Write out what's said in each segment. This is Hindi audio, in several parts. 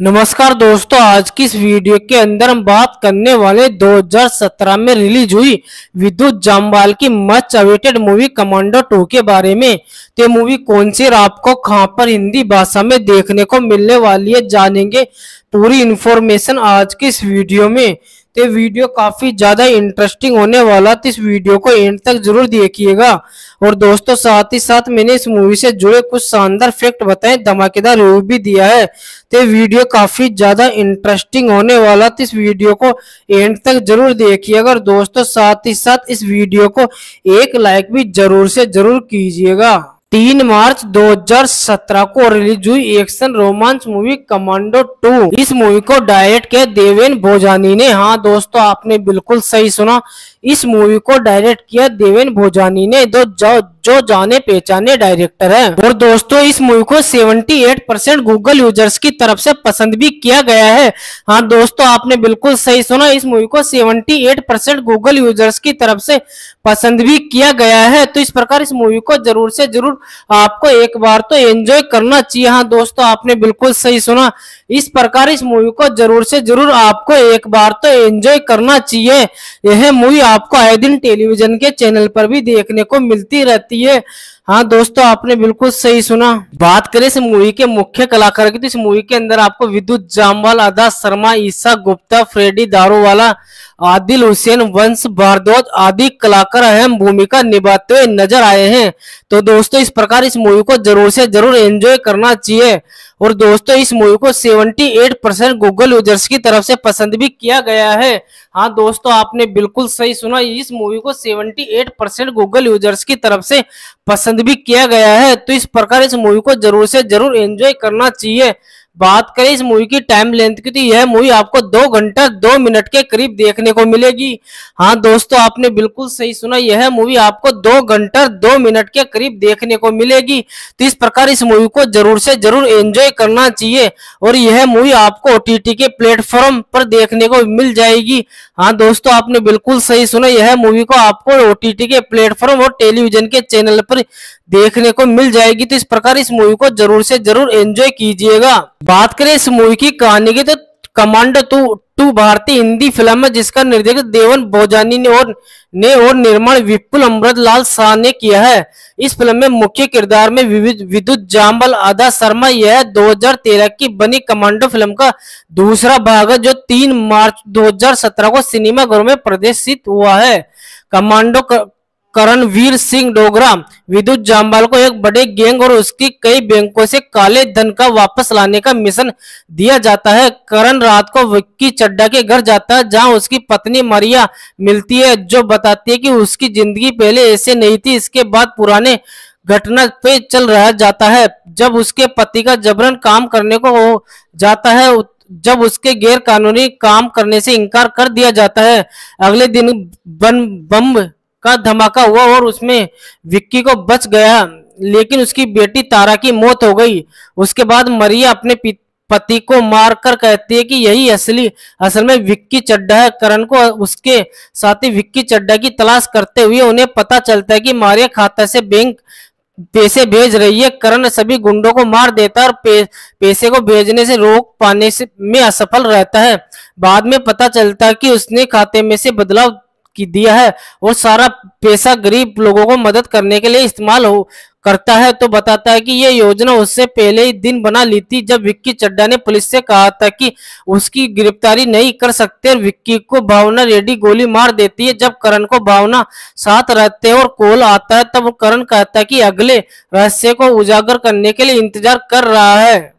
नमस्कार दोस्तों, आज की इस वीडियो के अंदर हम बात करने वाले 2017 में रिलीज़ हुई विद्युत जामवाल की much awaited movie Commando two के बारे में। तो मूवी कौन सी आपको कहाँ पर हिंदी भाषा में देखने को मिलने वाली है, जानेंगे। पूरी इन्फॉर्मेशन आज की इस वीडियो में। तो वीडियो काफ़ी ज़्यादा इंटरेस्टिंग होने वाला तो इस वीडियो को एंड तक ज़रूर देखिएगा। और दोस्तों, साथ ही साथ मैंने इस मूवी से जुड़े कुछ शानदार फैक्ट बताए, धमाकेदार रिव्यू भी दिया है। तो वीडियो काफ़ी ज़्यादा इंटरेस्टिंग होने वाला तो इस वीडियो को एंड तक ज़रूर देखिएगा। और दोस्तों, साथ ही साथ इस वीडियो को एक लाइक भी ज़रूर से ज़रूर कीजिएगा। तीन मार्च 2017 को रिलीज़ हुई एक्शन रोमांस मूवी कमांडो 2 इस मूवी को डायरेक्ट किया देवेन भोजानी ने। हाँ दोस्तों, आपने बिल्कुल सही सुना। इस मूवी को डायरेक्ट किया देवेन भोजानी ने जो, जो जाने पहचाने डायरेक्टर है। और दोस्तों इस मूवी को 78 परसेंट गूगल यूज़र्स की तरफ़ से पसंद भी किया गया है। हाँ दोस्तों आपने बिल्कुल सही सुना इस मूवी को 78 परसेंट गूगल यूज़र्स की तरफ़ से पसंद भी किया गया है। तो इस प्रकार इस मूवी को ज़रूर से ज़रूर आपको एक बार तो एंजॉय करना चाहिए। हाँ दोस्तों आपने बिल्कुल सही सुना इस प्रकार इस मूवी को ज़रूर से ज़रूर आपको एक बार तो एंजॉय करना चाहिए। यह मूवी आपको आए दिन टेलीविज़न के चैनल पर भी देखने को मिलती रहती है। हाँ दोस्तों, आपने बिल्कुल सही सुना। बात करें इस मूवी के मुख्य कलाकार की तो इस मूवी के अंदर आपको विद्युत जामवाल अदा शर्मा, ईसा गुप्ता, फ्रेडी दारूवाला आदिल हुसैन, वंश भारद्वाज आदि कलाकार अहम भूमिका निभाते हुए नज़र आए हैं। तो दोस्तों, इस प्रकार इस मूवी को ज़रूर से ज़रूर एंजॉय करना चाहिए। और दोस्तों, इस मूवी को 78 परसेंट गूगल यूज़र्स की तरफ़ से पसंद भी किया गया है। हाँ दोस्तों, आपने बिल्कुल सही सुना, इस मूवी को 78 परसेंट गूगल यूज़र्स की तरफ़ से पसंद भी किया गया है। तो इस प्रकार इस मूवी को ज़रूर से ज़रूर एंजॉय करना चाहिए। बात करें इस मूवी की टाइम लेंथ की तो यह मूवी आपको दो घंटा, दो मिनट के करीब देखने को मिलेगी। हाँ दोस्तों, आपने बिल्कुल सही सुना, यह मूवी आपको दो घंटा, दो मिनट के करीब देखने को मिलेगी। तो इस प्रकार इस मूवी को ज़रूर से ज़रूर एंजॉय करना चाहिए और यह मूवी आपको ओटीटी के प्लेटफॉर्म पर देखने को मिल जाएगी। हाँ दोस्तों, आपने बिल्कुल सही सुना, यह मूवी को आपको ओटीटी के प्लेटफॉर्म और टेलीविज़न के चैनल पर देखने को मिल जाएगी। तो इस प्रकार इस मूवी को ज़रूर से ज़रूर एंजॉय कीजिएगा। बात करें इस मूवी की कहानी की तो कमांडो टू टू भारतीय हिंदी फ़िल्म है, जिसका निर्देशन देवन भोजानी ने और ने और निर्माण विपुल अमृत लाल शाह ने किया है। इस फ़िल्म में मुख्य किरदार में विद्युत जाम्बल आदा शर्मा, यह 2013 की बनी कमांडो फ़िल्म का दूसरा भाग है, जो 3 मार्च 2017 को सिनेमाघरों में प्रदर्शित हुआ है। कमांडो करणवीर सिंह डोगरा, विद्युत जामवाल को एक बड़े गैंग और उसकी कई बैंकों से काले धन का वापस लाने का मिशन दिया जाता है। करण रात को विक्की चड्डा के घर जाता है, जहाँ उसकी पत्नी मरिया मिलती है, जो बताती है कि उसकी ज़िंदगी पहले ऐसे नहीं थी, इसके बाद पुराने घटना पे चल रहा जाता है। जब उसके पति का जबरन काम करने को जाता है जब उसके गैर कानूनी काम करने से इनकार कर दिया जाता है। अगले दिन बम का धमाका हुआ और उसमें विक्की को बच गया। लेकिन उसकी बेटी तारा की मौत हो गई। उसके बाद मरिया अपने पति को मारकर कहती है कि यही असली असल में विक्की चड्डा है। करण को उसके साथी विक्की चड्डा की तलाश करते हुए उन्हें पता चलता है कि मारिया खाता से बैंक पैसे भेज रही है। करण सभी गुंडों को मार देता है और पे, पैसे को भेजने से रोक पाने से में असफल रहता है। बाद में पता चलता है कि उसने खाते में से बदलाव की दिया है और सारा पैसा गरीब लोगों को मदद करने के लिए इस्तेमाल हो, करता है तो बताता है कि ये योजना उससे पहले ही दिन बना ली थी, जब विक्की चड्डा ने पुलिस से कहा था कि उसकी गिरफ्तारी नहीं कर सकते, विक्की को भावना रेडी गोली मार देती है, जब करण को भावना साथ रहते हैं और कॉल आता है, तब करण कहता है कि अगले रहस्य को उजागर करने के लिए इंतज़ार कर रहा है।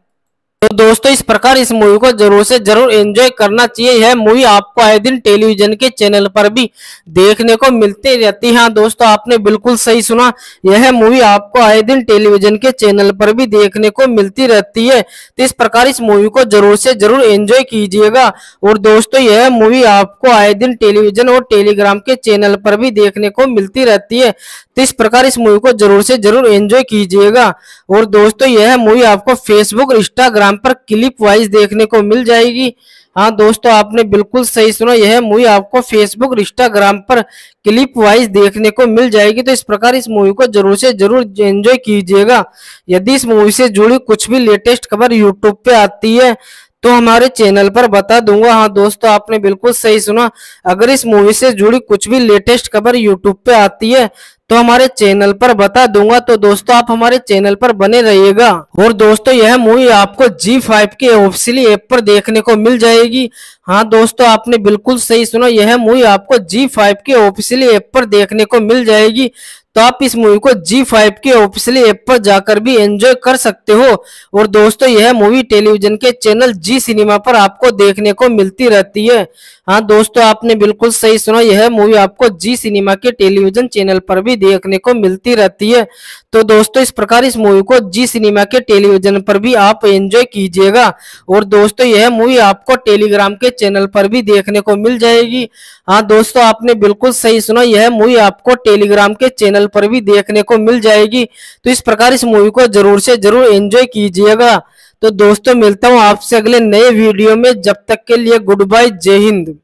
तो दोस्तों, इस प्रकार इस मूवी को ज़रूर से ज़रूर एंजॉय करना चाहिए। यह मूवी आपको आए दिन टेलीविज़न के चैनल पर भी देखने को मिलती रहती है। हाँ दोस्तों, आपने बिल्कुल सही सुना। यह मूवी आपको आए दिन टेलीविज़न के चैनल पर भी देखने को मिलती रहती है। तो इस प्रकार इस मूवी को ज़रूर से ज़रूर एंजॉय कीजिएगा। और दोस्तों, यह मूवी आपको आए दिन टेलीविज़न और टेलीग्राम के चैनल पर भी देखने को मिलती रहती है। तो इस प्रकार इस मूवी को ज़रूर से ज़रूर एंजॉय कीजिएगा। और दोस्तों, यह मूवी आपको फेसबुक इंस्टाग्राम पर क्लिप वाइज देखने को मिल जाएगी। हाँ दोस्तों, आपने बिल्कुल सही सुना। यह मूवी आपको फेसबुक इंस्टाग्राम पर क्लिप वाइज देखने को मिल जाएगी। तो इस प्रकार इस मूवी को ज़रूर से ज़रूर एंजॉय कीजिएगा। यदि इस मूवी से जुड़ी कुछ भी लेटेस्ट खबर यूट्यूब पे आती है तो हमारे चैनल पर बता दूँगा। हाँ दोस्तों, आपने बिल्कुल सही सुना। अगर इस मूवी से जुड़ी कुछ भी लेटेस्ट खबर यूट्यूब पे आती है तो हमारे चैनल पर बता दूँगा तो दोस्तों आप हमारे चैनल पर बने रहिएगा। और दोस्तों, यह मूवी आपको जी फाइव के ऑफिशियली ऐप पर देखने को मिल जाएगी। हाँ दोस्तों, आपने बिल्कुल सही सुना, यह मूवी आपको जी फाइव के ऑफिशियली ऐप पर देखने को मिल जाएगी। तो आप इस मूवी को जी फाइव के ऑफिशियली ऐप पर जाकर भी एंजॉय कर सकते हो। और दोस्तों, यह मूवी टेलीविज़न के चैनल जी सिनेमा पर आपको देखने को मिलती रहती है। हाँ दोस्तों, आपने बिल्कुल सही सुना, यह मूवी आपको जी सिनेमा के टेलीविज़न चैनल पर भी देखने को मिलती रहती है। तो दोस्तों, इस प्रकार इस मूवी को जी सिनेमा के टेलीविज़न पर भी आप एंजॉय कीजिएगा। और दोस्तों, यह मूवी आपको टेलीग्राम के चैनल पर भी देखने को मिल जाएगी। हाँ दोस्तों, आपने बिल्कुल सही सुना, यह मूवी आपको टेलीग्राम के चैनल पर भी देखने को मिल जाएगी। तो इस प्रकार इस मूवी को ज़रूर से ज़रूर एंजॉय कीजिएगा। तो दोस्तों, मिलता हूँ आपसे अगले नए वीडियो में। जब तक के लिए गुड बाय, जय हिंद।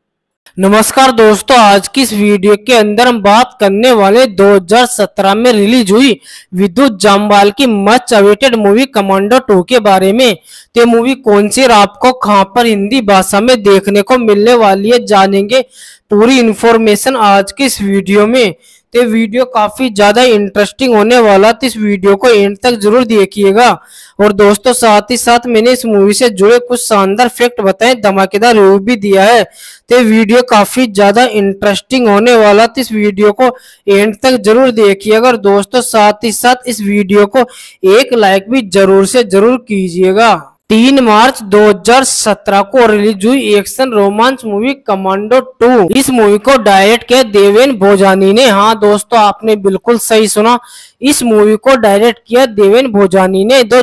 नमस्कार दोस्तों, आज की इस वीडियो के अंदर हम बात करने वाले 2017 में रिलीज़ हुई विद्युत जामवाल की much awaited movie Commando two के बारे में। तो मूवी कौन सी और आपको कहाँ पर हिंदी भाषा में देखने को मिलने वाली है, जानेंगे। पूरी इन्फॉर्मेशन आज की इस वीडियो में। तो वीडियो काफ़ी ज़्यादा इंटरेस्टिंग होने वाला तो इस वीडियो को एंड तक ज़रूर देखिएगा। और दोस्तों, साथ ही साथ मैंने इस मूवी से जुड़े कुछ शानदार फैक्ट बताए, धमाकेदार रिव्यू भी दिया है। तो वीडियो काफ़ी ज़्यादा इंटरेस्टिंग होने वाला तो इस वीडियो को एंड तक ज़रूर देखिएगा। और दोस्तों, साथ ही साथ इस वीडियो को एक लाइक भी ज़रूर से ज़रूर कीजिएगा। तीन मार्च 2017 को रिलीज़ हुई एक्शन रोमांस मूवी कमांडो 2 इस मूवी को डायरेक्ट किया देवेन भोजानी ने। हाँ दोस्तों, आपने बिल्कुल सही सुना। इस मूवी को डायरेक्ट किया देवेन भोजानी ने। दो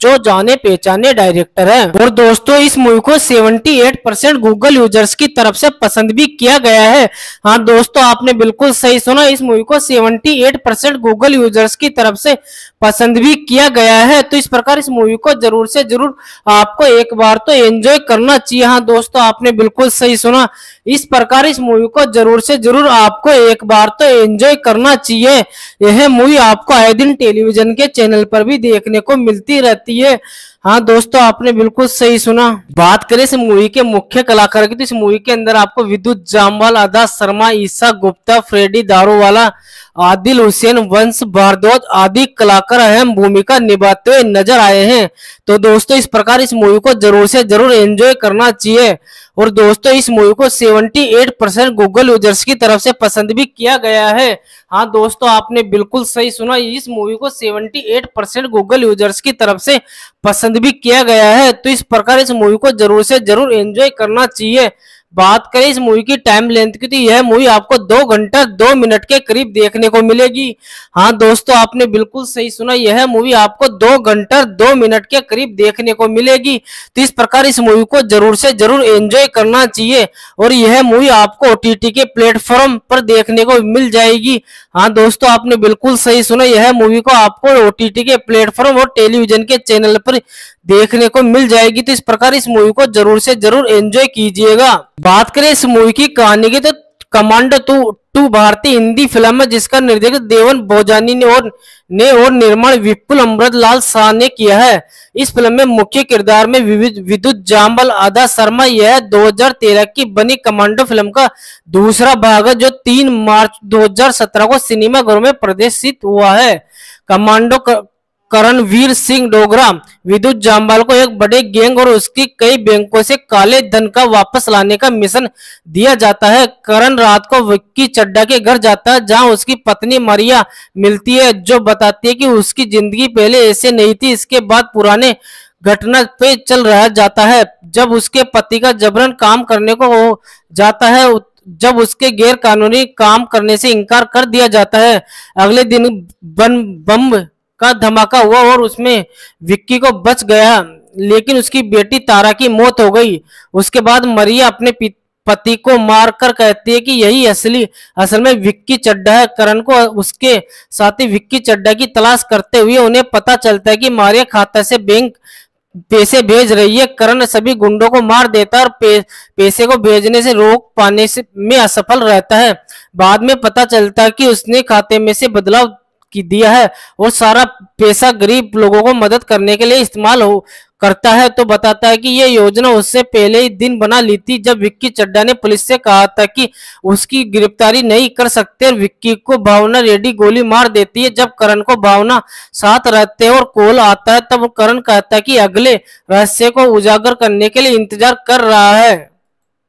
जो, जाने पहचाने डायरेक्टर है। और दोस्तों इस मूवी को 78 परसेंट गूगल यूज़र्स की तरफ़ से पसंद भी किया गया है। हाँ दोस्तों आपने बिल्कुल सही सुना इस मूवी को 78 परसेंट गूगल यूज़र्स की तरफ़ से पसंद भी किया गया है। तो इस प्रकार इस मूवी को ज़रूर से ज़रूर आपको एक बार तो एंजॉय करना चाहिए। हाँ दोस्तों आपने बिल्कुल सही सुना इस प्रकार इस मूवी को ज़रूर से ज़रूर आपको एक बार तो एंजॉय करना चाहिए। यह मूवी आपको आए दिन टेलीविज़न के चैनल पर भी देखने को मिलती रहती है। हाँ दोस्तों, आपने बिल्कुल सही सुना। बात करें इस मूवी के मुख्य कलाकार की तो इस मूवी के अंदर आपको विद्युत जामवाल आदा शर्मा, ईसा गुप्ता, फ्रेडी दारूवाला, आदिल हुसैन, वंश भारद्वाज आदि कलाकार अहम भूमिका निभाते हुए नज़र आए हैं। तो दोस्तों, इस प्रकार इस मूवी को ज़रूर से ज़रूर एंजॉय करना चाहिए। और दोस्तों, इस मूवी को 78 परसेंट गूगल यूज़र्स की तरफ़ से पसंद भी किया गया है। हाँ दोस्तों, आपने बिल्कुल सही सुना। इस मूवी को 78 परसेंट गूगल यूज़र्स की तरफ़ से पसंद भी किया गया है तो इस प्रकार इस मूवी को ज़रूर से ज़रूर एंजॉय करना चाहिए। बात करें इस मूवी की टाइम लेंथ की तो यह मूवी आपको दो घंटा, दो मिनट के करीब देखने को मिलेगी। हाँ दोस्तों, आपने बिल्कुल सही सुना, यह मूवी आपको दो घंटा, दो मिनट के करीब देखने को मिलेगी। तो इस प्रकार इस मूवी को ज़रूर से ज़रूर एंजॉय करना चाहिए और यह मूवी आपको ओटीटी के प्लेटफॉर्म पर देखने को मिल जाएगी। हाँ दोस्तों, आपने बिल्कुल सही सुना, यह मूवी को आपको ओटीटी के प्लेटफॉर्म और टेलीविज़न के चैनल पर देखने को मिल जाएगी। तो इस प्रकार इस मूवी को ज़रूर से ज़रूर एंजॉय कीजिएगा। बात करें इस मूवी की कहानी की तो कमांडो टू टू भारतीय हिंदी फ़िल्म है, जिसका निर्देशन देवन भोजानी ने और ने और निर्माण विपुल अमृत लाल शाह ने किया है। इस फ़िल्म में मुख्य किरदार में विद्युत जाम्बल आदा शर्मा, यह 2013 की बनी कमांडो फ़िल्म का दूसरा भाग है, जो 3 मार्च 2017 को सिनेमाघरों में प्रदर्शित हुआ है। कमांडो करणवीर सिंह डोगरा, विद्युत जामवाल को एक बड़े गैंग और उसकी कई बैंकों से काले धन का वापस लाने का मिशन दिया जाता है। करण रात को विक्की चड्डा के घर जाता है, जहाँ उसकी पत्नी मरिया मिलती है, जो बताती है कि उसकी ज़िंदगी पहले ऐसे नहीं थी, इसके बाद पुराने घटना पे चल रहा जाता है। जब उसके पति का जबरन काम करने को जाता है जब उसके गैर कानूनी काम करने से इनकार कर दिया जाता है। अगले दिन बम का धमाका हुआ और उसमें विक्की को बच गया। लेकिन उसकी बेटी तारा की मौत हो गई। उसके बाद मरिया अपने पति को मारकर कहती है कि यही असली असल में विक्की चड्डा है। करण को उसके साथी विक्की चड्डा की तलाश करते हुए उन्हें पता चलता है कि मारिया खाता से बैंक पैसे भेज रही है। करण सभी गुंडों को मार देता है और पे, पैसे को भेजने से रोक पाने से में असफल रहता है। बाद में पता चलता है कि उसने खाते में से बदलाव की दिया है और सारा पैसा गरीब लोगों को मदद करने के लिए इस्तेमाल हो, करता है तो बताता है कि ये योजना उससे पहले ही दिन बना ली थी, जब विक्की चड्डा ने पुलिस से कहा था कि उसकी गिरफ्तारी नहीं कर सकते, विक्की को भावना रेडी गोली मार देती है, जब करण को भावना साथ रहते और कॉल आता है, तब करण कहता है कि अगले रहस्य को उजागर करने के लिए इंतज़ार कर रहा है।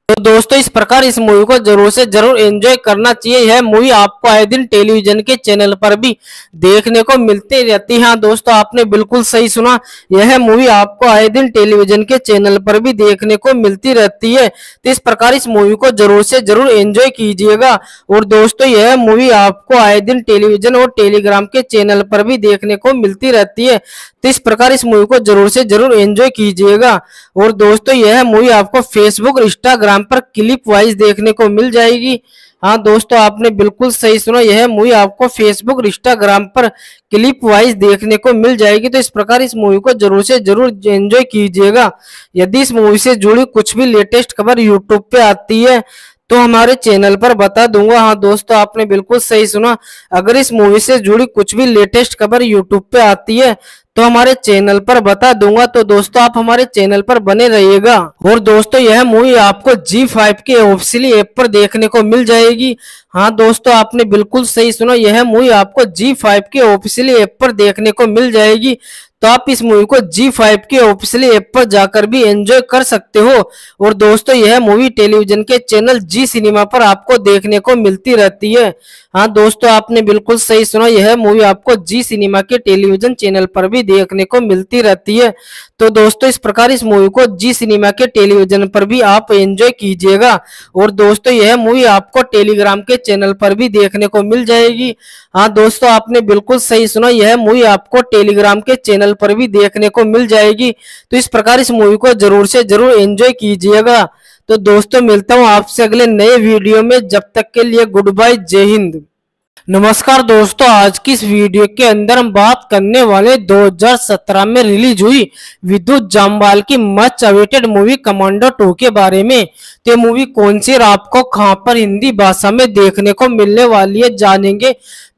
तो दोस्तों, इस प्रकार इस मूवी को ज़रूर से ज़रूर एंजॉय करना चाहिए। यह मूवी आपको आए दिन टेलीविज़न के चैनल पर भी देखने को मिलती रहती है। हाँ दोस्तों, आपने बिल्कुल सही सुना। यह मूवी आपको आए दिन टेलीविज़न के चैनल पर भी देखने को मिलती रहती है। तो इस प्रकार इस मूवी को ज़रूर से ज़रूर एंजॉय कीजिएगा। और दोस्तों, यह मूवी आपको आए दिन टेलीविज़न और टेलीग्राम के चैनल पर भी देखने को मिलती रहती है। तो इस प्रकार इस मूवी को ज़रूर से ज़रूर एंजॉय कीजिएगा। और दोस्तों, यह मूवी आपको फेसबुक इंस्टाग्राम पर क्लिप वाइज देखने को मिल जाएगी। हाँ दोस्तों, आपने बिल्कुल सही सुना, यह मूवी आपको फेसबुक इंस्टाग्राम पर क्लिप वाइज देखने को मिल जाएगी। तो इस प्रकार इस मूवी को ज़रूर से ज़रूर एंजॉय कीजिएगा। यदि इस मूवी से जुड़ी कुछ भी लेटेस्ट खबर यूट्यूब पे आती है तो हमारे चैनल पर बता दूँगा। हाँ दोस्तों, आपने बिल्कुल सही सुना, अगर इस मूवी से जुड़ी कुछ भी लेटेस्ट खबर यूट्यूब पे आती है तो हमारे चैनल पर बता दूँगा तो दोस्तों आप हमारे चैनल पर बने रहिएगा। और दोस्तों, यह मूवी आपको जी फाइव के ऑफिशियली ऐप पर देखने को मिल जाएगी। हाँ दोस्तों, आपने बिल्कुल सही सुना, यह मूवी आपको जी फाइव के ऑफिशियली ऐप पर देखने को मिल जाएगी। तो आप इस मूवी को जी फाइव के ऑफिशियली ऐप पर जाकर भी एंजॉय कर सकते हो। और दोस्तों, यह मूवी टेलीविज़न के चैनल जी सिनेमा पर आपको देखने को मिलती रहती है। हाँ दोस्तों, आपने बिल्कुल सही सुना, यह मूवी आपको जी सिनेमा के टेलीविज़न चैनल पर भी देखने को मिलती रहती है। तो दोस्तों, इस प्रकार इस मूवी को जी सिनेमा के टेलीविज़न पर भी आप एंजॉय कीजिएगा। और दोस्तों, यह मूवी आपको टेलीग्राम के चैनल पर भी देखने को मिल जाएगी। हाँ दोस्तों, आपने बिल्कुल सही सुना, यह मूवी आपको टेलीग्राम के चैनल पर भी देखने को मिल जाएगी। तो इस प्रकार इस मूवी को ज़रूर से ज़रूर एंजॉय कीजिएगा। तो दोस्तों, मिलता हूँ आपसे अगले नए वीडियो में। जब तक के लिए गुड बाय जय हिंद। नमस्कार दोस्तों, आज की इस वीडियो के अंदर हम बात करने वाले 2017 में रिलीज़ हुई विद्युत जामवाल की much awaited movie Commando two के बारे में। तो मूवी कौन सी आपको कहाँ पर हिंदी भाषा में देखने को मिलने वाली है, जानेंगे।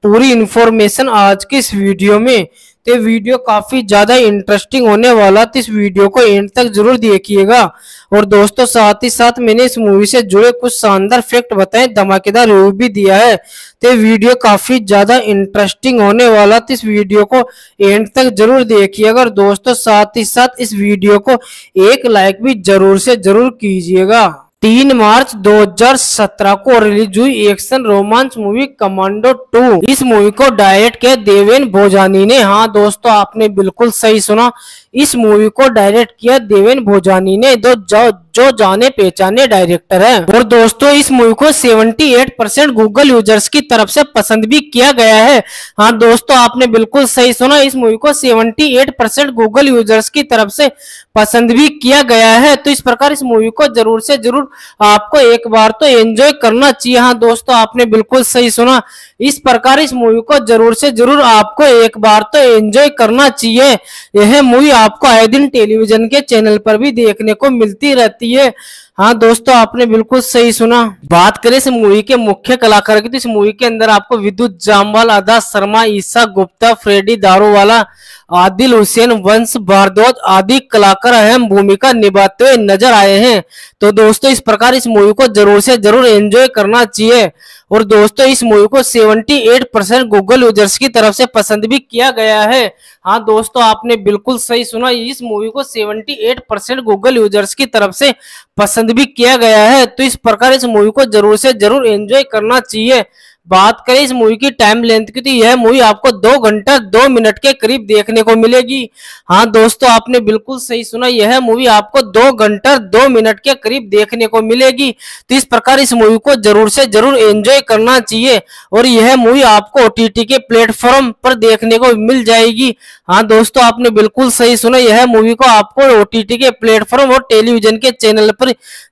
पूरी इंफॉर्मेशन आज की इस वीडियो में। तो वीडियो काफ़ी ज़्यादा इंटरेस्टिंग होने वाला तो इस वीडियो को एंड तक ज़रूर देखिएगा। और दोस्तों, साथ ही साथ मैंने इस मूवी से जुड़े कुछ शानदार फैक्ट बताए, धमाकेदार रिव्यू भी दिया है। तो वीडियो काफ़ी ज़्यादा इंटरेस्टिंग होने वाला तो इस वीडियो को एंड तक ज़रूर देखिएगा। और दोस्तों, साथ ही साथ इस वीडियो को एक लाइक भी ज़रूर से ज़रूर कीजिएगा। तीन मार्च 2017 को रिलीज़ हुई एक्शन रोमांस मूवी कमांडो 2 इस मूवी को डायरेक्ट किया देवेन भोजानी ने। हाँ दोस्तों, आपने बिल्कुल सही सुना। इस मूवी को डायरेक्ट किया देवेन भोजानी ने। दो जो, जाने पहचाने डायरेक्टर हैं। और दोस्तों इस मूवी को 78 परसेंट गूगल यूज़र्स की तरफ़ से पसंद भी किया गया है। हाँ दोस्तों आपने बिल्कुल सही सुना इस मूवी को 78 परसेंट गूगल यूज़र्स की तरफ़ से पसंद भी किया गया है। तो इस प्रकार इस मूवी को ज़रूर से ज़रूर आपको एक बार तो एंजॉय करना चाहिए। हाँ दोस्तों आपने बिल्कुल सही सुना इस प्रकार इस मूवी को ज़रूर से ज़रूर आपको एक बार तो एंजॉय करना चाहिए। यह मूवी आपको आए दिन टेलीविज़न के चैनल पर भी देखने को मिलती रहती है। हाँ दोस्तों, आपने बिल्कुल सही सुना। बात करें इस मूवी के मुख्य कलाकार की तो इस मूवी के अंदर आपको विद्युत जामवाल आदा शर्मा, ईसा गुप्ता, फ्रेडी दारूवाला, आदिल हुसैन, वंश भारद्वाज आदि कलाकार अहम भूमिका निभाते हुए नज़र आए हैं। तो दोस्तों, इस प्रकार इस मूवी को ज़रूर से ज़रूर एंजॉय करना चाहिए। और दोस्तों, इस मूवी को 78 परसेंट गूगल यूज़र्स की तरफ़ से पसंद भी किया गया है। हाँ दोस्तों, आपने बिल्कुल सही सुना। इस मूवी को 78 परसेंट गूगल यूज़र्स की तरफ़ से पसंद भी किया गया है तो इस प्रकार इस मूवी को ज़रूर से ज़रूर एंजॉय करना चाहिए। बात करें इस मूवी की टाइम लेंथ की तो यह मूवी आपको दो घंटा, दो मिनट के करीब देखने को मिलेगी। हाँ दोस्तों, आपने बिल्कुल सही सुना, यह मूवी आपको दो घंटा, दो मिनट के करीब देखने को मिलेगी। तो इस प्रकार इस मूवी को ज़रूर से ज़रूर एंजॉय करना चाहिए और यह मूवी आपको ओटीटी के प्लेटफॉर्म पर देखने को मिल जाएगी। हाँ दोस्तों, आपने बिल्कुल सही सुना, यह मूवी को आपको ओटीटी के प्लेटफॉर्म और टेलीविज़न के चैनल पर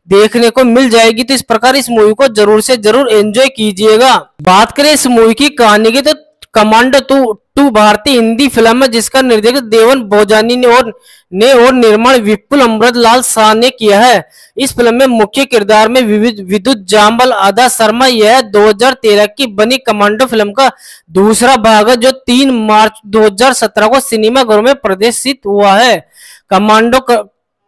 देखने को मिल जाएगी। तो इस प्रकार इस मूवी को ज़रूर से ज़रूर एंजॉय कीजिएगा। बात करें इस मूवी की कहानी की तो कमांडो टू टू भारतीय हिंदी फ़िल्म है, जिसका निर्देशन देवन भोजानी ने और ने और निर्माण विपुल अमृत लाल शाह ने किया है। इस फ़िल्म में मुख्य किरदार में विद्युत जाम्बल आदा शर्मा, यह 2013 की बनी कमांडो फ़िल्म का दूसरा भाग है, जो 3 मार्च 2017 को सिनेमाघरों में प्रदर्शित हुआ है। कमांडो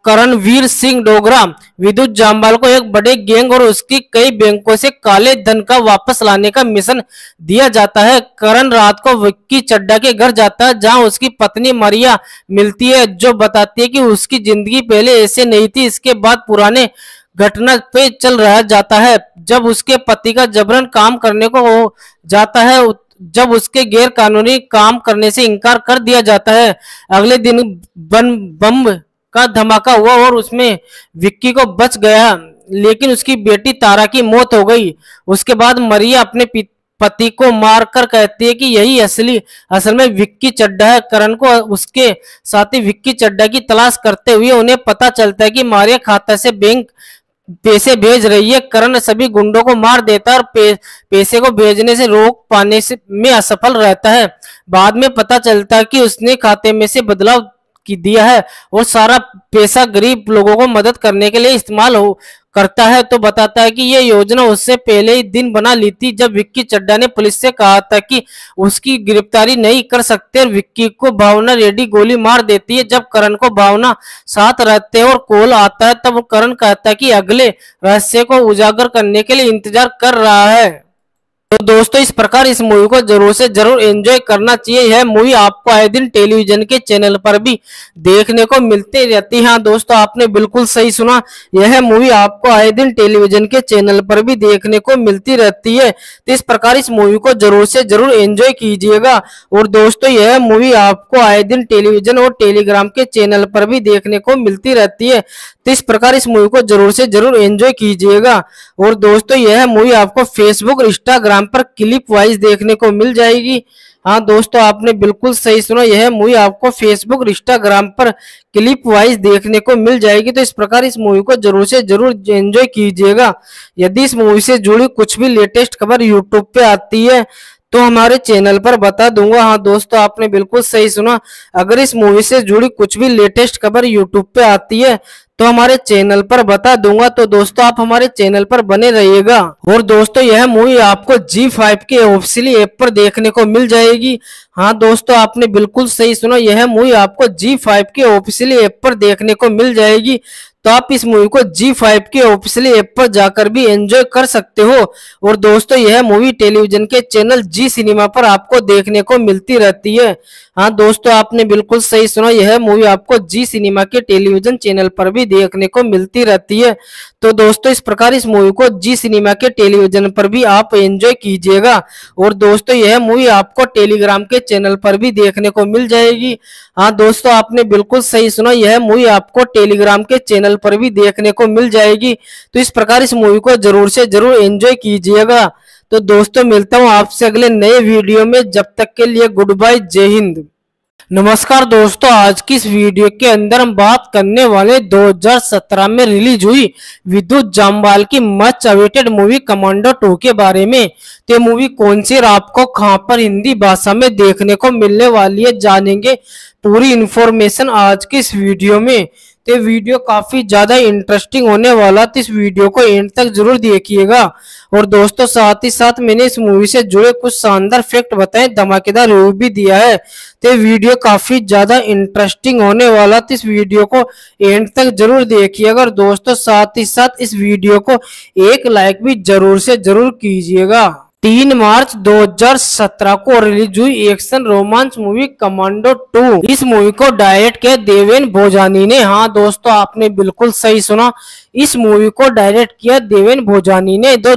करणवीर सिंह डोगरा, विद्युत जामवाल को एक बड़े गैंग और उसकी कई बैंकों से काले धन का वापस लाने का मिशन दिया जाता है। करण रात को विक्की चड्डा के घर जाता है, जहाँ उसकी पत्नी मरिया मिलती है, जो बताती है कि उसकी ज़िंदगी पहले ऐसे नहीं थी, इसके बाद पुराने घटना पे चल रहा जाता है। जब उसके पति का जबरन काम करने को जाता है जब उसके गैर कानूनी काम करने से इनकार कर दिया जाता है। अगले दिन बम का धमाका हुआ और उसमें विक्की को बच गया। लेकिन उसकी बेटी तारा की मौत हो गई। उसके बाद मरिया अपने पति को मारकर कहती है कि यही असली असल में विक्की चड्डा है। करण को उसके साथी विक्की चड्डा की तलाश करते हुए उन्हें पता चलता है कि मारिया खाता से बैंक पैसे भेज रही है। करण सभी गुंडों को मार देता है और पे, पैसे को भेजने से रोक पाने से में असफल रहता है। बाद में पता चलता है कि उसने खाते में से बदलाव की दिया है और सारा पैसा गरीब लोगों को मदद करने के लिए इस्तेमाल हो, करता है तो बताता है कि ये योजना उससे पहले ही दिन बना ली थी, जब विक्की चड्डा ने पुलिस से कहा था कि उसकी गिरफ्तारी नहीं कर सकते विक्की को भावना रेडी गोली मार देती है। जब करण को भावना साथ रहते और कॉल आता है, तब करण कहता है कि अगले रहस्य को उजागर करने के लिए इंतज़ार कर रहा है। तो दोस्तों, इस प्रकार इस मूवी को ज़रूर से ज़रूर एंजॉय करना चाहिए। यह मूवी आपको आए दिन टेलीविज़न के चैनल पर भी देखने को मिलती रहती है। हाँ दोस्तों, आपने बिल्कुल सही सुना। यह मूवी आपको आए दिन टेलीविज़न के चैनल पर भी देखने को मिलती रहती है। तो इस प्रकार इस मूवी को ज़रूर से ज़रूर एंजॉय कीजिएगा। और दोस्तों, यह मूवी आपको आए दिन टेलीविज़न और टेलीग्राम के चैनल पर भी देखने को मिलती रहती है। तो इस प्रकार इस मूवी को ज़रूर से ज़रूर एंजॉय कीजिएगा। और दोस्तों, यह मूवी आपको फेसबुक इंस्टाग्राम पर क्लिप वाइज देखने को मिल जाएगी। हाँ दोस्तों, आपने बिल्कुल सही सुना, यह मूवी आपको फेसबुक इंस्टाग्राम पर क्लिप वाइज देखने को मिल जाएगी। तो इस प्रकार इस मूवी को ज़रूर से ज़रूर एंजॉय कीजिएगा। यदि इस मूवी से जुड़ी कुछ भी लेटेस्ट खबर यूट्यूब पे आती है तो हमारे चैनल पर बता दूँगा। हाँ दोस्तों, आपने बिल्कुल सही सुना। अगर इस मूवी से जुड़ी कुछ भी लेटेस्ट खबर यूट्यूब पे आती है तो हमारे चैनल पर बता दूँगा। तो दोस्तों, आप हमारे चैनल पर बने रहिएगा। और दोस्तों, यह मूवी आपको जी फाइव के ऑफिसियली ऐप पर देखने को मिल जाएगी। हाँ दोस्तों, आपने बिल्कुल सही सुना। यह मूवी आपको जी फाइव के ऑफिशियली ऐप पर देखने को मिल जाएगी। तो आप इस मूवी को जी फाइव के ऑफिशियली ऐप पर जाकर भी एंजॉय कर सकते हो। और दोस्तों, यह मूवी टेलीविज़न के चैनल जी सिनेमा पर आपको देखने को मिलती रहती है। हाँ दोस्तों, आपने बिल्कुल सही सुना, यह मूवी आपको जी सिनेमा के टेलीविज़न चैनल पर भी देखने को मिलती रहती है। तो दोस्तों, इस प्रकार इस मूवी को जी सिनेमा के टेलीविज़न पर भी आप एंजॉय कीजिएगा। और दोस्तों, यह मूवी आपको टेलीग्राम के चैनल पर भी देखने को मिल जाएगी। हाँ दोस्तों, आपने बिल्कुल सही सुना, यह मूवी आपको टेलीग्राम के चैनल पर भी देखने को मिल जाएगी। तो इस प्रकार इस मूवी को ज़रूर से ज़रूर एंजॉय कीजिएगा। तो दोस्तों, मिलता हूँ आपसे अगले नए वीडियो में। जब तक के लिए गुड बाय जय हिंद। नमस्कार दोस्तों, आज की इस वीडियो के अंदर हम बात करने वाले 2017 में रिलीज़ हुई विद्युत जामवाल की much awaited movie Commando two के बारे में। तो मूवी कौन सी आपको कहाँ पर हिंदी भाषा में देखने को मिलने वाली है, जानेंगे। पूरी इन्फॉर्मेशन आज की इस वीडियो में। तो वीडियो काफ़ी ज़्यादा इंटरेस्टिंग होने वाला तो इस वीडियो को एंड तक ज़रूर देखिएगा। और दोस्तों, साथ ही साथ मैंने इस मूवी से जुड़े कुछ शानदार फैक्ट बताए, धमाकेदार रिव्यू भी दिया है। तो वीडियो काफ़ी ज़्यादा इंटरेस्टिंग होने वाला तो इस वीडियो को एंड तक ज़रूर देखिएगा। और दोस्तों, साथ ही साथ इस वीडियो को एक लाइक भी ज़रूर से ज़रूर कीजिएगा। तीन मार्च 2017 को रिलीज़ हुई एक्शन रोमांस मूवी कमांडो 2 इस मूवी को डायरेक्ट किया देवेन भोजानी ने। हाँ दोस्तों, आपने बिल्कुल सही सुना। इस मूवी को डायरेक्ट किया देवेन भोजानी ने जो,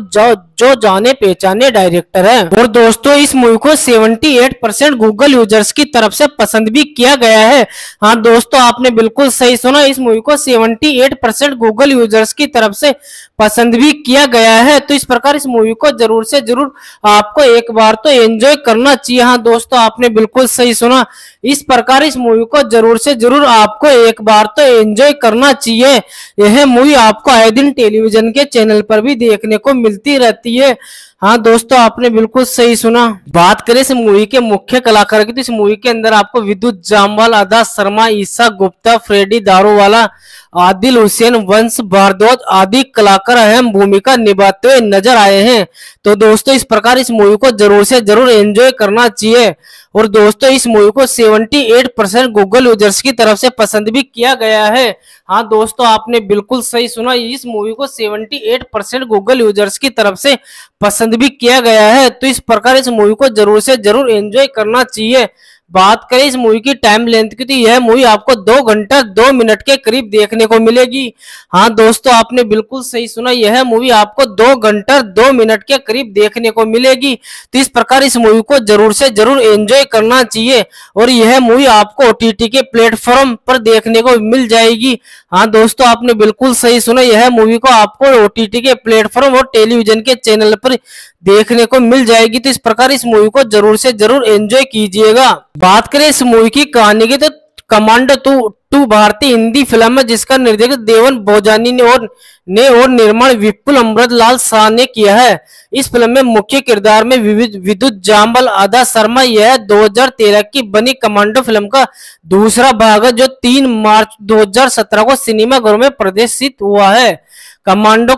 जो जाने पहचाने डायरेक्टर है। और दोस्तों इस मूवी को 78 परसेंट गूगल यूज़र्स की तरफ़ से पसंद भी किया गया है। हाँ दोस्तों आपने बिल्कुल सही सुना इस मूवी को 78 परसेंट गूगल यूज़र्स की तरफ़ से पसंद भी किया गया है। तो इस प्रकार इस मूवी को ज़रूर से ज़रूर आपको एक बार तो एंजॉय करना चाहिए। हाँ दोस्तों आपने बिल्कुल सही सुना इस प्रकार इस मूवी को ज़रूर से ज़रूर आपको एक बार तो एंजॉय करना चाहिए। यह मूवी आपको आए दिन टेलीविज़न के चैनल पर भी देखने को मिलती रहती है। हाँ दोस्तों, आपने बिल्कुल सही सुना। बात करें इस मूवी के मुख्य कलाकार की तो इस मूवी के अंदर आपको विद्युत जामवाल आदा शर्मा, ईसा गुप्ता, फ्रेडी दारूवाला, आदिल हुसैन, वंश भारद्वाज आदि कलाकार अहम भूमिका निभाते हुए नज़र आए हैं। तो दोस्तों, इस प्रकार इस मूवी को ज़रूर से ज़रूर एंजॉय करना चाहिए। और दोस्तों, इस मूवी को 78 परसेंट गूगल यूज़र्स की तरफ़ से पसंद भी किया गया है। हाँ दोस्तों, आपने बिल्कुल सही सुना। इस मूवी को 78 परसेंट गूगल यूज़र्स की तरफ़ से पसंद भी किया गया है तो इस प्रकार इस मूवी को ज़रूर से ज़रूर एंजॉय करना चाहिए। बात करें इस मूवी की टाइम लेंथ की तो यह मूवी आपको दो घंटा, दो मिनट के करीब देखने को मिलेगी। हाँ दोस्तों, आपने बिल्कुल सही सुना, यह मूवी आपको दो घंटा, दो मिनट के करीब देखने को मिलेगी। तो इस प्रकार इस मूवी को ज़रूर से ज़रूर एंजॉय करना चाहिए और यह मूवी आपको ओटीटी के प्लेटफॉर्म पर देखने को मिल जाएगी। हाँ दोस्तों, आपने बिल्कुल सही सुना, यह मूवी को आपको ओटीटी के प्लेटफॉर्म और टेलीविज़न के चैनल पर देखने को मिल जाएगी। तो इस प्रकार इस मूवी को ज़रूर से ज़रूर एंजॉय कीजिएगा। बात करें इस मूवी की कहानी की तो कमांडो टू टू भारतीय हिंदी फ़िल्म है, जिसका निर्देशन देवन भोजानी ने और ने और निर्माण विपुल अमृत लाल शाह ने किया है। इस फ़िल्म में मुख्य किरदार में विद्युत जाम्बल आदा शर्मा, यह 2013 की बनी कमांडो फ़िल्म का दूसरा भाग है, जो 3 मार्च 2017 को सिनेमा घरों में प्रदर्शित हुआ है। कमांडो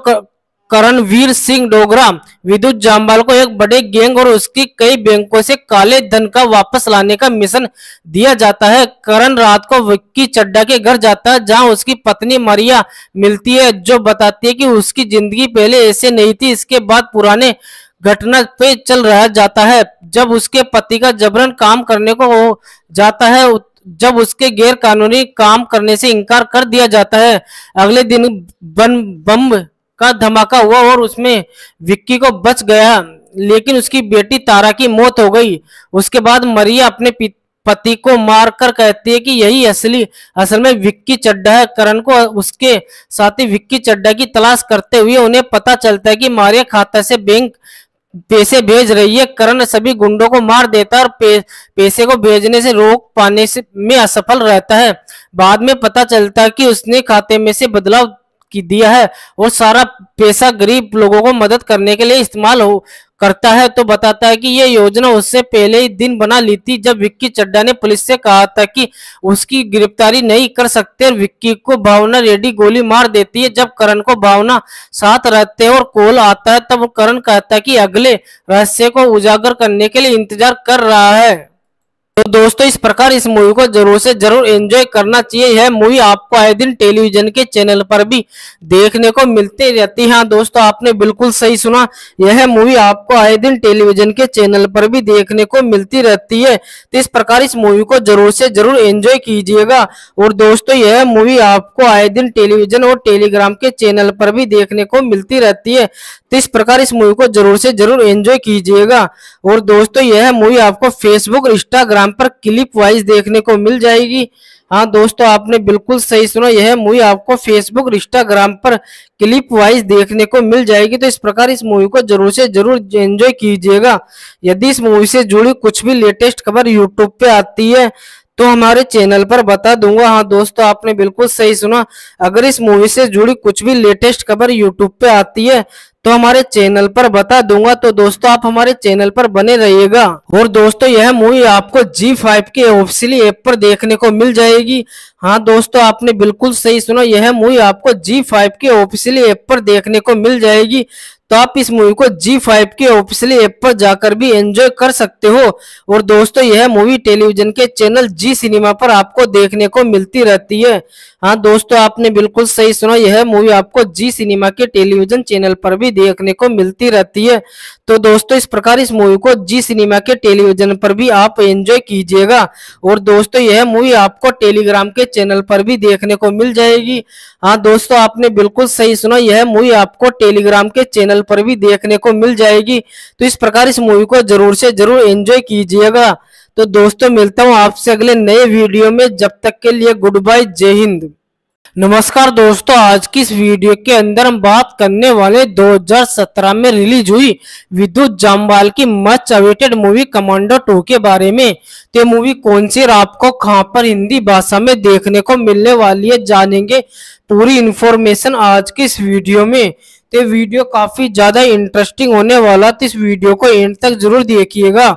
करणवीर सिंह डोगरा, विद्युत जामवाल को एक बड़े गैंग और उसकी कई बैंकों से काले धन का वापस लाने का मिशन दिया जाता है। करण रात को विक्की चड्डा के घर जाता है, जहाँ उसकी पत्नी मारिया मिलती है, जो बताती है कि उसकी ज़िंदगी पहले ऐसे नहीं थी, इसके बाद पुराने घटना पे चल रहा जाता है। जब उसके पति का जबरन काम करने को जाता है जब उसके गैर कानूनी काम करने से इनकार कर दिया जाता है। अगले दिन बम का धमाका हुआ और उसमें विक्की को बच गया। लेकिन उसकी बेटी तारा की मौत हो गई। उसके बाद मरिया अपने पति को मारकर कहती है कि यही असली असल में विक्की चड्डा है। करण को उसके साथी विक्की चड्डा की तलाश करते हुए उन्हें पता चलता है कि मारिया खाता से बैंक पैसे भेज रही है। करण सभी गुंडों को मार देता है और पे, पैसे को भेजने से रोक पाने से में असफल रहता है। बाद में पता चलता है कि उसने खाते में से बदलाव की दिया है और सारा पैसा गरीब लोगों को मदद करने के लिए इस्तेमाल हो, करता है तो बताता है कि ये योजना उससे पहले ही दिन बना ली थी, जब विक्की चड्डा ने पुलिस से कहा था कि उसकी गिरफ्तारी नहीं कर सकते विक्की को भावना रेडी गोली मार देती है। जब करण को भावना साथ रहते और कॉल आता है, तब करण कहता है कि अगले रहस्य को उजागर करने के लिए इंतज़ार कर रहा है। तो दोस्तों, इस प्रकार इस मूवी को ज़रूर से ज़रूर एंजॉय करना चाहिए। यह मूवी आपको आए दिन टेलीविज़न के चैनल पर भी देखने को मिलती रहती है। हाँ दोस्तों, आपने बिल्कुल सही सुना। यह मूवी आपको आए दिन टेलीविज़न के चैनल पर भी देखने को मिलती रहती है। तो इस प्रकार इस मूवी को ज़रूर से ज़रूर एंजॉय कीजिएगा। और दोस्तों, यह मूवी आपको आए दिन टेलीविज़न और टेलीग्राम के चैनल पर भी देखने को मिलती रहती है। तो इस प्रकार इस मूवी को ज़रूर से ज़रूर एंजॉय कीजिएगा। और दोस्तों, यह मूवी आपको फेसबुक इंस्टाग्राम पर क्लिप वाइज देखने को मिल जाएगी। हाँ दोस्तों, आपने बिल्कुल सही सुना, यह मूवी आपको फेसबुक इंस्टाग्राम पर क्लिप वाइज देखने को मिल जाएगी। तो इस प्रकार इस मूवी को ज़रूर से ज़रूर एंजॉय कीजिएगा। यदि इस मूवी से जुड़ी कुछ भी लेटेस्ट खबर यूट्यूब पे आती है तो हमारे चैनल पर बता दूँगा। हाँ दोस्तों, आपने बिल्कुल सही सुना। अगर इस मूवी से जुड़ी कुछ भी लेटेस्ट खबर यूट्यूब पे आती है तो हमारे चैनल पर बता दूँगा। तो दोस्तों, आप हमारे चैनल पर बने रहिएगा। और दोस्तों, यह मूवी आपको जी फाइव के ऑफिसियली ऐप पर देखने को मिल जाएगी। हाँ दोस्तों, आपने बिल्कुल सही सुना। यह मूवी आपको जी फाइव के ऑफिसियली ऐप पर देखने को मिल जाएगी। तो आप इस मूवी को जी फाइव के ऑफिशियली ऐप पर जाकर भी एंजॉय कर सकते हो। और दोस्तों, यह मूवी टेलीविज़न के चैनल जी सिनेमा पर आपको देखने को मिलती रहती है। हाँ दोस्तों, आपने बिल्कुल सही सुना, यह मूवी आपको जी सिनेमा के टेलीविज़न चैनल पर भी देखने को मिलती रहती है। तो दोस्तों, इस प्रकार इस मूवी को जी सिनेमा के टेलीविज़न पर भी आप एंजॉय कीजिएगा। और दोस्तों, यह मूवी आपको टेलीग्राम के चैनल पर भी देखने को मिल जाएगी। हाँ दोस्तों, आपने बिल्कुल सही सुना, यह मूवी आपको टेलीग्राम के चैनल पर भी देखने को मिल जाएगी। तो इस प्रकार इस मूवी को ज़रूर से ज़रूर एंजॉय कीजिएगा। तो दोस्तों, मिलता हूँ आपसे अगले नए वीडियो में। जब तक के लिए गुड बाय जय हिंद। नमस्कार दोस्तों, आज की इस वीडियो के अंदर हम बात करने वाले 2017 में रिलीज़ हुई विद्युत जामवाल की much awaited movie Commando two के बारे में। तो मूवी कौन सी आपको कहाँ पर हिंदी भाषा में देखने को मिलने वाली है, जानेंगे। पूरी इन्फॉर्मेशन आज की इस वीडियो में। तो वीडियो काफ़ी ज़्यादा इंटरेस्टिंग होने वाला तो इस वीडियो को एंड तक ज़रूर देखिएगा।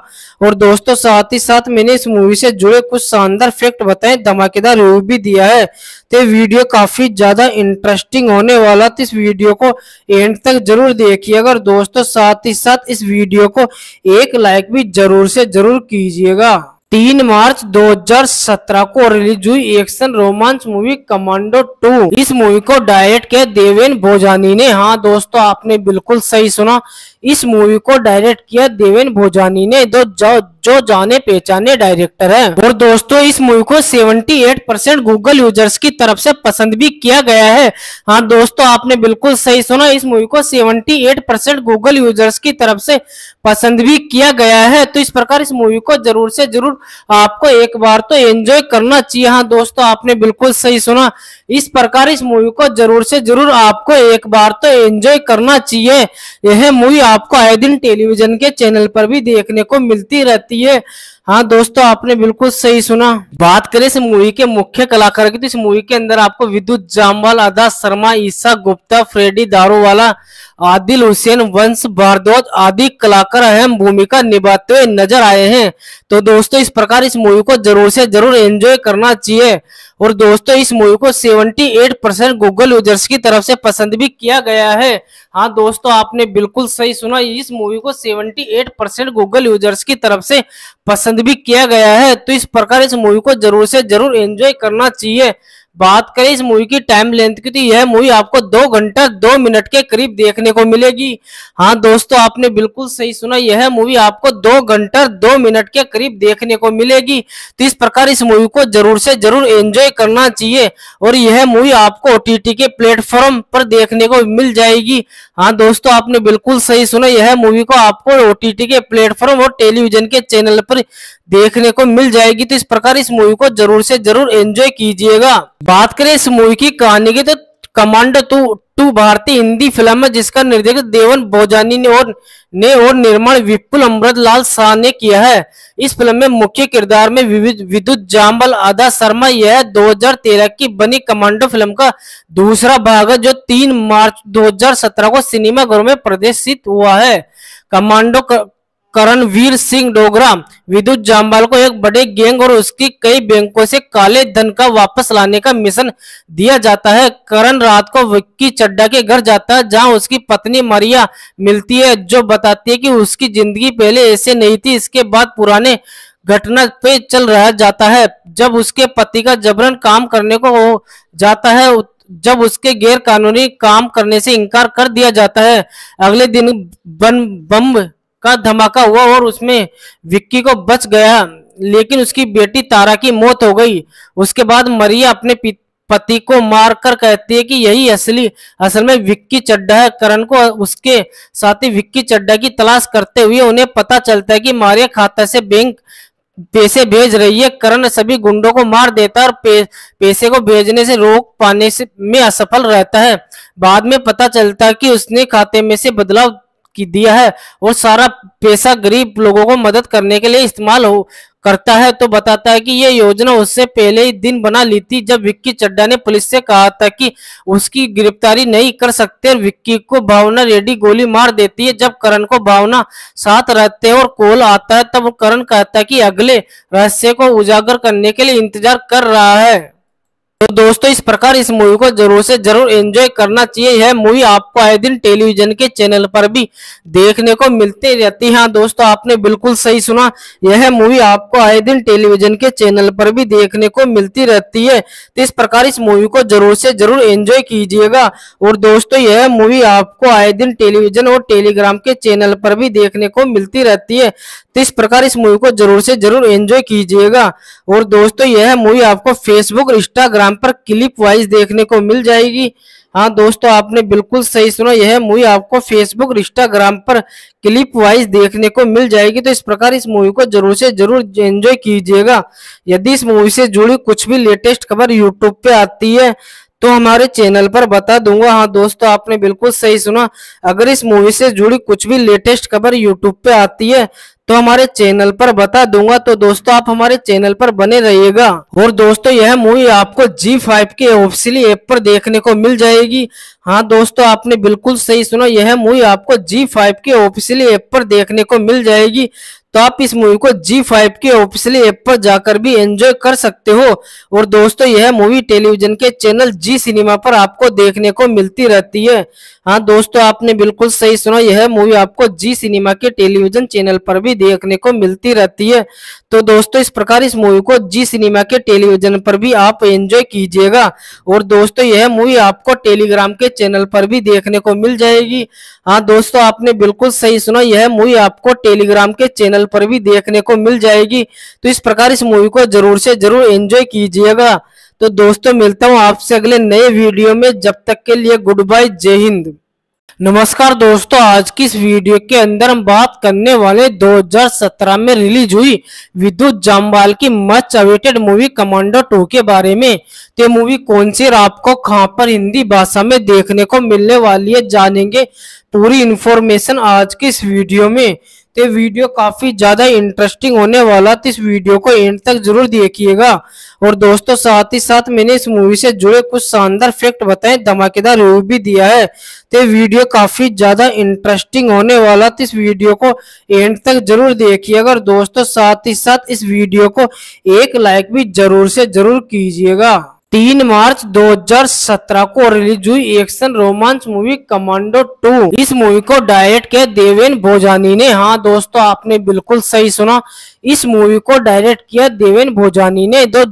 और दोस्तों, साथ ही साथ मैंने इस मूवी से जुड़े कुछ शानदार फैक्ट बताए, धमाकेदार रिव्यू भी दिया है। तो वीडियो काफ़ी ज़्यादा इंटरेस्टिंग होने वाला तो इस वीडियो को एंड तक ज़रूर देखिएगा। और दोस्तों, साथ ही साथ इस वीडियो को एक लाइक भी ज़रूर से ज़रूर कीजिएगा। तीन मार्च 2017 को रिलीज़ हुई एक्शन रोमांस मूवी कमांडो 2 इस मूवी को डायरेक्ट किया देवेन भोजानी ने। हाँ दोस्तों, आपने बिल्कुल सही सुना। इस मूवी को डायरेक्ट किया देवेन भोजानी ने जो, जो जाने पहचाने डायरेक्टर है। और दोस्तों इस मूवी को 78 परसेंट गूगल यूज़र्स की तरफ़ से पसंद भी किया गया है। हाँ दोस्तों आपने बिल्कुल सही सुना इस मूवी को 78 परसेंट गूगल यूज़र्स की तरफ़ से पसंद भी किया गया है। तो इस प्रकार इस मूवी को ज़रूर से ज़रूर आपको एक बार तो एंजॉय करना चाहिए। हाँ दोस्तों आपने बिल्कुल सही सुना इस प्रकार इस मूवी को ज़रूर से ज़रूर आपको एक बार तो एंजॉय करना चाहिए। यह मूवी आपको आए दिन टेलीविज़न के चैनल पर भी देखने को मिलती रहती है। हाँ दोस्तों, आपने बिल्कुल सही सुना। बात करें इस मूवी के मुख्य कलाकार की तो इस मूवी के अंदर आपको विद्युत जामवाल अदा शर्मा, ईसा गुप्ता, फ्रेडी दारूवाला, आदिल हुसैन, वंश भारद्वाज आदि कलाकार अहम भूमिका निभाते हुए नज़र आए हैं। तो दोस्तों, इस प्रकार इस मूवी को ज़रूर से ज़रूर एंजॉय करना चाहिए। और दोस्तों, इस मूवी को 78 परसेंट गूगल यूज़र्स की तरफ़ से पसंद भी किया गया है। हाँ दोस्तों, आपने बिल्कुल सही सुना, इस मूवी को 78 परसेंट गूगल यूज़र्स की तरफ़ से पसंद भी किया गया है तो इस प्रकार इस मूवी को ज़रूर से ज़रूर एंजॉय करना चाहिए। बात करें इस मूवी की टाइम लेंथ की तो यह मूवी आपको दो घंटा, दो मिनट के करीब देखने को मिलेगी। हाँ दोस्तों, आपने बिल्कुल सही सुना, यह मूवी आपको दो घंटा, दो मिनट के करीब देखने को मिलेगी। तो इस प्रकार इस मूवी को ज़रूर से ज़रूर एंजॉय करना चाहिए और यह मूवी आपको ओटीटी के प्लेटफॉर्म पर देखने को मिल जाएगी। हाँ दोस्तों, आपने बिल्कुल सही सुना, यह मूवी को आपको ओटीटी के प्लेटफॉर्म और टेलीविज़न के चैनल पर देखने को मिल जाएगी। तो इस प्रकार इस मूवी को ज़रूर से ज़रूर एंजॉय कीजिएगा। बात करें इस मूवी की कहानी की तो कमांडो टू टू भारतीय हिंदी फ़िल्म है, जिसका निर्देशक देवन भोजानी ने और ने और निर्माण विपुल अमृत लाल शाह ने किया है। इस फ़िल्म में मुख्य किरदार में विद्युत जाम्बल आदा शर्मा, यह 2013 की बनी कमांडो फ़िल्म का दूसरा भाग है, जो 3 मार्च 2017 को सिनेमाघरों में प्रदर्शित हुआ है। कमांडो करणवीर सिंह डोगरा, विद्युत जामवाल को एक बड़े गैंग और उसकी कई बैंकों से काले धन का वापस लाने का मिशन दिया जाता है। करण रात को विक्की चड्डा के घर जाता है, जहाँ उसकी पत्नी मारिया मिलती है, जो बताती है कि उसकी ज़िंदगी पहले ऐसे नहीं थी, इसके बाद पुराने घटना पे चल रहा जाता है। जब उसके पति का जबरन काम करने को जाता है जब उसके गैर कानूनी काम करने से इनकार कर दिया जाता है। अगले दिन बम बम का धमाका हुआ और उसमें विक्की को बच गया। लेकिन उसकी बेटी तारा की मौत हो गई। उसके बाद मरिया अपने पति को मारकर कहती है कि यही असली असल में विक्की चड्डा है। करण को उसके साथी विक्की चड्डा की तलाश करते हुए उन्हें पता चलता है कि मारिया खाता से बैंक पैसे भेज रही है। करण सभी गुंडों को मार देता है और पे, पैसे को भेजने से रोक पाने से में असफल रहता है। बाद में पता चलता है कि उसने खाते में से बदलाव दिया है और सारा पैसा गरीब लोगों को मदद करने के लिए इस्तेमाल हो, करता है तो बताता है कि ये योजना उससे पहले ही दिन बना ली थी, जब विक्की चड्डा ने पुलिस से कहा था कि उसकी गिरफ्तारी नहीं कर सकते विक्की को भावना रेडी गोली मार देती है। जब करण को भावना साथ रहते और कॉल आता है, तब करण कहता है कि अगले रहस्य को उजागर करने के लिए इंतज़ार कर रहा है। तो दोस्तों, इस प्रकार इस मूवी को ज़रूर से ज़रूर एंजॉय करना चाहिए। यह मूवी आपको आए दिन टेलीविज़न के चैनल पर भी देखने को मिलती रहती है। हाँ दोस्तों, आपने बिल्कुल सही सुना। यह मूवी आपको आए दिन टेलीविज़न के चैनल पर भी देखने को मिलती रहती है। तो इस प्रकार इस मूवी को ज़रूर से ज़रूर एंजॉय कीजिएगा। और दोस्तों, यह मूवी आपको आए दिन टेलीविज़न और टेलीग्राम के चैनल पर भी देखने को मिलती रहती है। तो इस प्रकार इस मूवी को ज़रूर से ज़रूर एंजॉय कीजिएगा। और दोस्तों, यह मूवी आपको फेसबुक इंस्टाग्राम पर क्लिप वाइज देखने को मिल जाएगी। हाँ दोस्तों, आपने बिल्कुल सही सुना। यह मूवी आपको फेसबुक इंस्टाग्राम पर क्लिप वाइज देखने को मिल जाएगी। तो इस प्रकार इस मूवी को ज़रूर से ज़रूर एंजॉय कीजिएगा। यदि इस मूवी से जुड़ी कुछ भी लेटेस्ट खबर यूट्यूब पे आती है तो हमारे चैनल पर बता दूँगा। हाँ दोस्तों, आपने बिल्कुल सही सुना। अगर इस मूवी से जुड़ी कुछ भी लेटेस्ट खबर यूट्यूब पे आती है तो हमारे चैनल पर बता दूँगा। तो दोस्तों, आप हमारे चैनल पर बने रहिएगा। और दोस्तों, यह मूवी आपको जी फाइव के ऑफिसियली ऐप पर देखने को मिल जाएगी। हाँ दोस्तों, आपने बिल्कुल सही सुना, यह मूवी आपको जी फाइव के ऑफिशियली ऐप पर देखने को मिल जाएगी। तो आप इस मूवी को जी फाइव के ऑफिशियली ऐप पर जाकर भी एंजॉय कर सकते हो। और दोस्तों, यह मूवी टेलीविज़न के चैनल जी सिनेमा पर आपको देखने को मिलती रहती है। हाँ दोस्तों, आपने बिल्कुल सही सुना, यह मूवी आपको जी सिनेमा के टेलीविज़न चैनल पर भी देखने को मिलती रहती है। तो दोस्तों, इस प्रकार इस मूवी को जी सिनेमा के टेलीविज़न पर भी आप एंजॉय कीजिएगा और दोस्तों, यह मूवी आपको टेलीग्राम के चैनल पर भी देखने को मिल जाएगी। हाँ दोस्तों, आपने बिल्कुल सही सुना, यह मूवी आपको टेलीग्राम के चैनल पर भी देखने को मिल जाएगी। तो इस प्रकार इस मूवी को ज़रूर से ज़रूर एंजॉय कीजिएगा। तो दोस्तों, मिलता हूँ आपसे अगले नए वीडियो में। जब तक के लिए गुड बाय, जय हिंद। नमस्कार दोस्तों, आज की इस वीडियो के अंदर हम बात करने वाले 2017 में रिलीज़ हुई विद्युत जामवाल की much awaited movie Commando two के बारे में। तो मूवी कौन सी आपको कहाँ पर हिंदी भाषा में देखने को मिलने वाली है, जानेंगे। पूरी इन्फॉर्मेशन आज की इस वीडियो में। तो वीडियो काफ़ी ज़्यादा इंटरेस्टिंग होने वाला तो इस वीडियो को एंड तक ज़रूर देखिएगा। और दोस्तों, साथ ही साथ मैंने इस मूवी से जुड़े कुछ शानदार फैक्ट बताए, धमाकेदार रिव्यू भी दिया है। तो वीडियो काफ़ी ज़्यादा इंटरेस्टिंग होने वाला तो इस वीडियो को एंड तक ज़रूर देखिएगा। और दोस्तों, साथ ही साथ इस वीडियो को एक लाइक भी ज़रूर से ज़रूर कीजिएगा। तीन मार्च 2017 को रिलीज़ हुई एक्शन रोमांस मूवी कमांडो 2 इस मूवी को डायरेक्ट किया देवेन भोजानी ने। हाँ दोस्तों, आपने बिल्कुल सही सुना। इस मूवी को डायरेक्ट किया देवेन भोजानी ने जो,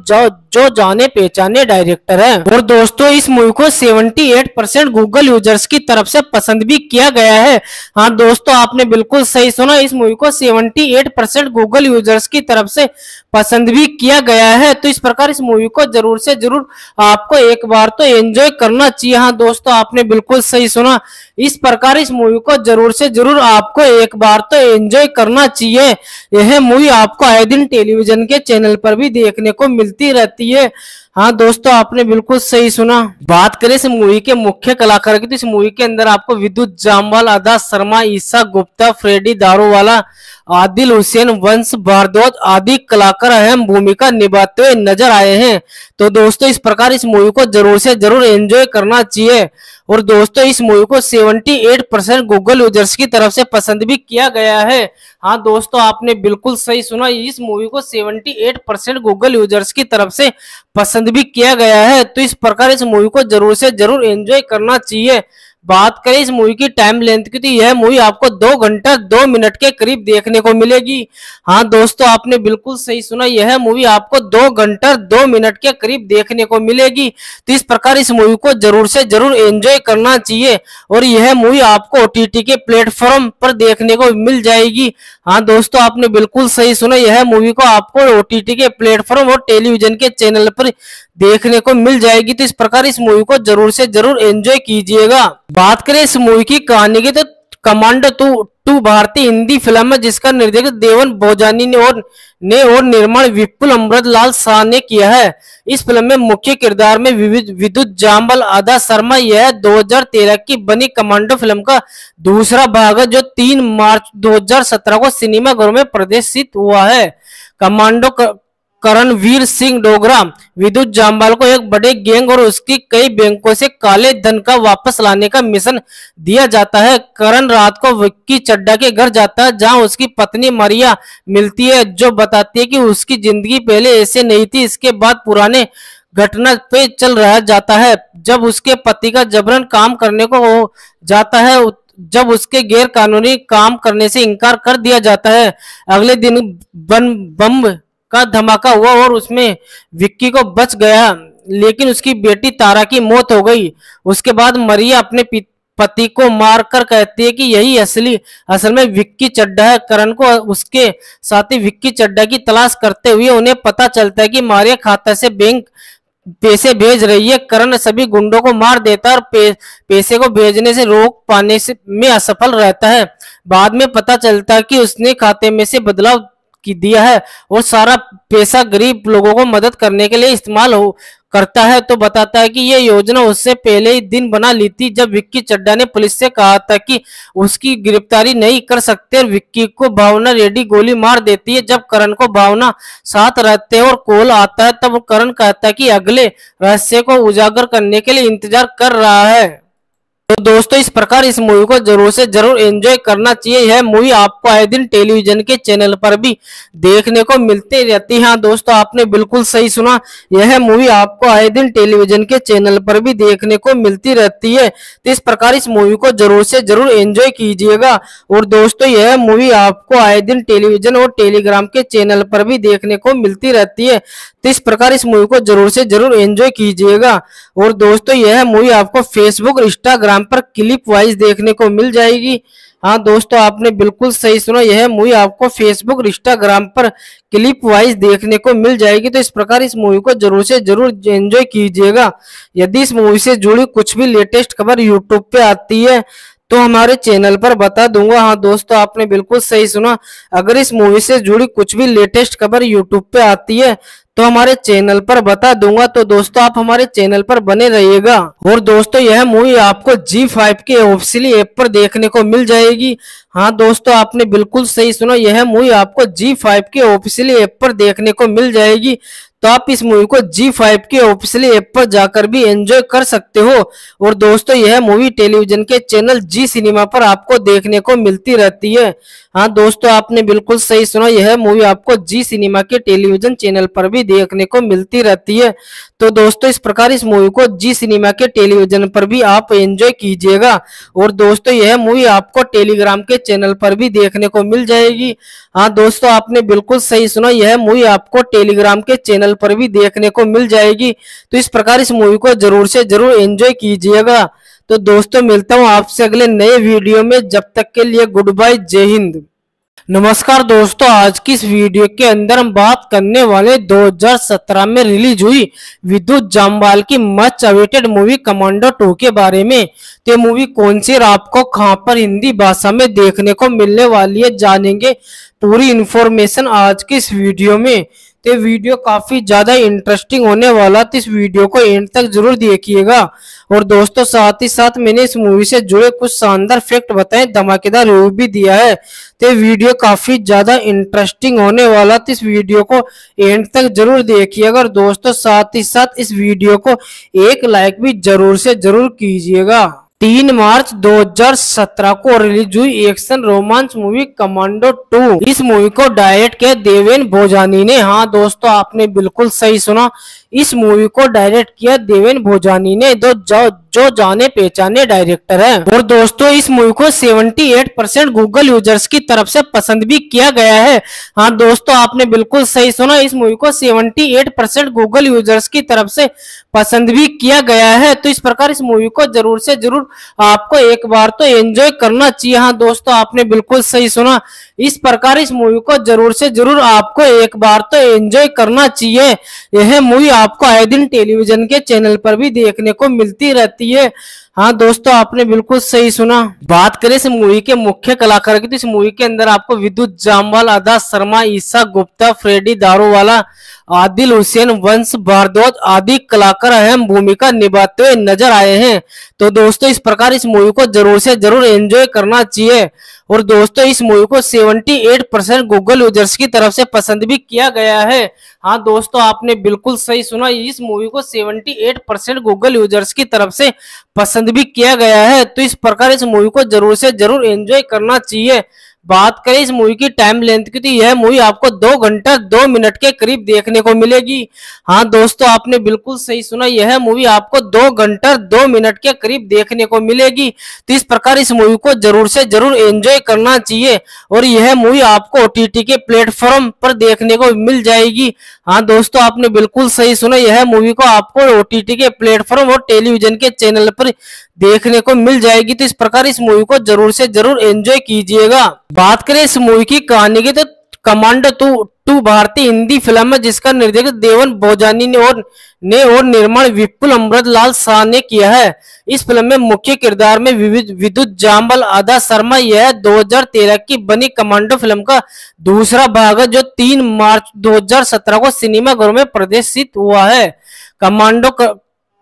जो जाने पहचाने डायरेक्टर है। और दोस्तों इस मूवी को 78 परसेंट गूगल यूज़र्स की तरफ़ से पसंद भी किया गया है। हाँ दोस्तों आपने बिल्कुल सही सुना इस मूवी को 78 परसेंट गूगल यूज़र्स की तरफ़ से पसंद भी किया गया है। तो इस प्रकार इस मूवी को ज़रूर से ज़रूर आपको एक बार तो एंजॉय करना चाहिए। हाँ दोस्तों आपने बिल्कुल सही सुना इस प्रकार इस मूवी को ज़रूर से ज़रूर आपको एक बार तो एंजॉय करना चाहिए। यह मूवी आपको आए दिन टेलीविज़न के चैनल पर भी देखने को मिलती रहती है। हाँ दोस्तों, आपने बिल्कुल सही सुना। बात करें इस मूवी के मुख्य कलाकार की तो इस मूवी के अंदर आपको विद्युत जामवाल अदा शर्मा, ईसा गुप्ता, फ्रेडी दारूवाला, आदिल हुसैन, वंश भारद्वाज आदि कलाकार अहम भूमिका निभाते हुए नज़र आए हैं। तो दोस्तों, इस प्रकार इस मूवी को ज़रूर से ज़रूर एंजॉय करना चाहिए। और दोस्तों, इस मूवी को 78 परसेंट गूगल यूज़र्स की तरफ़ से पसंद भी किया गया है। हाँ दोस्तों, आपने बिल्कुल सही सुना, इस मूवी को 78 परसेंट गूगल यूज़र्स की तरफ़ से पसंद भी किया गया है तो इस प्रकार इस मूवी को ज़रूर से ज़रूर एंजॉय करना चाहिए। बात करें इस मूवी की टाइम लेंथ की तो यह मूवी आपको दो घंटा, दो मिनट के करीब देखने को मिलेगी। हाँ दोस्तों, आपने बिल्कुल सही सुना, यह मूवी आपको दो घंटा, दो मिनट के करीब देखने को मिलेगी। तो इस प्रकार इस मूवी को ज़रूर से ज़रूर एंजॉय करना चाहिए और यह मूवी आपको ओटीटी के प्लेटफॉर्म पर देखने को मिल जाएगी। हाँ दोस्तों, आपने बिल्कुल सही सुना, यह मूवी को आपको ओटीटी के प्लेटफॉर्म और टेलीविज़न के चैनल पर देखने को मिल जाएगी। तो इस प्रकार इस मूवी को ज़रूर से ज़रूर एंजॉय कीजिएगा। बात करें इस मूवी की कहानी की तो कमांडो टू टू भारतीय हिंदी फ़िल्म है, जिसका निर्देशक देवन भोजानी ने और ने और निर्माण विपुल अमृत लाल शाह ने किया है। इस फ़िल्म में मुख्य किरदार में विद्युत जाम्बल आदा शर्मा, यह 2013 की बनी कमांडो फ़िल्म का दूसरा भाग है, जो 3 मार्च 2017 को सिनेमाघरों में प्रदर्शित हुआ है। कमांडो करणवीर सिंह डोगरा, विद्युत जामवाल को एक बड़े गैंग और उसकी कई बैंकों से काले धन का वापस लाने का मिशन दिया जाता है। करण रात को विक्की चड्डा के घर जाता है, जहाँ उसकी पत्नी मरिया मिलती है, जो बताती है कि उसकी ज़िंदगी पहले ऐसे नहीं थी, इसके बाद पुराने घटना पे चल रहा जाता है। जब उसके पति का जबरन काम करने को जाता है जब उसके गैर कानूनी काम करने से इनकार कर दिया जाता है। अगले दिन बम का धमाका हुआ और उसमें विक्की को बच गया। लेकिन उसकी बेटी तारा की मौत हो गई। उसके बाद मरिया अपने पति को मारकर कहती है कि यही असली असल में विक्की चड्डा है। करण को उसके साथी विक्की चड्डा की तलाश करते हुए उन्हें पता चलता है कि मारिया खाता से बैंक पैसे भेज रही है। करण सभी गुंडों को मार देता है और पे, पैसे को भेजने से रोक पाने से में असफल रहता है। बाद में पता चलता है कि उसने खाते में से बदलाव दिया है और सारा पैसा गरीब लोगों को मदद करने के लिए इस्तेमाल हो, करता है तो बताता है कि ये योजना उससे पहले ही दिन बना ली थी, जब विक्की चड्डा ने पुलिस से कहा था कि उसकी गिरफ्तारी नहीं कर सकते विक्की को भावना रेडी गोली मार देती है, जब करण को भावना साथ रहते और कॉल आता है, तब करण कहता है कि अगले रहस्य को उजागर करने के लिए इंतज़ार कर रहा है। तो दोस्तों, इस प्रकार इस मूवी को ज़रूर से ज़रूर एंजॉय करना चाहिए। यह मूवी आपको आए दिन टेलीविज़न के चैनल पर भी देखने को मिलती रहती है। हाँ दोस्तों, आपने बिल्कुल सही सुना। यह मूवी आपको आए दिन टेलीविज़न के चैनल पर भी देखने को मिलती रहती है। तो इस प्रकार इस मूवी को ज़रूर से ज़रूर एंजॉय कीजिएगा। और दोस्तों, यह मूवी आपको आए दिन टेलीविज़न और टेलीग्राम के चैनल पर भी देखने को मिलती रहती है। तो इस प्रकार इस मूवी को ज़रूर से ज़रूर एंजॉय कीजिएगा। और दोस्तों, यह मूवी आपको फेसबुक इंस्टाग्राम पर क्लिप वाइज देखने को मिल जाएगी। हाँ दोस्तों, आपने बिल्कुल सही सुना, यह मूवी आपको फेसबुक इंस्टाग्राम पर क्लिप वाइज देखने को मिल जाएगी। तो इस प्रकार इस मूवी को ज़रूर से ज़रूर एंजॉय कीजिएगा। यदि इस मूवी से जुड़ी कुछ भी लेटेस्ट खबर यूट्यूब पे आती है तो हमारे चैनल पर बता दूँगा। हाँ दोस्तों, आपने बिल्कुल सही सुना। अगर इस मूवी से जुड़ी कुछ भी लेटेस्ट खबर यूट्यूब पे आती है तो हमारे चैनल पर बता दूँगा। तो दोस्तों, आप हमारे चैनल पर बने रहिएगा। और दोस्तों, यह मूवी आपको जी फाइव के ऑफिशियली ऐप पर देखने को मिल जाएगी। हाँ दोस्तों, आपने बिल्कुल सही सुना, यह मूवी आपको जी फाइव के ऑफिशियली ऐप पर देखने को मिल जाएगी। तो आप इस मूवी को जी फाइव के ऑफिशियली ऐप पर जाकर भी एंजॉय कर सकते हो। और दोस्तों, यह मूवी टेलीविज़न के चैनल जी सिनेमा पर आपको देखने को मिलती रहती है। हाँ दोस्तों, आपने बिल्कुल सही सुना, यह मूवी आपको जी सिनेमा के टेलीविज़न चैनल पर भी देखने को मिलती रहती है। तो दोस्तों, इस प्रकार इस मूवी को जी सिनेमा के टेलीविज़न पर भी आप एंजॉय कीजिएगा। और दोस्तों, यह मूवी आपको टेलीग्राम के चैनल पर भी देखने को मिल जाएगी। हाँ दोस्तों, आपने बिल्कुल सही सुना, यह मूवी आपको टेलीग्राम के चैनल पर भी देखने को मिल जाएगी। तो इस प्रकार इस मूवी को ज़रूर से ज़रूर एंजॉय कीजिएगा। तो दोस्तों, मिलता हूँ आपसे अगले नए वीडियो में। जब तक के लिए गुड बाय जय हिंद। नमस्कार दोस्तों, आज की इस वीडियो के अंदर हम बात करने वाले 2017 में रिलीज़ हुई विद्युत जामवाल की much awaited movie commando two के बारे में। तो मूवी कौन सी आपको कहाँ पर हिंदी भाषा में देखने को मिलने वाली है, जानेंगे। पूरी इंफॉर्मेशन आज की इस वीडियो में। तो वीडियो काफ़ी ज़्यादा इंटरेस्टिंग होने वाला तो इस वीडियो को एंड तक ज़रूर देखिएगा। और दोस्तों, साथ ही साथ मैंने इस मूवी से जुड़े कुछ शानदार फैक्ट बताए, धमाकेदार रिव्यू भी दिया है। तो वीडियो काफ़ी ज़्यादा इंटरेस्टिंग होने वाला तो इस वीडियो को एंड तक ज़रूर देखिएगा और दोस्तों, साथ ही साथ इस वीडियो को एक लाइक भी ज़रूर से ज़रूर कीजिएगा। तीन मार्च 2017 को रिलीज़ हुई एक्शन रोमांस मूवी कमांडो 2 इस मूवी को डायरेक्ट किया देवेन भोजानी ने। हाँ दोस्तों आपने बिल्कुल सही सुना। इस मूवी को डायरेक्ट किया देवेन भोजानी ने। दो जो, जो जाने पहचाने डायरेक्टर है। और दोस्तों, इस मूवी को 78 परसेंट गूगल यूज़र्स की तरफ़ से पसंद भी किया गया है। हाँ दोस्तों, आपने बिल्कुल सही सुना, इस मूवी को 78 परसेंट गूगल यूज़र्स की तरफ़ से पसंद भी किया गया है। तो इस प्रकार इस मूवी को ज़रूर से ज़रूर आपको एक बार तो एंजॉय करना चाहिए। हाँ दोस्तों, आपने बिल्कुल सही सुना, इस प्रकार इस मूवी को ज़रूर से ज़रूर आपको एक बार तो एंजॉय करना चाहिए। यह मूवी आपको आए दिन टेलीविज़न के चैनल पर भी देखने को मिलती रहती है। हाँ दोस्तों, आपने बिल्कुल सही सुना। बात करें इस मूवी के मुख्य कलाकार की तो इस मूवी के अंदर आपको विद्युत जामवाल अदा शर्मा, ईसा गुप्ता, फ्रेडी दारूवाला आदिल हुसैन, वंश भारद्वाज आदि कलाकार अहम भूमिका निभाते हुए नज़र आए हैं। तो दोस्तों, इस प्रकार इस मूवी को ज़रूर से ज़रूर एंजॉय करना चाहिए। और दोस्तों, इस मूवी को 78 परसेंट गूगल यूज़र्स की तरफ़ से पसंद भी किया गया है। हाँ दोस्तों, आपने बिल्कुल सही सुना, इस मूवी को 78 परसेंट गूगल यूज़र्स की तरफ़ से पसंद भी किया गया है। तो इस प्रकार इस मूवी को ज़रूर से ज़रूर एंजॉय करना चाहिए। बात करें इस मूवी की टाइम लेंथ की तो यह मूवी आपको दो घंटा, दो मिनट के करीब देखने को मिलेगी। हाँ दोस्तों, आपने बिल्कुल सही सुना, यह मूवी आपको दो घंटा, दो मिनट के करीब देखने को मिलेगी। तो इस प्रकार इस मूवी को ज़रूर से ज़रूर एंजॉय करना चाहिए और यह मूवी आपको ओटीटी के प्लेटफॉर्म पर देखने को मिल जाएगी। हाँ दोस्तों, आपने बिल्कुल सही सुना, यह मूवी को आपको ओटीटी के प्लेटफॉर्म और टेलीविज़न के चैनल पर देखने को मिल जाएगी। तो इस प्रकार इस मूवी को ज़रूर से ज़रूर एंजॉय कीजिएगा। बात करें इस मूवी की कहानी की तो कमांडो टू टू भारतीय हिंदी फ़िल्म है, जिसका निर्देशन देवन भोजानी ने और ने और निर्माण विपुल अमृत लाल शाह ने किया है। इस फ़िल्म में मुख्य किरदार में विद्युत जाम्बल आदा शर्मा, यह 2013 की बनी कमांडो फ़िल्म का दूसरा भाग है, जो 3 मार्च 2017 को सिनेमाघरों में प्रदर्शित हुआ है। कमांडो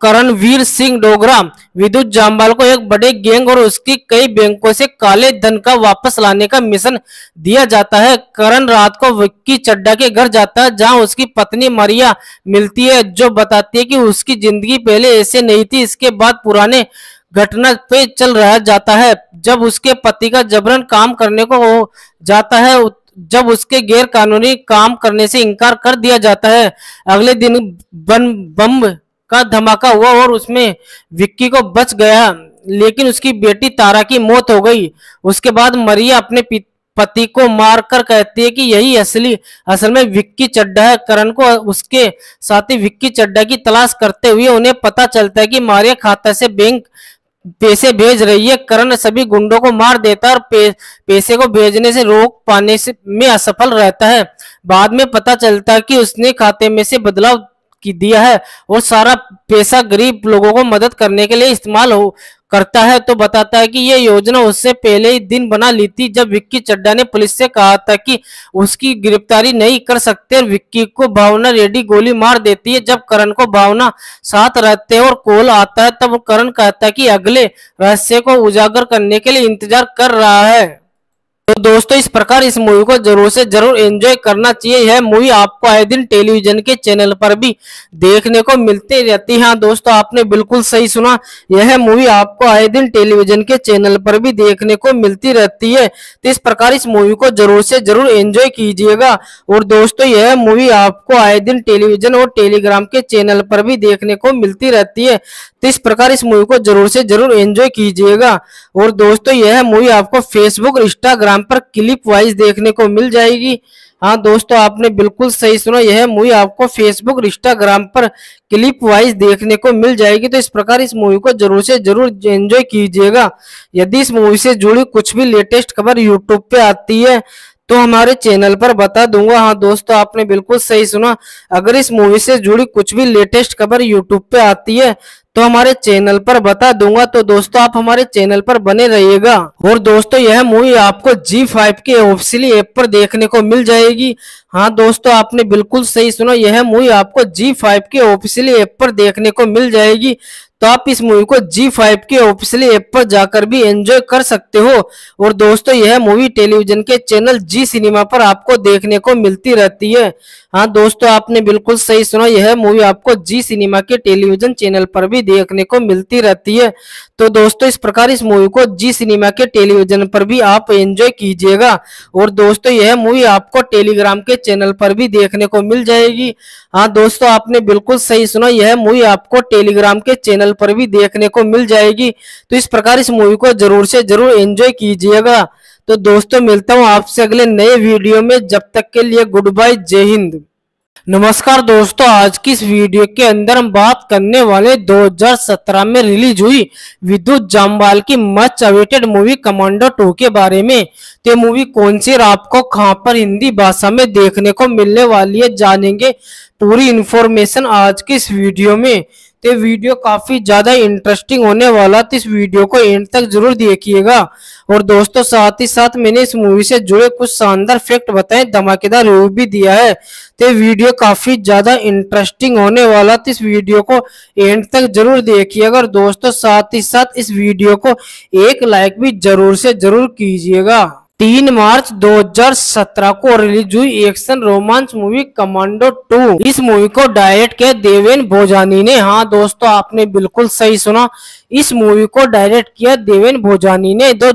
करणवीर सिंह डोगरा, विद्युत जामवाल को एक बड़े गैंग और उसकी कई बैंकों से काले धन का वापस लाने का मिशन दिया जाता है। करण रात को विक्की चड्डा के घर जाता है, जहाँ उसकी पत्नी मरिया मिलती है, जो बताती है कि उसकी ज़िंदगी पहले ऐसे नहीं थी, इसके बाद पुराने घटना पे चल रहा जाता है। जब उसके पति का जबरन काम करने को जाता है जब उसके गैर कानूनी काम करने से इनकार कर दिया जाता है। अगले दिन बम का धमाका हुआ और उसमें विक्की को बच गया। लेकिन उसकी बेटी तारा की मौत हो गई। उसके बाद मरिया अपने पति को मारकर कहती है कि यही असली असल में विक्की चड्डा है। करण को उसके साथी विक्की चड्डा की तलाश करते हुए उन्हें पता चलता है कि मारिया खाता से बैंक पैसे भेज रही है। करण सभी गुंडों को मार देता है और पे, पैसे को भेजने से रोक पाने से में असफल रहता है। बाद में पता चलता है कि उसने खाते में से बदलाव की दिया है और सारा पैसा गरीब लोगों को मदद करने के लिए इस्तेमाल हो, करता है तो बताता है कि ये योजना उससे पहले ही दिन बना ली थी, जब विक्की चड्डा ने पुलिस से कहा था कि उसकी गिरफ्तारी नहीं कर सकते विक्की को भावना रेडी गोली मार देती है, जब करण को भावना साथ रहते और कॉल आता है, तब करण कहता है कि अगले रहस्य को उजागर करने के लिए इंतज़ार कर रहा है। तो दोस्तों, इस प्रकार इस मूवी को ज़रूर से ज़रूर एंजॉय करना चाहिए। यह मूवी आपको आए दिन टेलीविज़न के चैनल पर भी देखने को मिलती रहती है। हाँ दोस्तों, आपने बिल्कुल सही सुना। यह मूवी आपको आए दिन टेलीविज़न के चैनल पर भी देखने को मिलती रहती है। तो इस प्रकार इस मूवी को ज़रूर से ज़रूर एंजॉय कीजिएगा। और दोस्तों, यह मूवी आपको आए दिन टेलीविज़न और टेलीग्राम के चैनल पर भी देखने को मिलती रहती है। तो इस प्रकार इस मूवी को ज़रूर से ज़रूर एंजॉय कीजिएगा। और दोस्तों, यह मूवी आपको फेसबुक इंस्टाग्राम पर क्लिप वाइज देखने को मिल जाएगी। हाँ दोस्तों, आपने बिल्कुल सही सुना, यह मूवी आपको फेसबुक इंस्टाग्राम पर क्लिप वाइज देखने को मिल जाएगी। तो इस प्रकार इस मूवी को ज़रूर से ज़रूर एंजॉय कीजिएगा। यदि इस मूवी से जुड़ी कुछ भी लेटेस्ट खबर यूट्यूब पे आती है तो हमारे चैनल पर बता दूँगा। हाँ दोस्तों, आपने बिल्कुल सही सुना। अगर इस मूवी से जुड़ी कुछ भी लेटेस्ट खबर यूट्यूब पे आती है तो हमारे चैनल पर बता दूँगा। तो दोस्तों, आप हमारे चैनल पर बने रहिएगा। और दोस्तों, यह मूवी आपको जी फाइव के ऑफिसियली ऐप पर देखने को मिल जाएगी। हाँ दोस्तों, आपने बिल्कुल सही सुना। यह मूवी आपको जी फाइव के ऑफिसियली ऐप पर देखने को मिल जाएगी। तो आप इस मूवी को जी फाइव के ऑफिशियली ऐप पर जाकर भी एंजॉय कर सकते हो। और दोस्तों, यह मूवी टेलीविज़न के चैनल जी सिनेमा पर आपको देखने को मिलती रहती है। हाँ दोस्तों, आपने बिल्कुल सही सुना, यह मूवी आपको जी सिनेमा के टेलीविज़न चैनल पर भी देखने को मिलती रहती है। तो दोस्तों, इस प्रकार इस मूवी को जी सिनेमा के टेलीविज़न पर भी आप एंजॉय कीजिएगा। और दोस्तों, यह मूवी आपको टेलीग्राम के चैनल पर भी देखने को मिल जाएगी। हाँ दोस्तों, आपने बिल्कुल सही सुना, यह मूवी आपको टेलीग्राम के चैनल पर भी देखने को मिल जाएगी। तो इस प्रकार इस मूवी को ज़रूर से ज़रूर एंजॉय कीजिएगा। तो दोस्तों, मिलता हूँ आपसे अगले नए वीडियो में। जब तक के लिए गुड बाय जय हिंद। नमस्कार दोस्तों, आज की इस वीडियो के अंदर हम बात करने वाले 2017 में रिलीज़ हुई विद्युत जामवाल की much awaited movie commando two के बारे में। तो मूवी कौन सी आपको कहाँ पर हिंदी भाषा में देखने को मिलने वाली है, जानेंगे। पूरी इंफॉर्मेशन आज की इस वीडियो में। तो वीडियो काफ़ी ज़्यादा इंटरेस्टिंग होने वाला तो इस वीडियो को एंड तक ज़रूर देखिएगा। और दोस्तों, साथ ही साथ मैंने इस मूवी से जुड़े कुछ शानदार फैक्ट बताए, धमाकेदार रिव्यू भी दिया है। तो वीडियो काफ़ी ज़्यादा इंटरेस्टिंग होने वाला तो इस वीडियो को एंड तक ज़रूर देखिएगा। और दोस्तों, साथ ही साथ इस वीडियो को एक लाइक भी ज़रूर से ज़रूर कीजिएगा। तीन मार्च 2017 को रिलीज़ हुई एक्शन रोमांस मूवी कमांडो 2 इस मूवी को डायरेक्ट किया देवेन भोजानी ने। हाँ दोस्तों, आपने बिल्कुल सही सुना। इस मूवी को डायरेक्ट किया देवेन भोजानी ने। दो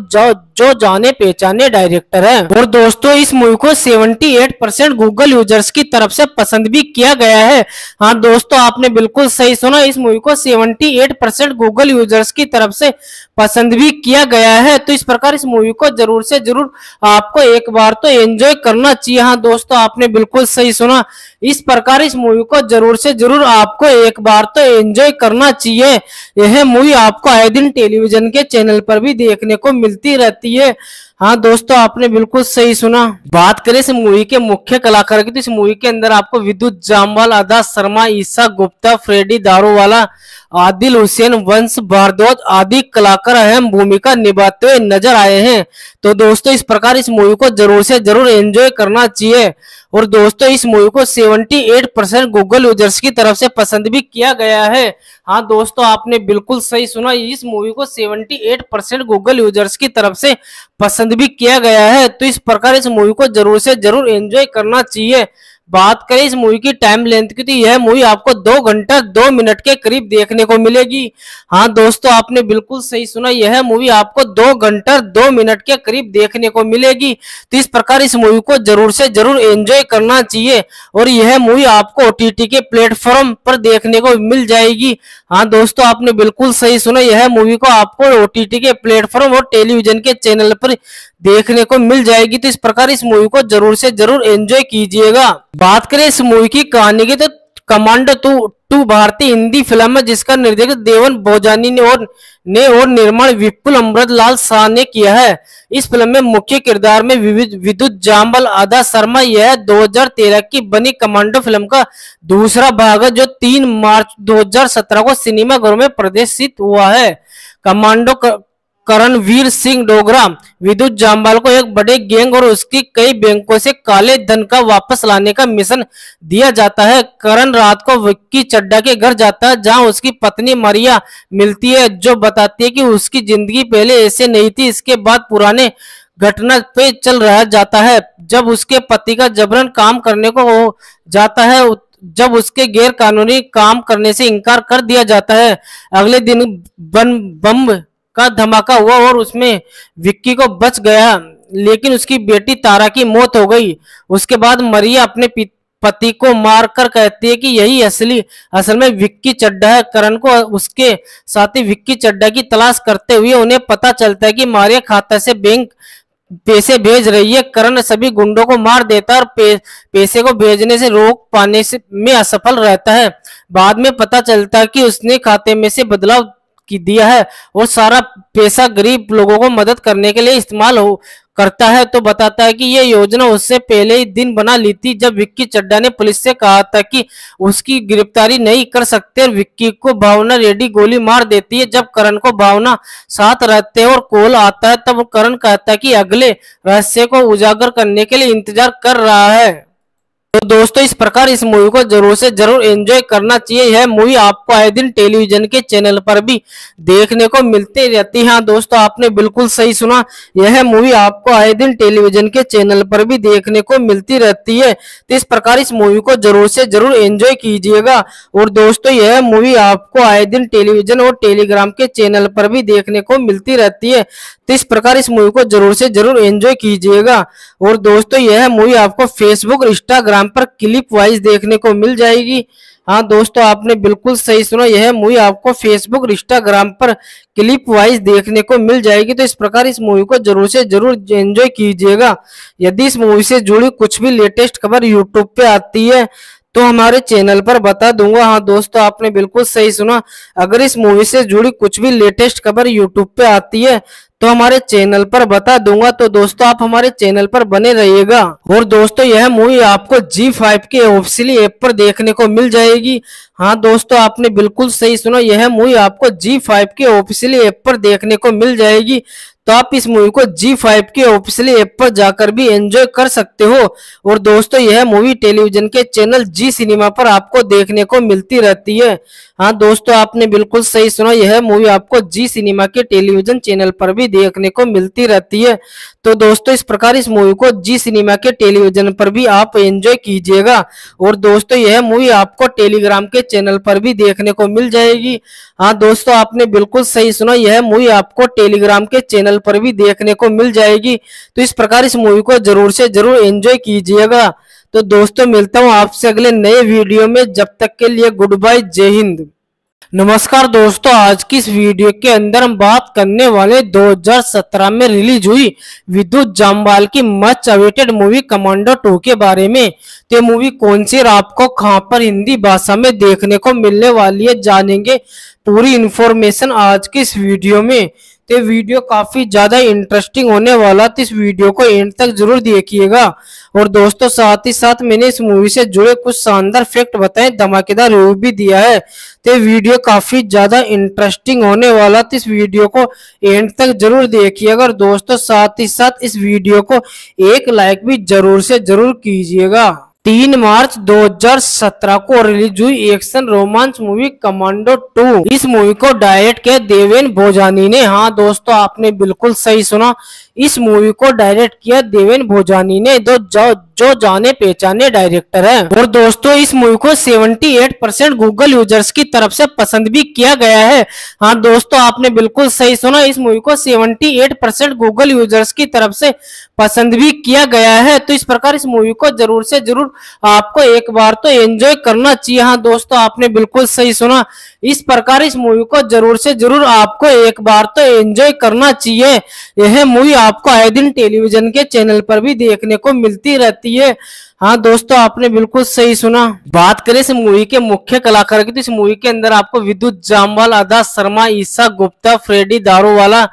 जो, जाने पहचाने डायरेक्टर है। और दोस्तों इस मूवी को 78 परसेंट गूगल यूज़र्स की तरफ़ से पसंद भी किया गया है। हाँ दोस्तों आपने बिल्कुल सही सुना इस मूवी को 78 परसेंट गूगल यूज़र्स की तरफ़ से पसंद भी किया गया है। तो इस प्रकार इस मूवी को ज़रूर से ज़रूर आपको एक बार तो एंजॉय करना चाहिए। हाँ दोस्तों आपने बिल्कुल सही सुना इस प्रकार इस मूवी को ज़रूर से ज़रूर आपको एक बार तो एंजॉय करना चाहिए। यह मूवी आपको आए दिन टेलीविज़न के चैनल पर भी देखने को मिलती रहती रहती है। हाँ दोस्तों, आपने बिल्कुल सही सुना। बात करें इस मूवी के मुख्य कलाकार की तो इस मूवी के अंदर आपको विद्युत जामवाल अदा शर्मा, ईसा गुप्ता, फ्रेडी दारूवाला आदिल हुसैन, वंश भारद्वाज आदि कलाकार अहम भूमिका निभाते हुए नज़र आए हैं। तो दोस्तों, इस प्रकार इस मूवी को ज़रूर से ज़रूर एंजॉय करना चाहिए। और दोस्तों, इस मूवी को 78 परसेंट गूगल यूज़र्स की तरफ़ से पसंद भी किया गया है। हाँ दोस्तों, आपने बिल्कुल सही सुना, इस मूवी को 78 परसेंट गूगल यूज़र्स की तरफ़ से पसंद भी किया गया है। तो इस प्रकार इस मूवी को ज़रूर से ज़रूर एंजॉय करना चाहिए। बात करें इस मूवी की टाइम लेंथ की तो यह मूवी आपको दो घंटा, दो मिनट के करीब देखने को मिलेगी। हाँ दोस्तों, आपने बिल्कुल सही सुना, यह मूवी आपको दो घंटा, दो मिनट के करीब देखने को मिलेगी। तो इस प्रकार इस मूवी को ज़रूर से ज़रूर एंजॉय करना चाहिए और यह मूवी आपको ओटीटी के प्लेटफॉर्म पर देखने को मिल जाएगी। हाँ दोस्तों, आपने बिल्कुल सही सुना, यह मूवी को आपको ओटीटी के प्लेटफॉर्म और टेलीविज़न के चैनल पर देखने को मिल जाएगी। तो इस प्रकार इस मूवी को ज़रूर से ज़रूर एंजॉय कीजिएगा। बात करें इस मूवी की कहानी की तो कमांडो टू टू भारतीय हिंदी फ़िल्म है, जिसका निर्देशन देवन भोजानी ने और ने और निर्माण विपुल अमृत लाल शाह ने किया है। इस फ़िल्म में मुख्य किरदार में विद्युत जाम्बल आदा शर्मा, यह 2013 की बनी कमांडो फ़िल्म का दूसरा भाग है, जो 3 मार्च 2017 को सिनेमाघरों में प्रदर्शित हुआ है। कमांडो करणवीर सिंह डोगरा, विद्युत जामवाल को एक बड़े गैंग और उसकी कई बैंकों से काले धन का वापस लाने का मिशन दिया जाता है। करण रात को विक्की चड्डा के घर जाता है, जहाँ उसकी पत्नी मरिया मिलती है, जो बताती है कि उसकी ज़िंदगी पहले ऐसे नहीं थी, इसके बाद पुराने घटना पे चल रहा जाता है। जब उसके पति का जबरन काम करने को जाता है जब उसके गैर कानूनी काम करने से इनकार कर दिया जाता है। अगले दिन बम का धमाका हुआ और उसमें विक्की को बच गया। लेकिन उसकी बेटी तारा की मौत हो गई। उसके बाद मरिया अपने पति को मारकर कहती है कि यही असली असल में विक्की चड्डा है। करण को उसके साथी विक्की चड्डा की तलाश करते हुए उन्हें पता चलता है कि मारिया खाता से बैंक पैसे भेज रही है। करण सभी गुंडों को मार देता है और पे, पैसे को भेजने से रोक पाने से में असफल रहता है। बाद में पता चलता है कि उसने खाते में से बदलाव की दिया है और सारा पैसा गरीब लोगों को मदद करने के लिए इस्तेमाल हो, करता है तो बताता है कि ये योजना उससे पहले ही दिन बना ली थी, जब विक्की चड्डा ने पुलिस से कहा था कि उसकी गिरफ्तारी नहीं कर सकते विक्की को भावना रेडी गोली मार देती है, जब करण को भावना साथ रहते और कॉल आता है, तब करण कहता है कि अगले रहस्य को उजागर करने के लिए इंतज़ार कर रहा है। तो दोस्तों, इस प्रकार इस मूवी को ज़रूर से ज़रूर एंजॉय करना चाहिए। यह मूवी आपको आए दिन टेलीविज़न के चैनल पर भी देखने को मिलती रहती है। हाँ दोस्तों, आपने बिल्कुल सही सुना। यह मूवी आपको आए दिन टेलीविज़न के चैनल पर भी देखने को मिलती रहती है। तो इस प्रकार इस मूवी को ज़रूर से ज़रूर एंजॉय कीजिएगा। और दोस्तों, यह मूवी आपको आए दिन टेलीविज़न और टेलीग्राम के चैनल पर भी देखने को मिलती रहती है। तो इस प्रकार इस मूवी को ज़रूर से ज़रूर एंजॉय कीजिएगा। और दोस्तों, यह मूवी आपको फेसबुक इंस्टाग्राम पर क्लिप वाइज देखने को मिल जाएगी। हाँ दोस्तों, आपने बिल्कुल सही सुना। यह मूवी आपको फेसबुक इंस्टाग्राम पर क्लिप वाइज देखने को मिल जाएगी। तो इस प्रकार इस मूवी को ज़रूर से ज़रूर एंजॉय कीजिएगा। यदि इस मूवी से जुड़ी कुछ भी लेटेस्ट खबर यूट्यूब पे आती है तो हमारे चैनल पर बता दूँगा। हाँ दोस्तों, आपने बिल्कुल सही सुना। अगर इस मूवी से जुड़ी कुछ भी लेटेस्ट खबर यूट्यूब पे आती है तो हमारे चैनल पर बता दूँगा। तो दोस्तों, आप हमारे चैनल पर बने रहिएगा। और दोस्तों, यह मूवी आपको जी फाइव के ऑफिशियली ऐप पर देखने को मिल जाएगी। हाँ दोस्तों, आपने बिल्कुल सही सुना। यह मूवी आपको जी फाइव के ऑफिशियली ऐप पर देखने को मिल जाएगी। तो आप इस मूवी को जी फाइव के ऑफिशियली ऐप पर जाकर भी एंजॉय कर सकते हो। और दोस्तों, यह मूवी टेलीविज़न के चैनल जी सिनेमा पर आपको देखने को मिलती रहती है। हाँ दोस्तों, आपने बिल्कुल सही सुना, यह मूवी आपको जी सिनेमा के टेलीविज़न चैनल पर भी देखने को मिलती रहती है। तो दोस्तों, इस प्रकार इस मूवी को जी सिनेमा के टेलीविज़न पर भी आप एंजॉय कीजिएगा। और दोस्तों, यह मूवी आपको टेलीग्राम के चैनल पर भी देखने को मिल जाएगी। हाँ दोस्तों, आपने बिल्कुल सही सुना, यह मूवी आपको टेलीग्राम के चैनल पर भी देखने को मिल जाएगी। तो इस प्रकार इस मूवी को ज़रूर से ज़रूर एंजॉय कीजिएगा। तो दोस्तों, मिलता हूँ आपसे अगले नए वीडियो में। जब तक के लिए गुड बाय जय हिंद। नमस्कार दोस्तों, आज की इस वीडियो के अंदर हम बात करने वाले 2017 में रिलीज़ हुई विद्युत जामवाल की much awaited movie commando two के बारे में। तो मूवी कौन सी आपको कहाँ पर हिंदी भाषा में देखने को मिलने वाली है, जानेंगे। पूरी इन्फॉर्मेशन आज की इस वीडियो में। तो वीडियो काफ़ी ज़्यादा इंटरेस्टिंग होने वाला तो इस वीडियो को एंड तक ज़रूर देखिएगा। और दोस्तों, साथ ही साथ मैंने इस मूवी से जुड़े कुछ शानदार फैक्ट बताए, धमाकेदार रिव्यू भी दिया है। तो वीडियो काफ़ी ज़्यादा इंटरेस्टिंग होने वाला तो इस वीडियो को एंड तक ज़रूर देखिएगा। और दोस्तों, साथ ही साथ इस वीडियो को एक लाइक भी ज़रूर से ज़रूर कीजिएगा। तीन मार्च 2017 को रिलीज़ हुई एक्शन रोमांस मूवी कमांडो 2 इस मूवी को डायरेक्ट किया देवेन भोजानी ने। हाँ दोस्तों, आपने बिल्कुल सही सुना। इस मूवी को डायरेक्ट किया देवेन भोजानी ने जो, जो जाने पहचाने डायरेक्टर है। और दोस्तों इस मूवी को 78 परसेंट गूगल यूज़र्स की तरफ़ से पसंद भी किया गया है। हाँ दोस्तों आपने बिल्कुल सही सुना इस मूवी को 78 परसेंट गूगल यूज़र्स की तरफ़ से पसंद भी किया गया है। तो इस प्रकार इस मूवी को ज़रूर से ज़रूर आपको एक बार तो एंजॉय करना चाहिए। हाँ दोस्तों आपने बिल्कुल सही सुना इस प्रकार इस मूवी को ज़रूर से ज़रूर आपको एक बार तो एंजॉय करना चाहिए। यह मूवी आपको आए दिन टेलीविज़न के चैनल पर भी देखने को मिलती रहती है। हाँ दोस्तों, आपने बिल्कुल सही सुना। बात करें इस मूवी के मुख्य कलाकार की तो इस मूवी के अंदर आपको विद्युत जामवाल आदा शर्मा, ईसा गुप्ता, फ्रेडी दारूवाला,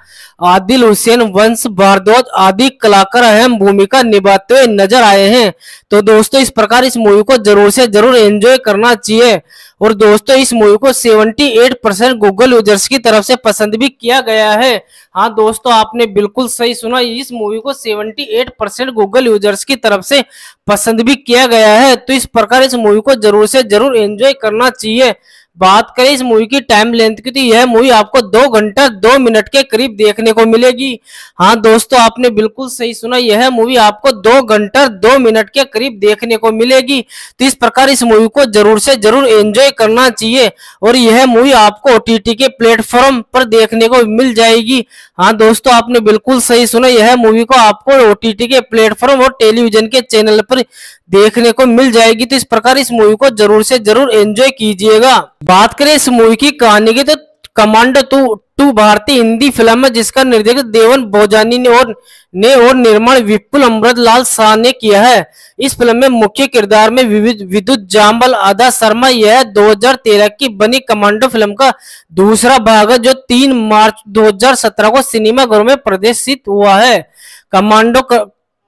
आदिल हुसैन, वंश भारद्वाज आदि कलाकार अहम भूमिका निभाते हुए नज़र आए हैं। तो दोस्तों, इस प्रकार इस मूवी को ज़रूर से ज़रूर एंजॉय करना चाहिए। और दोस्तों, इस मूवी को 78 परसेंट गूगल यूज़र्स की तरफ़ से पसंद भी किया गया है। हाँ दोस्तों, आपने बिल्कुल सही सुना, इस मूवी को 78 परसेंट गूगल यूज़र्स की तरफ़ से पसंद भी किया गया है तो इस प्रकार इस मूवी को ज़रूर से ज़रूर एंजॉय करना चाहिए। बात करें इस मूवी की टाइम लेंथ की तो यह मूवी आपको दो घंटा, दो मिनट के करीब देखने को मिलेगी। हाँ दोस्तों, आपने बिल्कुल सही सुना, यह मूवी आपको दो घंटा, दो मिनट के करीब देखने को मिलेगी। तो इस प्रकार इस मूवी को ज़रूर से ज़रूर एंजॉय करना चाहिए और यह मूवी आपको ओटीटी के प्लेटफॉर्म पर देखने को मिल जाएगी। हाँ दोस्तों, आपने बिल्कुल सही सुना, यह मूवी को आपको ओटीटी के प्लेटफॉर्म और टेलीविज़न के चैनल पर देखने को मिल जाएगी। तो इस प्रकार इस मूवी को ज़रूर से ज़रूर एंजॉय कीजिएगा। बात करें इस मूवी की कहानी की तो कमांडो टू टू भारतीय हिंदी फ़िल्म है, जिसका निर्देशक देवन भोजानी ने और ने और निर्माण विपुल अमृत लाल शाह ने किया है। इस फ़िल्म में मुख्य किरदार में विद्युत जाम्बल आदा शर्मा, यह 2013 की बनी कमांडो फ़िल्म का दूसरा भाग है, जो 3 मार्च 2017 को सिनेमाघरों में प्रदर्शित हुआ है। कमांडो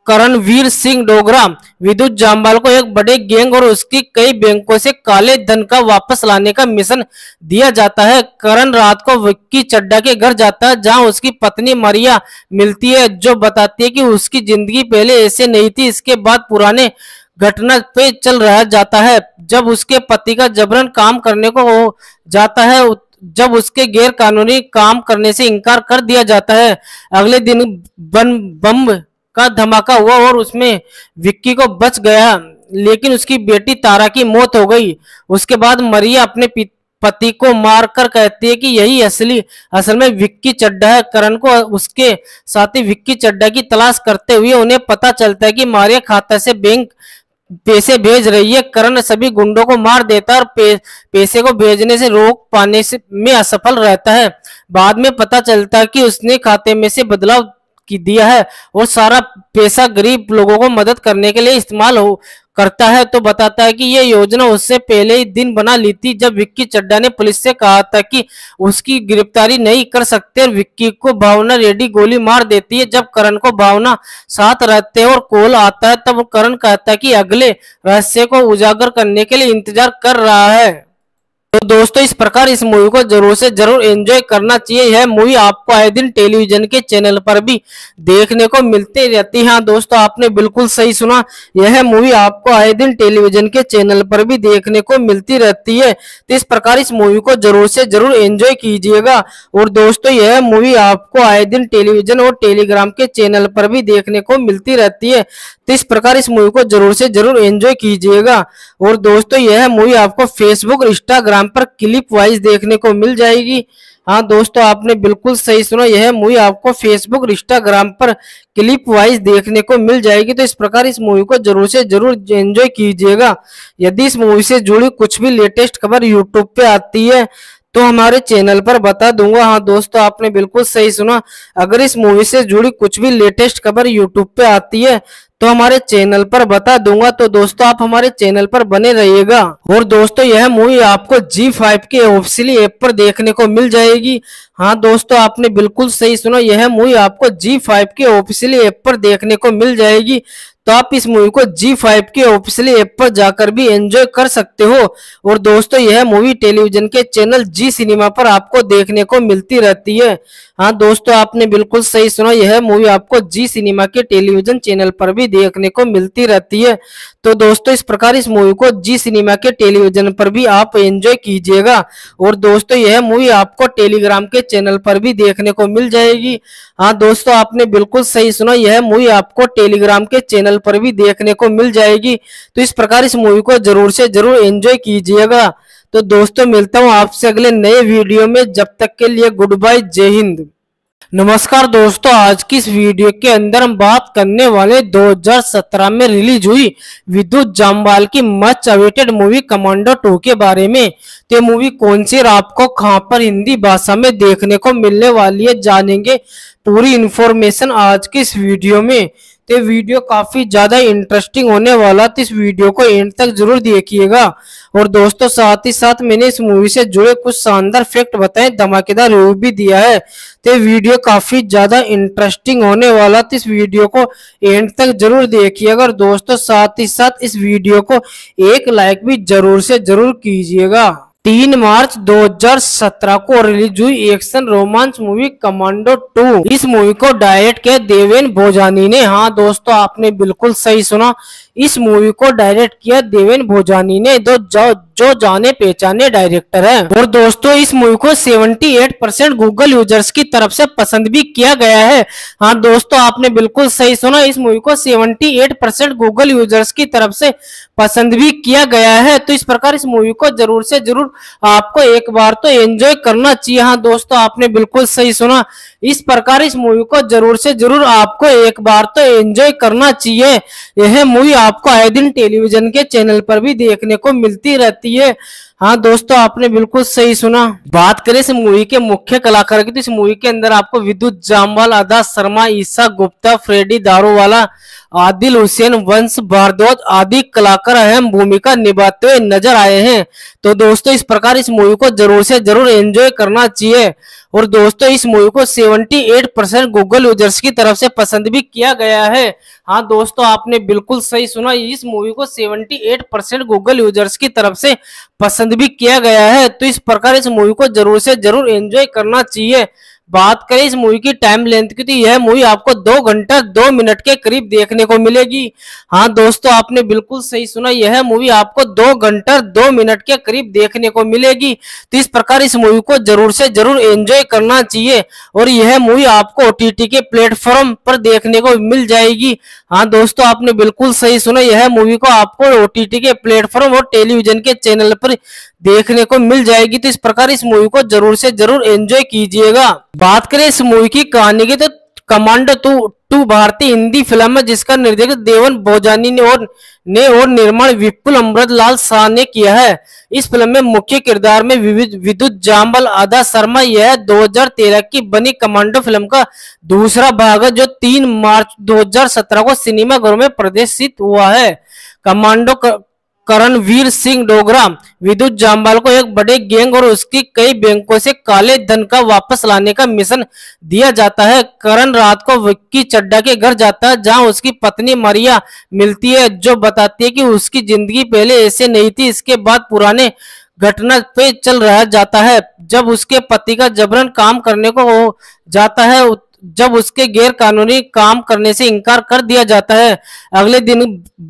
करणवीर सिंह डोगरा, विद्युत जामवाल को एक बड़े गैंग और उसकी कई बैंकों से काले धन का वापस लाने का मिशन दिया जाता है। करण रात को विक्की चड्डा के घर जाता है, जहाँ उसकी पत्नी मरिया मिलती है, जो बताती है कि उसकी ज़िंदगी पहले ऐसे नहीं थी, इसके बाद पुराने घटना पे चल रहा जाता है। जब उसके पति का जबरन काम करने को जाता है जब उसके गैर कानूनी काम करने से इनकार कर दिया जाता है। अगले दिन बम का धमाका हुआ और उसमें विक्की को बच गया। लेकिन उसकी बेटी तारा की मौत हो गई। उसके बाद मरिया अपने पति को मारकर कहती है कि यही असली असल में विक्की चड्डा है। करण को उसके साथ ही विक्की चड्डा की तलाश करते हुए उन्हें पता चलता है कि मारिया खाता से बैंक पैसे भेज रही है। करण सभी गुंडों को मार देता है और पे, पैसे को भेजने से रोक पाने से में असफल रहता है। बाद में पता चलता है कि उसने खाते में से बदलाव की दिया है, वो सारा पैसा गरीब लोगों को मदद करने के लिए इस्तेमाल हो, करता है तो बताता है कि ये योजना उससे पहले ही दिन बना ली थी, जब विक्की चड्डा ने पुलिस से कहा था कि उसकी गिरफ्तारी नहीं कर सकते और विक्की को भावना रेडी गोली मार देती है, जब करण को भावना साथ रहते और कॉल आता है, तब करण कहता है कि अगले रहस्य को उजागर करने के लिए इंतज़ार कर रहा है। तो दोस्तों, इस प्रकार इस मूवी को ज़रूर से ज़रूर एंजॉय करना चाहिए। यह मूवी आपको आए दिन टेलीविज़न के चैनल पर भी देखने को मिलती रहती है। हाँ दोस्तों, आपने बिल्कुल सही सुना, यह मूवी आपको आए दिन टेलीविज़न के चैनल पर भी देखने को मिलती रहती है। तो इस प्रकार इस मूवी को ज़रूर से ज़रूर एंजॉय कीजिएगा। और दोस्तों, यह मूवी आपको आए दिन टेलीविज़न और टेलीग्राम के चैनल पर भी देखने को मिलती रहती है। तो इस प्रकार इस मूवी को ज़रूर से ज़रूर एंजॉय कीजिएगा। और दोस्तों, यह मूवी आपको फेसबुक इंस्टाग्राम इंस्टाग्राम पर क्लिप वाइज देखने को मिल जाएगी। हाँ दोस्तों, आपने बिल्कुल सही सुना। यह मूवी आपको फेसबुक इंस्टाग्राम पर क्लिप वाइज देखने को मिल जाएगी। तो इस प्रकार इस मूवी को ज़रूर से ज़रूर एंजॉय कीजिएगा। यदि इस मूवी से जुड़ी कुछ भी लेटेस्ट खबर यूट्यूब पे आती है तो हमारे चैनल पर बता दूँगा। हाँ दोस्तों, आपने बिल्कुल सही सुना। अगर इस मूवी से जुड़ी कुछ भी लेटेस्ट खबर यूट्यूब पे आती है तो हमारे चैनल पर बता दूँगा। तो दोस्तों, आप हमारे चैनल पर बने रहिएगा। और दोस्तों, यह मूवी आपको जी फाइव के ऑफिसियली ऐप पर देखने को मिल जाएगी। हाँ दोस्तों, आपने बिल्कुल सही सुना, यह मूवी आपको जी फाइव के ऑफिसियली ऐप पर देखने को मिल जाएगी। तो आप इस मूवी को जी फाइव के ऑफिशियली ऐप पर जाकर भी एंजॉय कर सकते हो। और दोस्तों, यह मूवी टेलीविज़न के चैनल जी सिनेमा पर आपको देखने को मिलती रहती है। हाँ दोस्तों, आपने बिल्कुल सही सुना, यह मूवी आपको जी सिनेमा के टेलीविज़न चैनल पर भी देखने को मिलती रहती है। तो दोस्तों, इस प्रकार इस मूवी को जी सिनेमा के टेलीविज़न पर भी आप एंजॉय कीजिएगा। और दोस्तों, यह मूवी आपको टेलीग्राम के चैनल पर भी देखने को मिल जाएगी। हाँ दोस्तों, आपने बिल्कुल सही सुना, यह मूवी आपको टेलीग्राम के चैनल पर भी देखने को मिल जाएगी। तो इस प्रकार इस मूवी को ज़रूर से ज़रूर एंजॉय कीजिएगा। तो दोस्तों, मिलता हूँ आपसे अगले नए वीडियो में। जब तक के लिए गुड बाय जय हिंद। नमस्कार दोस्तों, आज की इस वीडियो के अंदर हम बात करने वाले 2017 में रिलीज़ हुई विद्युत जामवाल की much awaited movie commando two के बारे में। तो मूवी कौन सी आपको कहाँ पर हिंदी भाषा में देखने को मिलने वाली है, जानेंगे। पूरी इंफॉर्मेशन आज की इस वीडियो में। तो वीडियो काफ़ी ज़्यादा इंटरेस्टिंग होने वाला तो इस वीडियो को एंड तक ज़रूर देखिएगा। और दोस्तों, साथ ही साथ मैंने इस मूवी से जुड़े कुछ शानदार फैक्ट बताए, धमाकेदार रिव्यू भी दिया है। तो वीडियो काफ़ी ज़्यादा इंटरेस्टिंग होने वाला तो इस वीडियो को एंड तक ज़रूर देखिएगा। और दोस्तों, साथ ही साथ इस वीडियो को एक लाइक भी ज़रूर से ज़रूर कीजिएगा। तीन मार्च 2017 को रिलीज़ हुई एक्शन रोमांस मूवी कमांडो 2 इस मूवी को डायरेक्ट किया देवेन भोजानी ने। हाँ दोस्तों, आपने बिल्कुल सही सुना। इस मूवी को डायरेक्ट किया देवेन भोजानी ने जो, जो जाने पहचाने डायरेक्टर है। और दोस्तों इस मूवी को 78 परसेंट गूगल यूज़र्स की तरफ़ से पसंद भी किया गया है। हाँ दोस्तों आपने बिल्कुल सही सुना इस मूवी को 78 परसेंट गूगल यूज़र्स की तरफ़ से पसंद भी किया गया है। तो इस प्रकार इस मूवी को ज़रूर से ज़रूर आपको एक बार तो एंजॉय करना चाहिए। हाँ दोस्तों आपने बिल्कुल सही सुना इस प्रकार इस मूवी को ज़रूर से ज़रूर आपको एक बार तो एंजॉय करना चाहिए। यह मूवी आपको आए दिन टेलीविज़न के चैनल पर भी देखने को मिलती रहती है। हाँ दोस्तों, आपने बिल्कुल सही सुना। बात करें इस मूवी के मुख्य कलाकार की तो इस मूवी के अंदर आपको विद्युत जामवाल आदा शर्मा, ईसा गुप्ता, फ्रेडी दारूवाला, आदिल हुसैन, वंश भारद्वाज आदि कलाकार अहम भूमिका निभाते हुए नज़र आए हैं। तो दोस्तों, इस प्रकार इस मूवी को ज़रूर से ज़रूर एंजॉय करना चाहिए। और दोस्तों, इस मूवी को 78 परसेंट गूगल यूज़र्स की तरफ़ से पसंद भी किया गया है। हाँ दोस्तों, आपने बिल्कुल सही सुना, इस मूवी को 78 परसेंट गूगल यूज़र्स की तरफ़ से पसंद भी किया गया है तो इस प्रकार इस मूवी को ज़रूर से ज़रूर एंजॉय करना चाहिए। बात करें इस मूवी की टाइम लेंथ की तो यह मूवी आपको दो घंटा, दो मिनट के करीब देखने को मिलेगी। हाँ दोस्तों, आपने बिल्कुल सही सुना, यह मूवी आपको दो घंटा, दो मिनट के करीब देखने को मिलेगी। तो इस प्रकार इस मूवी को ज़रूर से ज़रूर एंजॉय करना चाहिए और यह मूवी आपको ओटीटी के प्लेटफॉर्म पर देखने को मिल जाएगी। हाँ दोस्तों, आपने बिल्कुल सही सुना, यह मूवी को आपको ओटीटी के प्लेटफॉर्म और टेलीविज़न के चैनल पर देखने को मिल जाएगी। तो इस प्रकार इस मूवी को ज़रूर से ज़रूर एंजॉय कीजिएगा। बात करें इस मूवी की कहानी की तो कमांडो टू टू भारतीय हिंदी फ़िल्म है, जिसका निर्देशक देवन भोजानी ने और ने और निर्माण विपुल अमृत लाल शाह ने किया है। इस फ़िल्म में मुख्य किरदार में विद्युत जाम्बल आदा शर्मा, यह 2013 की बनी कमांडो फ़िल्म का दूसरा भाग है, जो 3 मार्च 2017 को सिनेमाघरों में प्रदर्शित हुआ है। कमांडो करणवीर सिंह डोगरा, विद्युत जामवाल को एक बड़े गैंग और उसकी कई बैंकों से काले धन का वापस लाने का मिशन दिया जाता है। करण रात को विक्की चड्डा के घर जाता है, जहाँ उसकी पत्नी मरिया मिलती है, जो बताती है कि उसकी ज़िंदगी पहले ऐसे नहीं थी, इसके बाद पुराने घटना पे चल रहा जाता है। जब उसके पति का जबरन काम करने को जाता है जब उसके गैर कानूनी काम करने से इनकार कर दिया जाता है। अगले दिन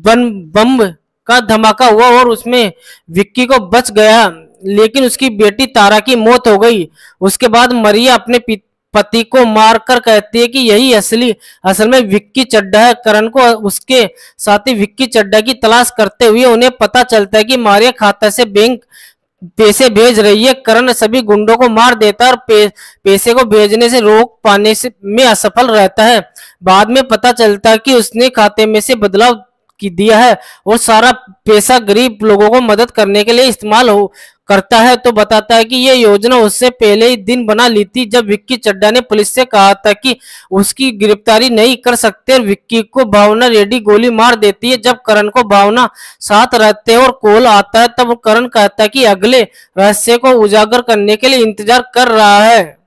बम का धमाका हुआ और उसमें विक्की को बच गया। लेकिन उसकी बेटी तारा की मौत हो गई। उसके बाद मरिया अपने पति को मारकर कहती है कि यही असली असल में विक्की चड्डा है। करण को उसके साथ ही विक्की चड्डा की तलाश करते हुए उन्हें पता चलता है कि मारिया खाता से बैंक पैसे भेज रही है। करण सभी गुंडों को मार देता है और पे, पैसे को भेजने से रोक पाने से में असफल रहता है। बाद में पता चलता है कि उसने खाते में से बदलाव की दिया है, वो सारा पैसा गरीब लोगों को मदद करने के लिए इस्तेमाल हो, करता है तो बताता है कि ये योजना उससे पहले ही दिन बना ली थी, जब विक्की चड्डा ने पुलिस से कहा था कि उसकी गिरफ्तारी नहीं कर सकते और विक्की को भावना रेडी गोली मार देती है, जब करण को भावना साथ रहते और कॉल आता है, तब करण कहता है कि अगले रहस्य को उजागर करने के लिए इंतज़ार कर रहा है।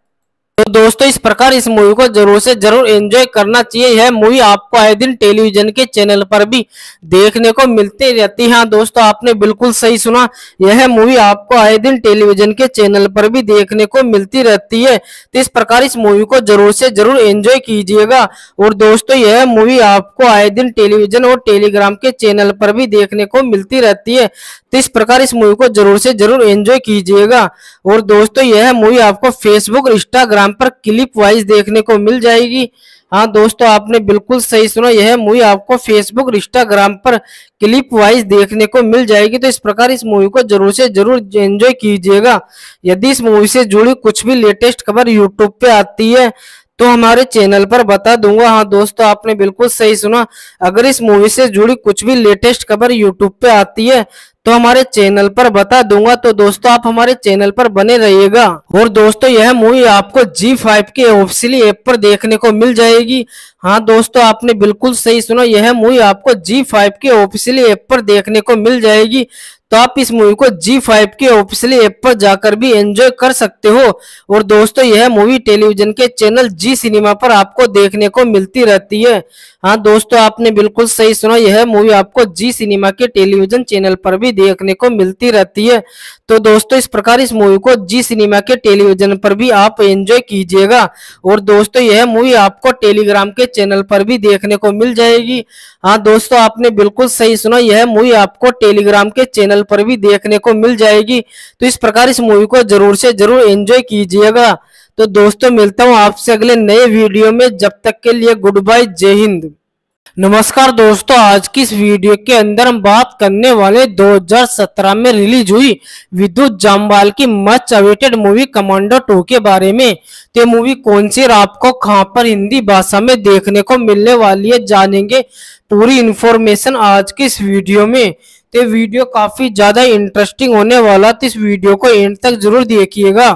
तो दोस्तों, इस प्रकार इस मूवी को ज़रूर से ज़रूर एंजॉय करना चाहिए। यह मूवी आपको आए दिन टेलीविज़न के चैनल पर भी देखने को मिलती रहती है। हाँ दोस्तों, आपने बिल्कुल सही सुना, यह मूवी आपको आए दिन टेलीविज़न के चैनल पर भी देखने को मिलती रहती है। तो इस प्रकार इस मूवी को ज़रूर से ज़रूर एंजॉय कीजिएगा। और दोस्तों, यह मूवी आपको आए दिन टेलीविज़न और टेलीग्राम के चैनल पर भी देखने को मिलती रहती है। तो इस प्रकार इस मूवी को ज़रूर से ज़रूर एंजॉय कीजिएगा। और दोस्तों, यह मूवी आपको फेसबुक इंस्टाग्राम इंस्टाग्राम पर क्लिप वाइज देखने को मिल जाएगी। हाँ दोस्तों, आपने बिल्कुल सही सुना। यह मूवी आपको फेसबुक इंस्टाग्राम पर क्लिप वाइज देखने को मिल जाएगी। तो इस प्रकार इस मूवी को ज़रूर से ज़रूर एंजॉय कीजिएगा। यदि इस मूवी से जुड़ी कुछ भी लेटेस्ट खबर यूट्यूब पे आती है तो हमारे चैनल पर बता दूँगा। हाँ दोस्तों, आपने बिल्कुल सही सुना। अगर इस मूवी से जुड़ी कुछ भी लेटेस्ट खबर यूट्यूब पे आती है तो हमारे चैनल पर बता दूँगा। तो दोस्तों, आप हमारे चैनल पर बने रहिएगा। और दोस्तों, यह मूवी आपको जी फाइव के ऑफिसियली ऐप पर देखने को मिल जाएगी। हाँ दोस्तों, आपने बिल्कुल सही सुना, यह मूवी आपको जी फाइव के ऑफिशियली ऐप पर देखने को मिल जाएगी। तो आप इस मूवी को जी फाइव के ऑफिशियली ऐप पर जाकर भी एंजॉय कर सकते हो। और दोस्तों, यह मूवी टेलीविज़न के चैनल जी सिनेमा पर आपको देखने को मिलती रहती है। हाँ दोस्तों, आपने बिल्कुल सही सुना, यह मूवी आपको जी सिनेमा के टेलीविज़न चैनल पर भी देखने को मिलती रहती है। तो दोस्तों, इस प्रकार इस मूवी को जी सिनेमा के टेलीविज़न पर भी आप एंजॉय कीजिएगा। और दोस्तों, यह मूवी आपको टेलीग्राम के चैनल पर भी देखने को मिल जाएगी। हाँ दोस्तों, आपने बिल्कुल सही सुना, यह मूवी आपको टेलीग्राम के चैनल पर भी देखने को मिल जाएगी। तो इस प्रकार इस मूवी को ज़रूर से ज़रूर एंजॉय कीजिएगा। तो दोस्तों, मिलता हूँ आपसे अगले नए वीडियो में। जब तक के लिए, गुड बाय, जय हिंद। नमस्कार दोस्तों, आज की इस वीडियो के अंदर हम बात करने वाले 2017 में रिलीज़ हुई विद्युत जामवाल की much awaited movie commando two के बारे में। तो मूवी कौन सी आपको कहाँ पर हिंदी भाषा में देखने को मिलने वाली है, जानेंगे। पूरी इन्फॉर्मेशन आज की इस वीडियो में। तो वीडियो काफ़ी ज़्यादा इंटरेस्टिंग होने वाला तो इस वीडियो को एंड तक ज़रूर देखिएगा।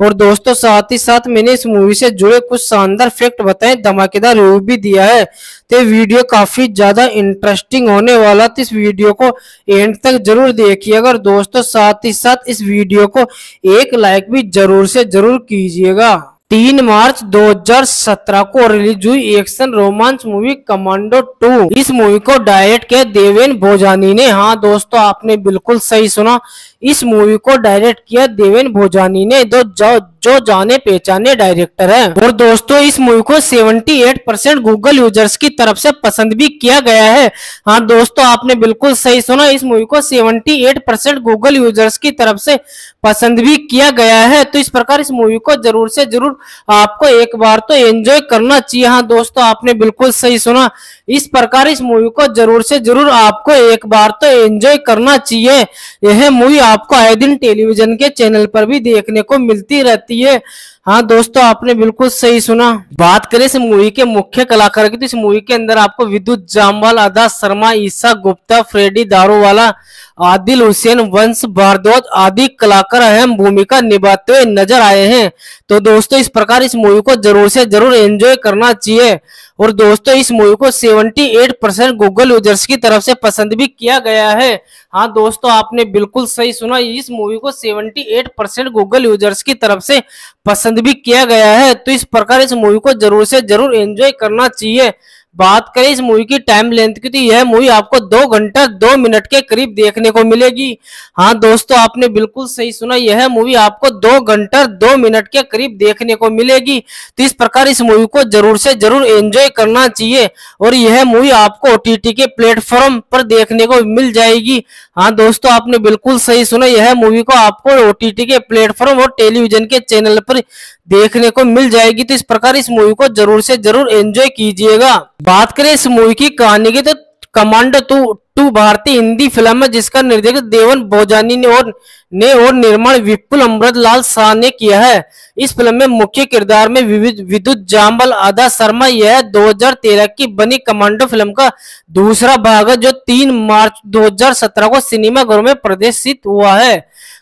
और दोस्तों, साथ ही साथ मैंने इस मूवी से जुड़े कुछ शानदार फैक्ट बताए, धमाकेदार रिव्यू भी दिया है। तो वीडियो काफ़ी ज़्यादा इंटरेस्टिंग होने वाला तो इस वीडियो को एंड तक ज़रूर देखिएगा। और दोस्तों, साथ ही साथ इस वीडियो को एक लाइक भी ज़रूर से ज़रूर कीजिएगा। तीन मार्च 2017 को रिलीज़ हुई एक्शन रोमांस मूवी कमांडो 2 इस मूवी को डायरेक्ट किया देवेन भोजानी ने। हाँ दोस्तों, आपने बिल्कुल सही सुना। इस मूवी को डायरेक्ट किया देवेन भोजानी ने दो जो, जो जाने पहचाने डायरेक्टर है। और दोस्तों इस मूवी को 78 परसेंट गूगल यूज़र्स की तरफ़ से पसंद भी किया गया है। हाँ दोस्तों आपने बिल्कुल सही सुना इस मूवी को 78 परसेंट गूगल यूज़र्स की तरफ़ से पसंद भी किया गया है। तो इस प्रकार इस मूवी को ज़रूर से ज़रूर आपको एक बार तो एंजॉय करना चाहिए। हाँ दोस्तों आपने बिल्कुल सही सुना इस प्रकार इस मूवी को ज़रूर से ज़रूर आपको एक बार तो एंजॉय करना चाहिए। यह मूवी आपको आए दिन टेलीविज़न के चैनल पर भी देखने को मिलती रहती है। हाँ दोस्तों, आपने बिल्कुल सही सुना। बात करें इस मूवी के मुख्य कलाकार की तो इस मूवी के अंदर आपको विद्युत जामवाल आदा शर्मा, ईसा गुप्ता, फ्रेडी दारूवाला आदिल हुसैन, वंश भारद्वाज आदि कलाकार अहम भूमिका निभाते हुए नज़र आए हैं। तो दोस्तों, इस प्रकार इस मूवी को ज़रूर से ज़रूर एंजॉय करना चाहिए। और दोस्तों, इस मूवी को 78 परसेंट गूगल यूज़र्स की तरफ़ से पसंद भी किया गया है। हाँ दोस्तों, आपने बिल्कुल सही सुना, इस मूवी को 78 परसेंट गूगल यूज़र्स की तरफ़ से पसंद भी किया गया है। तो इस प्रकार इस मूवी को ज़रूर से ज़रूर एंजॉय करना चाहिए। बात करें इस मूवी की टाइम लेंथ की तो यह मूवी आपको दो घंटा, दो मिनट के करीब देखने को मिलेगी। हाँ दोस्तों, आपने बिल्कुल सही सुना, यह मूवी आपको दो घंटा, दो मिनट के करीब देखने को मिलेगी। तो इस प्रकार इस मूवी को ज़रूर से ज़रूर एंजॉय करना चाहिए और यह मूवी आपको ओटीटी के प्लेटफॉर्म पर देखने को मिल जाएगी। हाँ दोस्तों, आपने बिल्कुल सही सुना, यह मूवी को आपको ओटीटी के प्लेटफॉर्म और टेलीविज़न के चैनल पर देखने को मिल जाएगी। तो इस प्रकार इस मूवी को ज़रूर से ज़रूर एंजॉय कीजिएगा। बात करें इस मूवी की कहानी की तो कमांडो टू टू भारतीय हिंदी फ़िल्म है, जिसका निर्देशन देवन भोजानी ने और ने और निर्माण विपुल अमृत लाल शाह ने किया है। इस फ़िल्म में मुख्य किरदार में विद्युत जाम्बल आदा शर्मा, यह 2013 की बनी कमांडो फ़िल्म का दूसरा भाग है, जो 3 मार्च 2017 को सिनेमाघरों में प्रदर्शित हुआ है।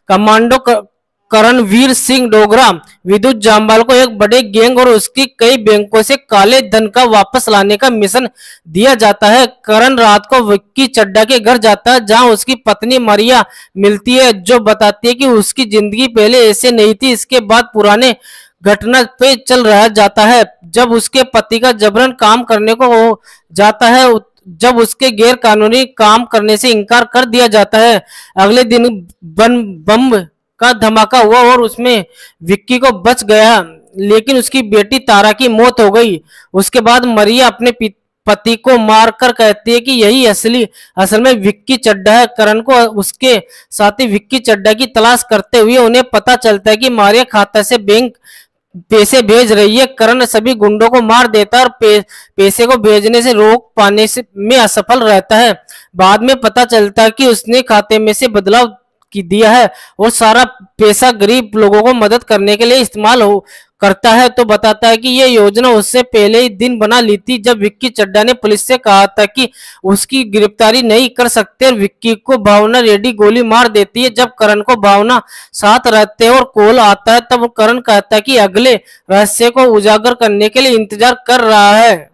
कमांडो करणवीर सिंह डोगरा, विद्युत जामवाल को एक बड़े गैंग और उसकी कई बैंकों से काले धन का वापस लाने का मिशन दिया जाता है। करण रात को विक्की चड्डा के घर जाता है, जहाँ उसकी पत्नी मरिया मिलती है, जो बताती है कि उसकी ज़िंदगी पहले ऐसे नहीं थी, इसके बाद पुराने घटना पे चल रहा जाता है। जब उसके पति का जबरन काम करने को जाता है जब उसके गैर कानूनी काम करने से इनकार कर दिया जाता है। अगले दिन बम का धमाका हुआ और उसमें विक्की को बच गया। लेकिन उसकी बेटी तारा की मौत हो गई। उसके बाद मरिया अपने पति को मारकर कहती है कि यही असली असल में विक्की चड्डा है। करण को उसके साथ ही विक्की चड्डा की तलाश करते हुए उन्हें पता चलता है कि मारिया खाता से बैंक पैसे भेज रही है। करण सभी गुंडों को मार देता है और पे, पैसे को भेजने से रोक पाने से में असफल रहता है। बाद में पता चलता है कि उसने खाते में से बदलाव की दिया है, वो सारा पैसा गरीब लोगों को मदद करने के लिए इस्तेमाल हो, करता है तो बताता है कि ये योजना उससे पहले ही दिन बना ली थी, जब विक्की चड्डा ने पुलिस से कहा था कि उसकी गिरफ्तारी नहीं कर सकते और विक्की को भावना रेडी गोली मार देती है, जब करण को भावना साथ रहते और कॉल आता है, तब करण कहता है कि अगले रहस्य को उजागर करने के लिए इंतज़ार कर रहा है।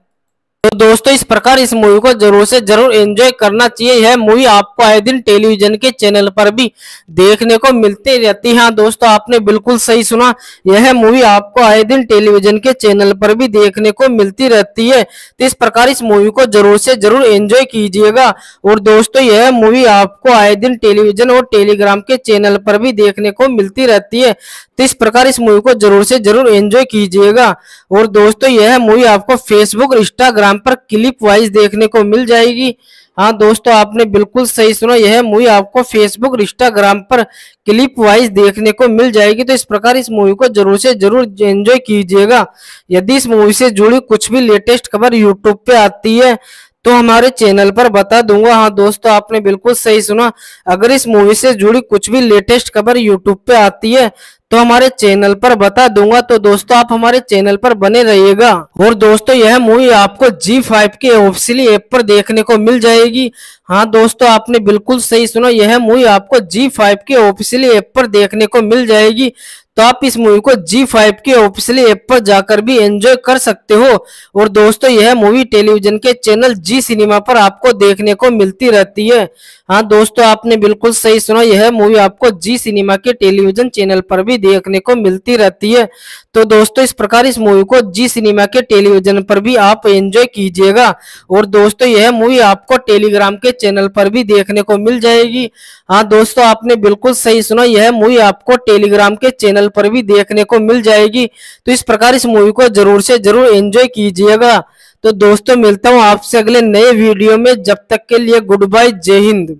तो दोस्तों, इस प्रकार इस मूवी को ज़रूर से ज़रूर एंजॉय करना चाहिए। यह मूवी आपको आए दिन टेलीविज़न के चैनल पर भी देखने को मिलती रहती है। हाँ दोस्तों, आपने बिल्कुल सही सुना, यह मूवी आपको आए दिन टेलीविज़न के चैनल पर भी देखने को मिलती रहती है। तो इस प्रकार इस मूवी को ज़रूर से ज़रूर एंजॉय कीजिएगा। और दोस्तों, यह मूवी आपको आए दिन टेलीविज़न और टेलीग्राम के चैनल पर भी देखने को मिलती रहती है। तो इस प्रकार इस मूवी को ज़रूर से ज़रूर एंजॉय कीजिएगा। और दोस्तों, यह मूवी आपको फेसबुक इंस्टाग्राम पर क्लिप वाइज देखने को मिल जाएगी। हाँ दोस्तों, आपने बिल्कुल सही सुना, यह मूवी आपको फेसबुक इंस्टाग्राम पर क्लिप वाइज देखने को मिल जाएगी। तो इस प्रकार इस मूवी को ज़रूर से ज़रूर एंजॉय कीजिएगा। यदि इस मूवी से जुड़ी कुछ भी लेटेस्ट खबर यूट्यूब पे आती है तो हमारे चैनल पर बता दूँगा। हाँ दोस्तों, आपने बिल्कुल सही सुना। अगर इस मूवी से जुड़ी कुछ भी लेटेस्ट खबर यूट्यूब पे आती है तो हमारे चैनल पर बता दूँगा। तो दोस्तों, आप हमारे चैनल पर बने रहिएगा। और दोस्तों, यह मूवी आपको जी फाइव के ऑफिशियली ऐप पर देखने को मिल जाएगी। हाँ दोस्तों, आपने बिल्कुल सही सुना। यह मूवी आपको जी फाइव के ऑफिशियली ऐप पर देखने को मिल जाएगी। तो आप इस मूवी को जी फाइव के ऑफिशियली ऐप पर जाकर भी एंजॉय कर सकते हो। और दोस्तों, यह मूवी टेलीविज़न के चैनल जी सिनेमा पर आपको देखने को मिलती रहती है। हाँ दोस्तों, आपने बिल्कुल सही सुना। यह मूवी आपको जी सिनेमा के टेलीविज़न चैनल पर भी देखने को मिलती रहती है। तो दोस्तों, इस प्रकार इस मूवी को जी सिनेमा के टेलीविज़न पर भी आप एंजॉय कीजिएगा। और दोस्तों, यह मूवी आपको टेलीग्राम के चैनल पर भी देखने को मिल जाएगी। हाँ दोस्तों, आपने बिल्कुल सही सुना, यह मूवी आपको टेलीग्राम के चैनल पर भी देखने को मिल जाएगी। तो इस प्रकार इस मूवी को ज़रूर से ज़रूर एंजॉय कीजिएगा। तो दोस्तों, मिलता हूँ आपसे अगले नए वीडियो में। जब तक के लिए गुड बाय जय हिंद।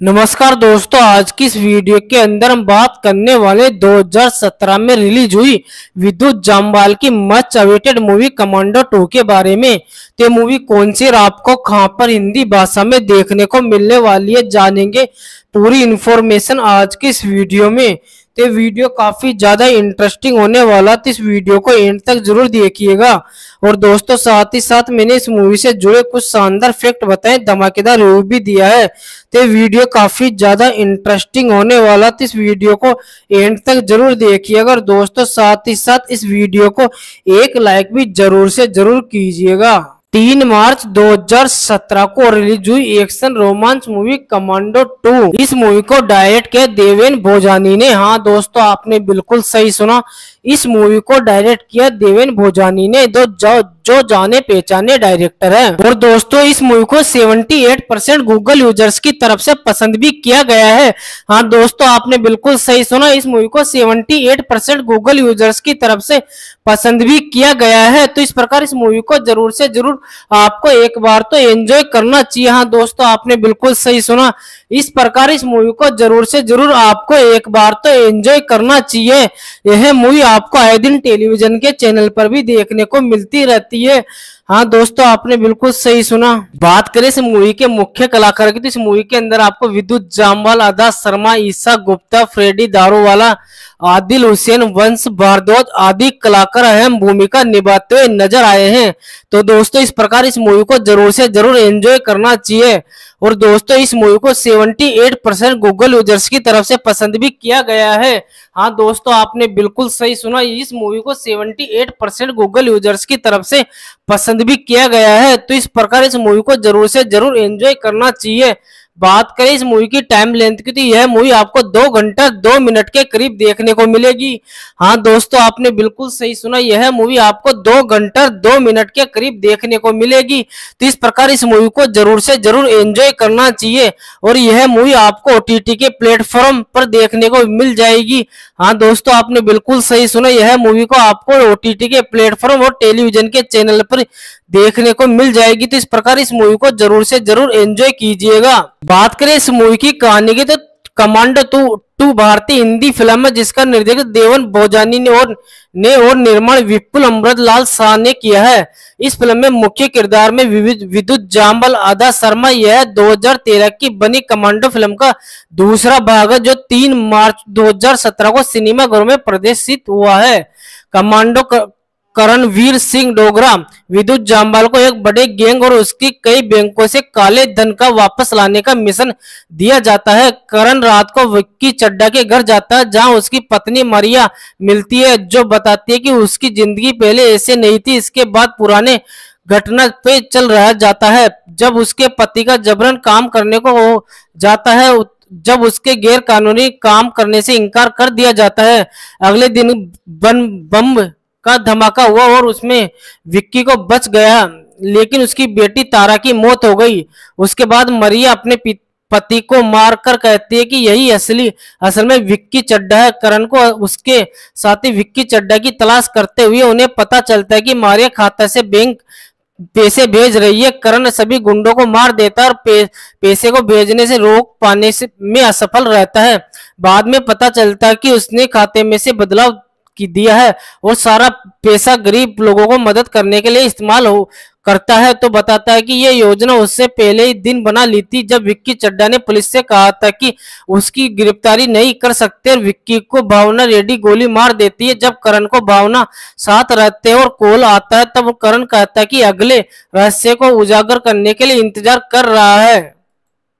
नमस्कार दोस्तों, आज की इस वीडियो के अंदर हम बात करने वाले 2017 में रिलीज़ हुई विद्युत जामवाल की much awaited movie commando two के बारे में। तो मूवी कौन सी और आपको कहाँ पर हिंदी भाषा में देखने को मिलने वाली है, जानेंगे। पूरी इंफॉर्मेशन आज की इस वीडियो में। तो वीडियो काफ़ी ज़्यादा इंटरेस्टिंग होने वाला तो इस वीडियो को एंड तक ज़रूर देखिएगा। और दोस्तों, साथ ही साथ मैंने इस मूवी से जुड़े कुछ शानदार फैक्ट बताए, धमाकेदार रिव्यू भी दिया है। तो वीडियो काफ़ी ज़्यादा इंटरेस्टिंग होने वाला तो इस वीडियो को एंड तक ज़रूर देखिएगा और दोस्तों, साथ ही साथ इस वीडियो को एक लाइक भी ज़रूर से ज़रूर कीजिएगा। तीन मार्च 2017 को रिलीज़ हुई एक्शन रोमांस मूवी कमांडो 2 इस मूवी को डायरेक्ट किया देवेन भोजानी ने। हाँ दोस्तों, आपने बिल्कुल सही सुना। इस मूवी को डायरेक्ट किया देवेन भोजानी ने। दो जो, जाने पहचाने डायरेक्टर है। और दोस्तों इस मूवी को 78 परसेंट गूगल यूज़र्स की तरफ़ से पसंद भी किया गया है। हाँ दोस्तों आपने बिल्कुल सही सुना इस मूवी को 78 परसेंट गूगल यूज़र्स की तरफ़ से पसंद भी किया गया है। तो इस प्रकार इस मूवी को ज़रूर से ज़रूर आपको एक बार तो एंजॉय करना चाहिए। हाँ दोस्तों आपने बिल्कुल सही सुना इस प्रकार इस मूवी को ज़रूर से ज़रूर आपको एक बार तो एंजॉय करना चाहिए। यह मूवी आपको आए दिन टेलीविज़न के चैनल पर भी देखने को मिलती रहती है। हाँ दोस्तों, आपने बिल्कुल सही सुना। बात करें इस मूवी के मुख्य कलाकार की तो इस मूवी के अंदर आपको विद्युत जामवाल अदा शर्मा, ईसा गुप्ता, फ्रेडी दारूवाला आदिल हुसैन, वंश भारद्वाज आदि कलाकार अहम भूमिका निभाते हुए नज़र आए हैं। तो दोस्तों, इस प्रकार इस मूवी को ज़रूर से ज़रूर एंजॉय करना चाहिए। और दोस्तों, इस मूवी को 78 परसेंट गूगल यूज़र्स की तरफ़ से पसंद भी किया गया है। हाँ दोस्तों, आपने बिल्कुल सही सुना, इस मूवी को 78 परसेंट गूगल यूज़र्स की तरफ़ से पसंद भी किया गया है। तो इस प्रकार इस मूवी को ज़रूर से ज़रूर एंजॉय करना चाहिए। बात करें इस मूवी की टाइम लेंथ की तो यह मूवी आपको दो घंटा, दो मिनट के करीब देखने को मिलेगी। हाँ दोस्तों, आपने बिल्कुल सही सुना, यह मूवी आपको दो घंटा, दो मिनट के करीब देखने को मिलेगी। तो इस प्रकार इस मूवी को ज़रूर से ज़रूर एंजॉय करना चाहिए, और यह मूवी आपको ओटीटी के प्लेटफॉर्म पर देखने को मिल जाएगी। हाँ दोस्तों, आपने बिल्कुल सही सुना, यह मूवी को आपको ओटीटी के प्लेटफॉर्म और टेलीविज़न के चैनल पर देखने को मिल जाएगी। तो इस प्रकार इस मूवी को ज़रूर से ज़रूर एंजॉय कीजिएगा। बात करें इस मूवी की कहानी की तो कमांडो टू टू भारतीय हिंदी फ़िल्म है जिसका निर्देशन देवन भोजानी ने और ने और निर्माण विपुल अमृत लाल शाह ने किया है। इस फ़िल्म में मुख्य किरदार में विद्युत जाम्बल आदा शर्मा, यह 2013 की बनी कमांडो फ़िल्म का दूसरा भाग है, जो 3 मार्च 2017 को सिनेमाघरों में प्रदर्शित हुआ है। कमांडो करणवीर सिंह डोगरा, विद्युत जामवाल को एक बड़े गैंग और उसकी कई बैंकों से काले धन का वापस लाने का मिशन दिया जाता है। करण रात को विक्की चड्डा के घर जाता है, जहाँ उसकी पत्नी मरिया मिलती है, जो बताती है कि उसकी ज़िंदगी पहले ऐसे नहीं थी, इसके बाद पुराने घटना पे चल रहा जाता है। जब उसके पति का जबरन काम करने को जाता है जब उसके गैर कानूनी काम करने से इनकार कर दिया जाता है। अगले दिन बम का धमाका हुआ और उसमें विक्की को बच गया। लेकिन उसकी बेटी तारा की मौत हो गई। उसके बाद मरिया अपने पति को मारकर कहती है कि यही असली असल में विक्की चड्डा है। करण को उसके साथ ही विक्की चड्डा की तलाश करते हुए उन्हें पता चलता है कि मारिया खाता से बैंक पैसे भेज रही है। करण सभी गुंडों को मार देता है और पे, पैसे को भेजने से रोक पाने से में असफल रहता है। बाद में पता चलता है कि उसने खाते में से बदलाव की दिया है, वो सारा पैसा गरीब लोगों को मदद करने के लिए इस्तेमाल हो, करता है तो बताता है कि ये योजना उससे पहले ही दिन बना ली थी, जब विक्की चड्डा ने पुलिस से कहा था कि उसकी गिरफ्तारी नहीं कर सकते, विक्की को भावना रेडी गोली मार देती है, जब करण को भावना साथ रहते और कॉल आता है, तब करण कहता है कि अगले रहस्य को उजागर करने के लिए इंतज़ार कर रहा है।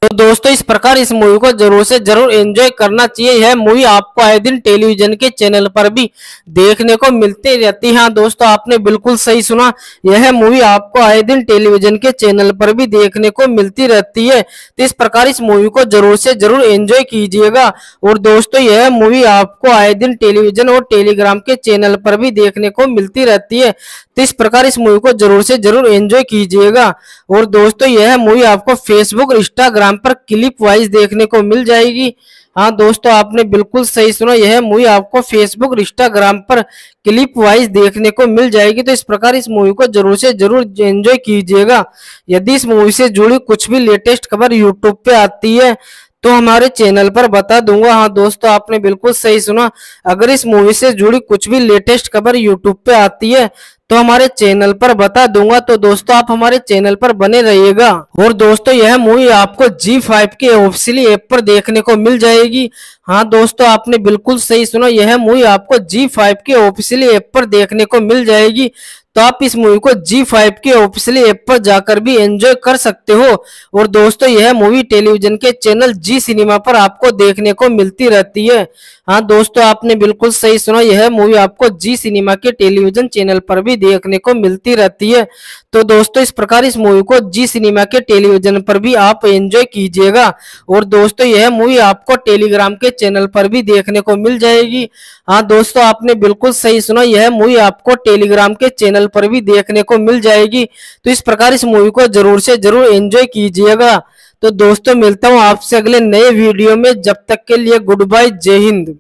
तो दोस्तों, इस प्रकार इस मूवी को ज़रूर से ज़रूर एंजॉय करना चाहिए। यह मूवी आपको आए दिन टेलीविज़न के चैनल पर भी देखने को मिलती रहती है। हाँ दोस्तों, आपने बिल्कुल सही सुना। यह मूवी आपको आए दिन टेलीविज़न के चैनल पर भी देखने को मिलती रहती है। तो इस प्रकार इस मूवी को ज़रूर से ज़रूर एंजॉय कीजिएगा। और दोस्तों, यह मूवी आपको आए दिन टेलीविज़न और टेलीग्राम के चैनल पर भी देखने को मिलती रहती है। तो इस प्रकार इस मूवी को ज़रूर से ज़रूर एंजॉय कीजिएगा। और दोस्तों, यह मूवी आपको फेसबुक इंस्टाग्राम पर क्लिप वाइज देखने को मिल जाएगी। हाँ दोस्तों, आपने बिल्कुल सही सुना। यह मूवी आपको फेसबुक इंस्टाग्राम पर क्लिप वाइज देखने को मिल जाएगी। तो इस प्रकार इस मूवी को ज़रूर से ज़रूर एंजॉय कीजिएगा। यदि इस मूवी से जुड़ी कुछ भी लेटेस्ट खबर यूट्यूब पे आती है तो हमारे चैनल पर बता दूँगा। हाँ दोस्तों, आपने बिल्कुल सही सुना। अगर इस मूवी से जुड़ी कुछ भी लेटेस्ट खबर यूट्यूब पे आती है तो हमारे चैनल पर बता दूँगा। तो दोस्तों, आप हमारे चैनल पर बने रहिएगा। और दोस्तों, यह मूवी आपको जी फाइव के ऑफिशियली ऐप पर देखने को मिल जाएगी। हाँ दोस्तों, आपने बिल्कुल सही सुना। यह मूवी आपको जी फाइव के ऑफिशियली ऐप पर देखने को मिल जाएगी। तो आप इस मूवी को जी फाइव के ऑफिशियली ऐप पर जाकर भी एंजॉय कर सकते हो। और दोस्तों, यह मूवी टेलीविज़न के चैनल जी सिनेमा पर आपको देखने को मिलती रहती है। हाँ दोस्तों, आपने बिल्कुल सही सुना, यह मूवी आपको जी सिनेमा के टेलीविज़न चैनल पर भी देखने को मिलती रहती है। तो दोस्तों, इस प्रकार इस मूवी को जी सिनेमा के टेलीविज़न पर भी आप एंजॉय कीजिएगा। और दोस्तों, यह मूवी आपको टेलीग्राम के चैनल पर भी देखने को मिल जाएगी। हाँ दोस्तों, आपने बिल्कुल सही सुना, यह मूवी आपको टेलीग्राम के चैनल पर भी देखने को मिल जाएगी। तो इस प्रकार इस मूवी को ज़रूर से ज़रूर एंजॉय कीजिएगा। तो दोस्तों, मिलता हूँ आपसे अगले नए वीडियो में। जब तक के लिए गुड बाय जय हिंद।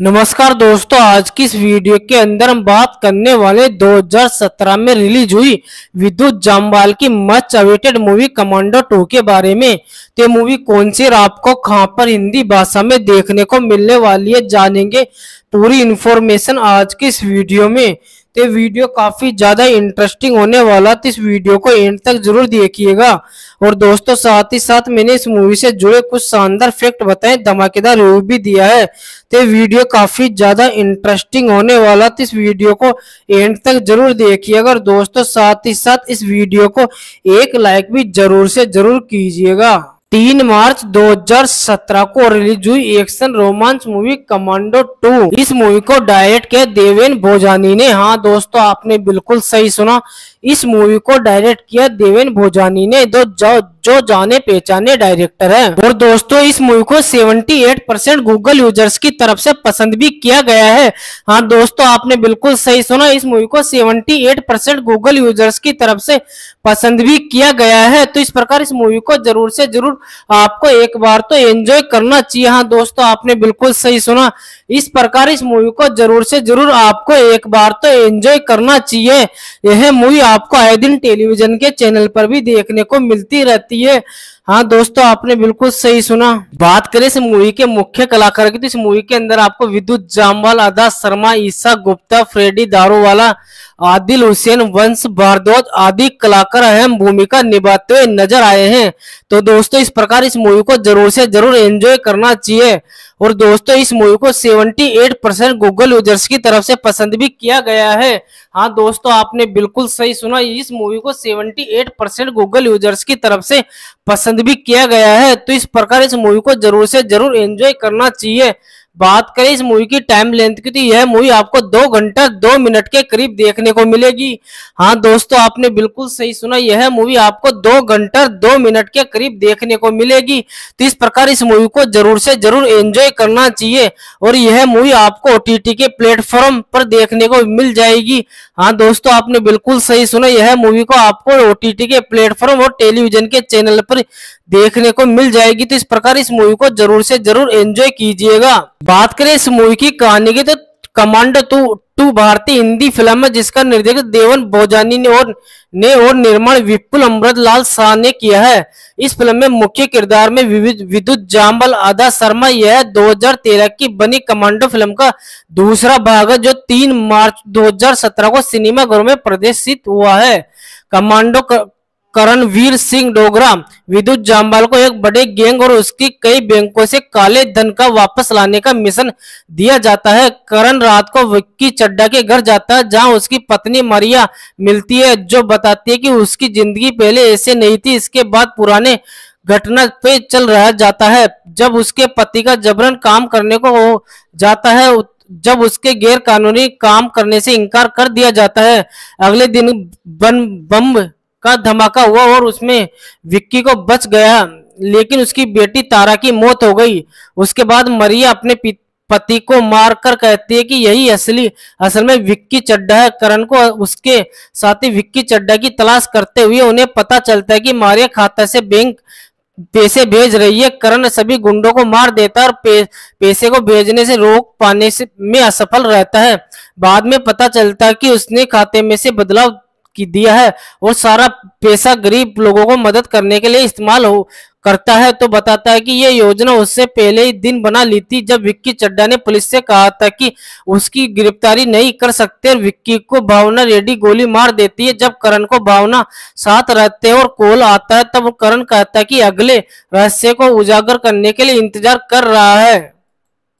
नमस्कार दोस्तों, आज की इस वीडियो के अंदर हम बात करने वाले 2017 में रिलीज़ हुई विद्युत जामवाल की much awaited movie commando two के बारे में। तो मूवी कौन सी और आपको कहाँ पर हिंदी भाषा में देखने को मिलने वाली है, जानेंगे। पूरी इंफॉर्मेशन आज की इस वीडियो में। तो वीडियो काफ़ी ज़्यादा इंटरेस्टिंग होने वाला तो इस वीडियो को एंड तक ज़रूर देखिएगा। और दोस्तों, साथ ही साथ मैंने इस मूवी से जुड़े कुछ शानदार फैक्ट बताए, धमाकेदार रिव्यू भी दिया है। तो वीडियो काफ़ी ज़्यादा इंटरेस्टिंग होने वाला तो इस वीडियो को एंड तक ज़रूर देखिएगा। और दोस्तों, साथ ही साथ इस वीडियो को एक लाइक भी ज़रूर से ज़रूर कीजिएगा। तीन मार्च 2017 को रिलीज़ हुई एक्शन रोमांस मूवी कमांडो 2 इस मूवी को डायरेक्ट किया देवेन भोजानी ने। हाँ दोस्तों, आपने बिल्कुल सही सुना। इस मूवी को डायरेक्ट किया देवेन भोजानी ने। दो जो, जाने पहचाने डायरेक्टर है। और दोस्तों इस मूवी को 78 परसेंट गूगल यूज़र्स की तरफ़ से पसंद भी किया गया है। हाँ दोस्तों आपने बिल्कुल सही सुना इस मूवी को 78 परसेंट गूगल यूज़र्स की तरफ़ से पसंद भी किया गया है। तो इस प्रकार इस मूवी को ज़रूर से ज़रूर आपको एक बार तो एंजॉय करना चाहिए। हाँ दोस्तों आपने बिल्कुल सही सुना इस प्रकार इस मूवी को ज़रूर से ज़रूर आपको एक बार तो एंजॉय करना चाहिए। यह मूवी आपको आए दिन टेलीविज़न के चैनल पर भी देखने को मिलती रहती है। हाँ दोस्तों, आपने बिल्कुल सही सुना। बात करें इस मूवी के मुख्य कलाकार की तो इस मूवी के अंदर आपको विद्युत जामवाल अदा शर्मा, ईसा गुप्ता, फ्रेडी दारूवाला, आदिल हुसैन, वंश भारद्वाज आदि कलाकार अहम भूमिका निभाते हुए नज़र आए हैं। तो दोस्तों, इस प्रकार इस मूवी को ज़रूर से ज़रूर एंजॉय करना चाहिए। और दोस्तों, इस मूवी को 78 परसेंट गूगल यूज़र्स की तरफ़ से पसंद भी किया गया है। हाँ दोस्तों, आपने बिल्कुल सही सुना, इस मूवी को 78 परसेंट गूगल यूज़र्स की तरफ़ से पसंद भी किया गया है तो इस प्रकार इस मूवी को ज़रूर से ज़रूर एंजॉय करना चाहिए। बात करें इस मूवी की टाइम लेंथ की तो यह मूवी आपको दो घंटा, दो मिनट के करीब देखने को मिलेगी। हाँ दोस्तों, आपने बिल्कुल सही सुना, यह मूवी आपको दो घंटा, दो मिनट के करीब देखने को मिलेगी। तो इस प्रकार इस मूवी को ज़रूर से ज़रूर एंजॉय करना चाहिए और यह मूवी आपको ओटीटी के प्लेटफॉर्म पर देखने को मिल जाएगी। हाँ दोस्तों, आपने बिल्कुल सही सुना, यह मूवी को आपको ओटीटी के प्लेटफॉर्म और टेलीविज़न के चैनल पर देखने को मिल जाएगी। तो इस प्रकार इस मूवी को ज़रूर से ज़रूर एंजॉय कीजिएगा। बात करें इस मूवी की कहानी की तो कमांडो टू टू भारतीय हिंदी फ़िल्म है, जिसका निर्देशन देवन भोजानी ने और ने और निर्माण विपुल अमृत लाल शाह ने किया है। इस फ़िल्म में मुख्य किरदार में विद्युत जाम्बल आदा शर्मा, यह 2013 की बनी कमांडो फ़िल्म का दूसरा भाग है, जो 3 मार्च 2017 को सिनेमाघरों में प्रदर्शित हुआ है। कमांडो करणवीर सिंह डोगरा, विद्युत जामवाल को एक बड़े गैंग और उसकी कई बैंकों से काले धन का वापस लाने का मिशन दिया जाता है। करण रात को विक्की चड्डा के घर जाता है, जहाँ उसकी पत्नी मरिया मिलती है, जो बताती है कि उसकी ज़िंदगी पहले ऐसे नहीं थी, इसके बाद पुराने घटना पे चल रहा जाता है। जब उसके पति का जबरन काम करने को जाता है जब उसके गैर कानूनी काम करने से इनकार कर दिया जाता है। अगले दिन बम का धमाका हुआ और उसमें विक्की को बच गया। लेकिन उसकी बेटी तारा की मौत हो गई। उसके बाद मरिया अपने पति को मारकर कहती है कि यही असली असल में विक्की चड्डा है। करण को उसके साथ ही विक्की चड्डा की तलाश करते हुए उन्हें पता चलता है कि मारिया खाता से बैंक पैसे भेज रही है। करण सभी गुंडों को मार देता है और पे, पैसे को भेजने से रोक पाने से में असफल रहता है। बाद में पता चलता है कि उसने खाते में से बदलाव की दिया है, वो सारा पैसा गरीब लोगों को मदद करने के लिए इस्तेमाल हो, करता है तो बताता है कि ये योजना उससे पहले ही दिन बना ली थी, जब विक्की चड्डा ने पुलिस से कहा था कि उसकी गिरफ्तारी नहीं कर सकते, विक्की को भावना रेडी गोली मार देती है, जब करण को भावना साथ रहते और कॉल आता है, तब करण कहता है कि अगले रहस्य को उजागर करने के लिए इंतज़ार कर रहा है।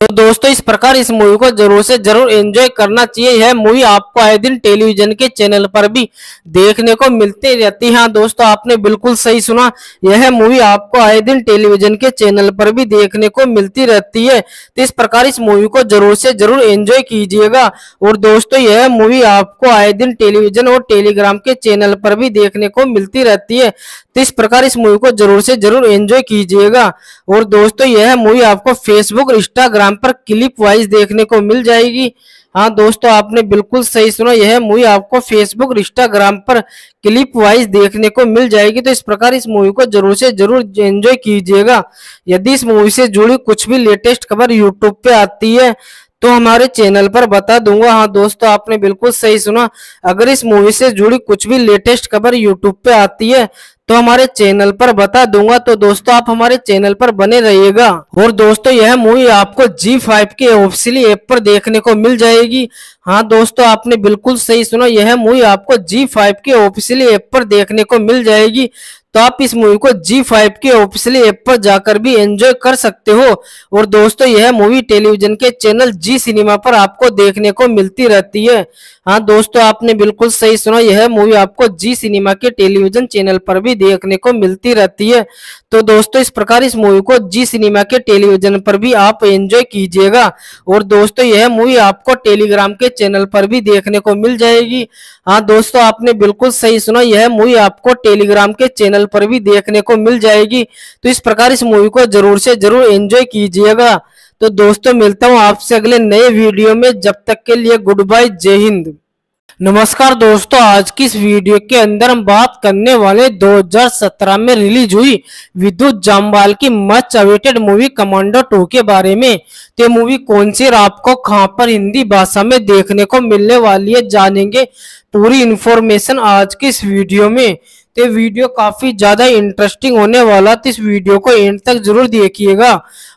तो दोस्तों, इस प्रकार इस मूवी को ज़रूर से ज़रूर एंजॉय करना चाहिए। यह मूवी आपको आए दिन टेलीविज़न के चैनल पर भी देखने को मिलती रहती है। हाँ दोस्तों, आपने बिल्कुल सही सुना। यह मूवी आपको आए दिन टेलीविज़न के चैनल पर भी देखने को मिलती रहती है। तो इस प्रकार इस मूवी को ज़रूर से ज़रूर एंजॉय कीजिएगा। और दोस्तों, यह मूवी आपको आए दिन टेलीविज़न और टेलीग्राम के चैनल पर भी देखने को मिलती रहती है। तो इस प्रकार इस मूवी को ज़रूर से ज़रूर एंजॉय कीजिएगा। और दोस्तों, यह मूवी आपको फेसबुक इंस्टाग्राम पर क्लिप वाइज देखने को मिल जाएगी। हाँ दोस्तों, आपने बिल्कुल सही सुना। यह मूवी आपको फेसबुक इंस्टाग्राम पर क्लिप वाइज देखने को मिल जाएगी। तो इस प्रकार इस मूवी को ज़रूर से ज़रूर एंजॉय कीजिएगा। यदि इस मूवी से जुड़ी कुछ भी लेटेस्ट खबर यूट्यूब पे आती है तो हमारे चैनल पर बता दूँगा। हाँ दोस्तों, आपने बिल्कुल सही सुना। अगर इस मूवी से जुड़ी कुछ भी लेटेस्ट खबर यूट्यूब पे आती है तो हमारे चैनल पर बता दूँगा। तो दोस्तों, आप हमारे चैनल पर बने रहिएगा। और दोस्तों, यह मूवी आपको जी फाइव के ऑफिशियली ऐप पर देखने को मिल जाएगी। हाँ दोस्तों, आपने बिल्कुल सही सुना। यह मूवी आपको जी फाइव के ऑफिशियली ऐप पर देखने को मिल जाएगी। तो आप इस मूवी को जी फाइव के ऑफिशियली ऐप पर जाकर भी एंजॉय कर सकते हो। और दोस्तों, यह मूवी टेलीविज़न के चैनल जी सिनेमा पर आपको देखने को मिलती रहती है। हाँ दोस्तों, आपने बिल्कुल सही सुना, यह मूवी आपको जी सिनेमा के टेलीविज़न चैनल पर भी देखने को मिलती रहती है। तो दोस्तों, इस प्रकार इस मूवी को जी सिनेमा के टेलीविज़न पर भी आप एंजॉय कीजिएगा। और दोस्तों, यह मूवी आपको टेलीग्राम के चैनल पर भी देखने को मिल जाएगी। हाँ दोस्तों, आपने बिल्कुल सही सुना, यह मूवी आपको टेलीग्राम के चैनल पर भी देखने को मिल जाएगी। तो इस प्रकार इस मूवी को ज़रूर से ज़रूर एंजॉय कीजिएगा। तो दोस्तों, मिलता हूँ आपसे अगले नए वीडियो में। जब तक के लिए गुड बाय जय हिंद। नमस्कार दोस्तों, आज की इस वीडियो के अंदर हम बात करने वाले 2017 में रिलीज़ हुई विद्युत जामवाल की much awaited movie commando two के बारे में। तो मूवी कौन सी और आपको कहाँ पर हिंदी भाषा में देखने को मिलने वाली है, जानेंगे। पूरी इंफॉर्मेशन आज की इस वीडियो में। तो वीडियो काफ़ी ज़्यादा इंटरेस्टिंग होने वाला तो इस वीडियो को एंड तक ज़रूर देखिएगा।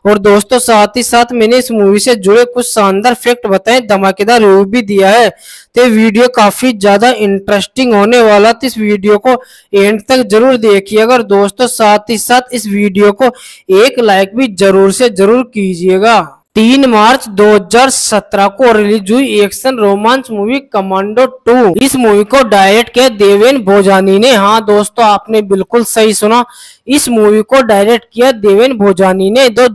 और दोस्तों, साथ ही साथ मैंने इस मूवी से जुड़े कुछ शानदार फैक्ट बताए, धमाकेदार रिव्यू भी दिया है। तो वीडियो काफ़ी ज़्यादा इंटरेस्टिंग होने वाला तो इस वीडियो को एंड तक ज़रूर देखिएगा। और दोस्तों, साथ ही साथ इस वीडियो को एक लाइक भी ज़रूर से ज़रूर कीजिएगा। तीन मार्च 2017 को रिलीज़ हुई एक्शन रोमांस मूवी कमांडो 2 इस मूवी को डायरेक्ट किया देवेन भोजानी ने। हाँ दोस्तों, आपने बिल्कुल सही सुना। इस मूवी को डायरेक्ट किया देवेन भोजानी ने जो,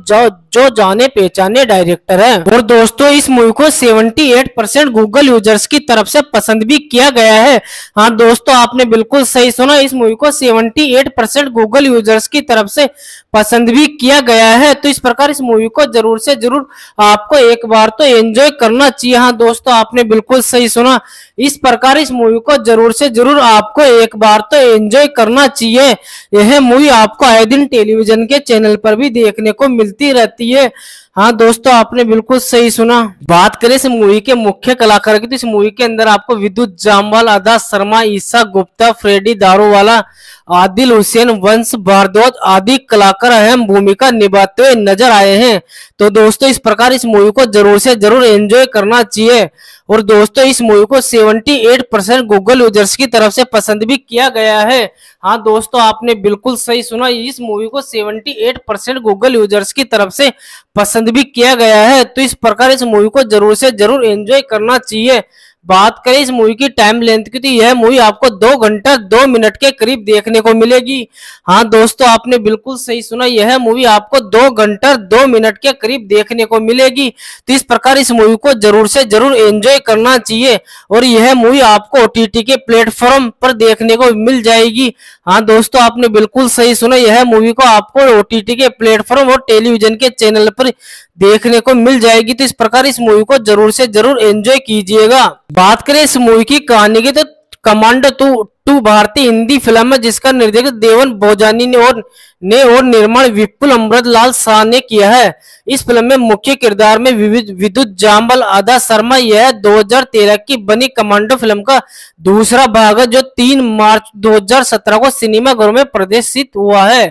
जो जाने पहचाने डायरेक्टर है। और दोस्तों इस मूवी को 78 परसेंट गूगल यूज़र्स की तरफ़ से पसंद भी किया गया है। हाँ दोस्तों आपने बिल्कुल सही सुना इस मूवी को 78 परसेंट गूगल यूज़र्स की तरफ़ से पसंद भी किया गया है। तो इस प्रकार इस मूवी को ज़रूर से ज़रूर आपको एक बार तो एंजॉय करना चाहिए। हाँ दोस्तों आपने बिल्कुल सही सुना इस प्रकार इस मूवी को ज़रूर से ज़रूर आपको एक बार तो एंजॉय करना चाहिए। यह मूवी आपको आए दिन टेलीविज़न के चैनल पर भी देखने को मिलती रहती है। हाँ दोस्तों, आपने बिल्कुल सही सुना। बात करें इस मूवी के मुख्य कलाकार की तो इस मूवी के अंदर आपको विद्युत जामवाल आदा शर्मा, ईसा गुप्ता, फ्रेडी दारूवाला, आदिल हुसैन, वंश भारद्वाज आदि कलाकार अहम भूमिका निभाते हुए नज़र आए हैं। तो दोस्तों, इस प्रकार इस मूवी को ज़रूर से ज़रूर एंजॉय करना चाहिए। और दोस्तों, इस मूवी को 78 परसेंट गूगल यूज़र्स की तरफ़ से पसंद भी किया गया है। हाँ दोस्तों, आपने बिल्कुल सही सुना, इस मूवी को 78 परसेंट गूगल यूज़र्स की तरफ़ से पसंद भी किया गया है तो इस प्रकार इस मूवी को ज़रूर से ज़रूर एंजॉय करना चाहिए। बात करें इस मूवी की टाइम लेंथ की तो यह मूवी आपको दो घंटा, दो मिनट के करीब देखने को मिलेगी। हाँ दोस्तों, आपने बिल्कुल सही सुना, यह मूवी आपको दो घंटा, दो मिनट के करीब देखने को मिलेगी। तो इस प्रकार इस मूवी को ज़रूर से ज़रूर एंजॉय करना चाहिए और यह मूवी आपको ओटीटी के प्लेटफॉर्म पर देखने को मिल जाएगी। हाँ दोस्तों, आपने बिल्कुल सही सुना, यह मूवी को आपको ओटीटी के प्लेटफॉर्म और टेलीविज़न के चैनल पर देखने को मिल जाएगी। तो इस प्रकार इस मूवी को ज़रूर से ज़रूर एंजॉय कीजिएगा। बात करें इस मूवी की कहानी की तो कमांडो टू टू भारतीय हिंदी फ़िल्म है, जिसका निर्देशन देवन भोजानी ने और ने और निर्माण विपुल अमृत लाल शाह ने किया है। इस फ़िल्म में मुख्य किरदार में विद्युत जाम्बल आदा शर्मा, यह 2013 की बनी कमांडो फ़िल्म का दूसरा भाग है, जो 3 मार्च 2017 को सिनेमाघरों में प्रदर्शित हुआ है।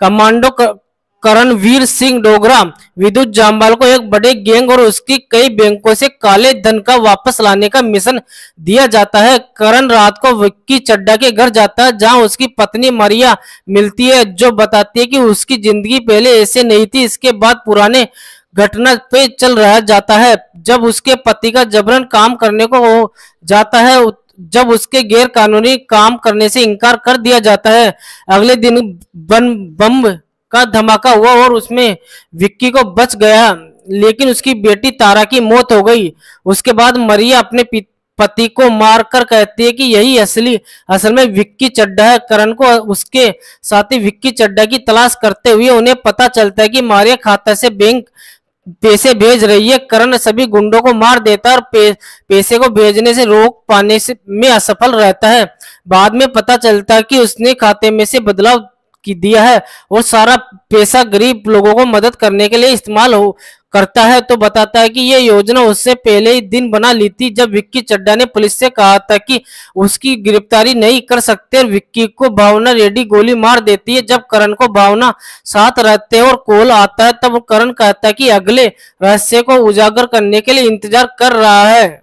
कमांडो करणवीर सिंह डोगरा, विद्युत जामवाल को एक बड़े गैंग और उसकी कई बैंकों से काले धन का वापस लाने का मिशन दिया जाता है। करण रात को विक्की चड्डा के घर जाता है, जहाँ उसकी पत्नी मरिया मिलती है, जो बताती है कि उसकी ज़िंदगी पहले ऐसे नहीं थी, इसके बाद पुराने घटना पे चल रहा जाता है। जब उसके पति का जबरन काम करने को जाता है जब उसके गैर कानूनी काम करने से इनकार कर दिया जाता है। अगले दिन बम बम का धमाका हुआ और उसमें विक्की को बच गया। लेकिन उसकी बेटी तारा की मौत हो गई। उसके बाद मरिया अपने पति को मारकर कहती है कि यही असली, असल में विक्की चड्डा है। करण को उसके साथ विक्की चड्डा की तलाश करते हुए उन्हें पता चलता है कि मारिया खाता से बैंक पैसे भेज रही है। करण सभी गुंडों को मार देता है और पैसे को भेजने से रोक पाने से में असफल रहता है। बाद में पता चलता है कि उसने खाते में से बदलाव की दिया है और सारा पैसा गरीब लोगों को मदद करने के लिए इस्तेमाल हो, करता है तो बताता है कि ये योजना उससे पहले ही दिन बना ली थी, जब विक्की चड्डा ने पुलिस से कहा था कि उसकी गिरफ्तारी नहीं कर सकते, विक्की को भावना रेडी गोली मार देती है, जब करण को भावना साथ रहते और कॉल आता है, तब करण कहता है कि अगले रहस्य को उजागर करने के लिए इंतज़ार कर रहा है।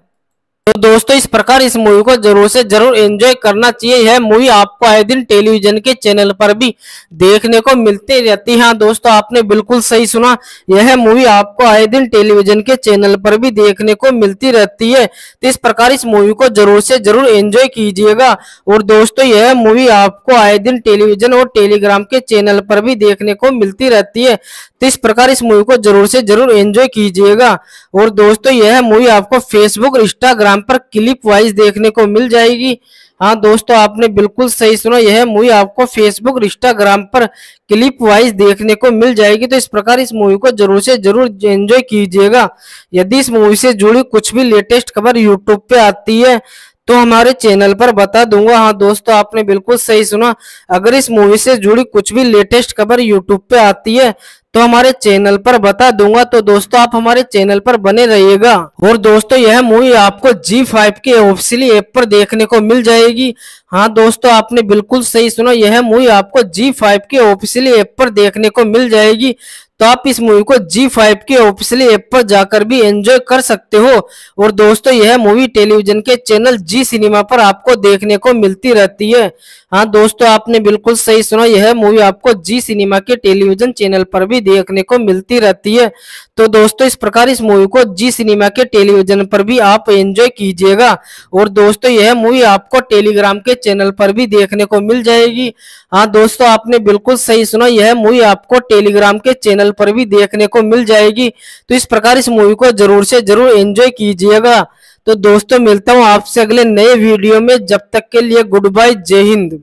तो दोस्तों, इस प्रकार इस मूवी को ज़रूर से ज़रूर एंजॉय करना चाहिए। यह मूवी आपको आए दिन टेलीविज़न के चैनल पर भी देखने को मिलती रहती है। हाँ दोस्तों, आपने बिल्कुल सही सुना। यह मूवी आपको आए दिन टेलीविज़न के चैनल पर भी देखने को मिलती रहती है। तो इस प्रकार इस मूवी को ज़रूर से ज़रूर एंजॉय कीजिएगा। और दोस्तों, यह मूवी आपको आए दिन टेलीविज़न और टेलीग्राम के चैनल पर भी देखने को मिलती रहती है। तो इस प्रकार इस मूवी को ज़रूर से ज़रूर एंजॉय कीजिएगा। और दोस्तों, यह मूवी आपको फेसबुक इंस्टाग्राम पर क्लिप वाइज देखने को मिल जाएगी। हाँ दोस्तों, आपने बिल्कुल सही सुना। यह मूवी आपको फेसबुक इंस्टाग्राम पर क्लिप वाइज देखने को मिल जाएगी। तो इस प्रकार इस मूवी को ज़रूर से ज़रूर एंजॉय कीजिएगा। यदि इस मूवी से जुड़ी कुछ भी लेटेस्ट खबर यूट्यूब पे आती है तो हमारे चैनल पर बता दूँगा। हाँ दोस्तों, आपने बिल्कुल सही सुना। अगर इस मूवी से जुड़ी कुछ भी लेटेस्ट खबर यूट्यूब पे आती है तो हमारे चैनल पर बता दूँगा। तो दोस्तों, आप हमारे चैनल पर बने रहिएगा। और दोस्तों, यह मूवी आपको जी फाइव के ऑफिशियली ऐप पर देखने को मिल जाएगी। हाँ दोस्तों, आपने बिल्कुल सही सुना। यह मूवी आपको जी फाइव के ऑफिशियली ऐप पर देखने को मिल जाएगी। तो आप इस मूवी को जी फाइव के ऑफिशियली ऐप पर जाकर भी एंजॉय कर सकते हो। और दोस्तों, यह मूवी टेलीविज़न के चैनल जी सिनेमा पर आपको देखने को मिलती रहती है। हाँ दोस्तों, आपने बिल्कुल सही सुना, यह मूवी आपको जी सिनेमा के टेलीविज़न चैनल पर भी देखने को मिलती रहती है। तो दोस्तों, इस प्रकार इस मूवी को जी सिनेमा के टेलीविज़न पर भी आप एंजॉय कीजिएगा। और दोस्तों, यह मूवी आपको टेलीग्राम के चैनल पर भी देखने को मिल जाएगी। हाँ दोस्तों, आपने बिल्कुल सही सुना, यह मूवी आपको टेलीग्राम के चैनल पर भी देखने को मिल जाएगी। तो इस प्रकार इस मूवी को ज़रूर से ज़रूर एंजॉय कीजिएगा। तो दोस्तों, मिलता हूँ आपसे अगले नए वीडियो में। जब तक के लिए गुड बाय जय हिंद।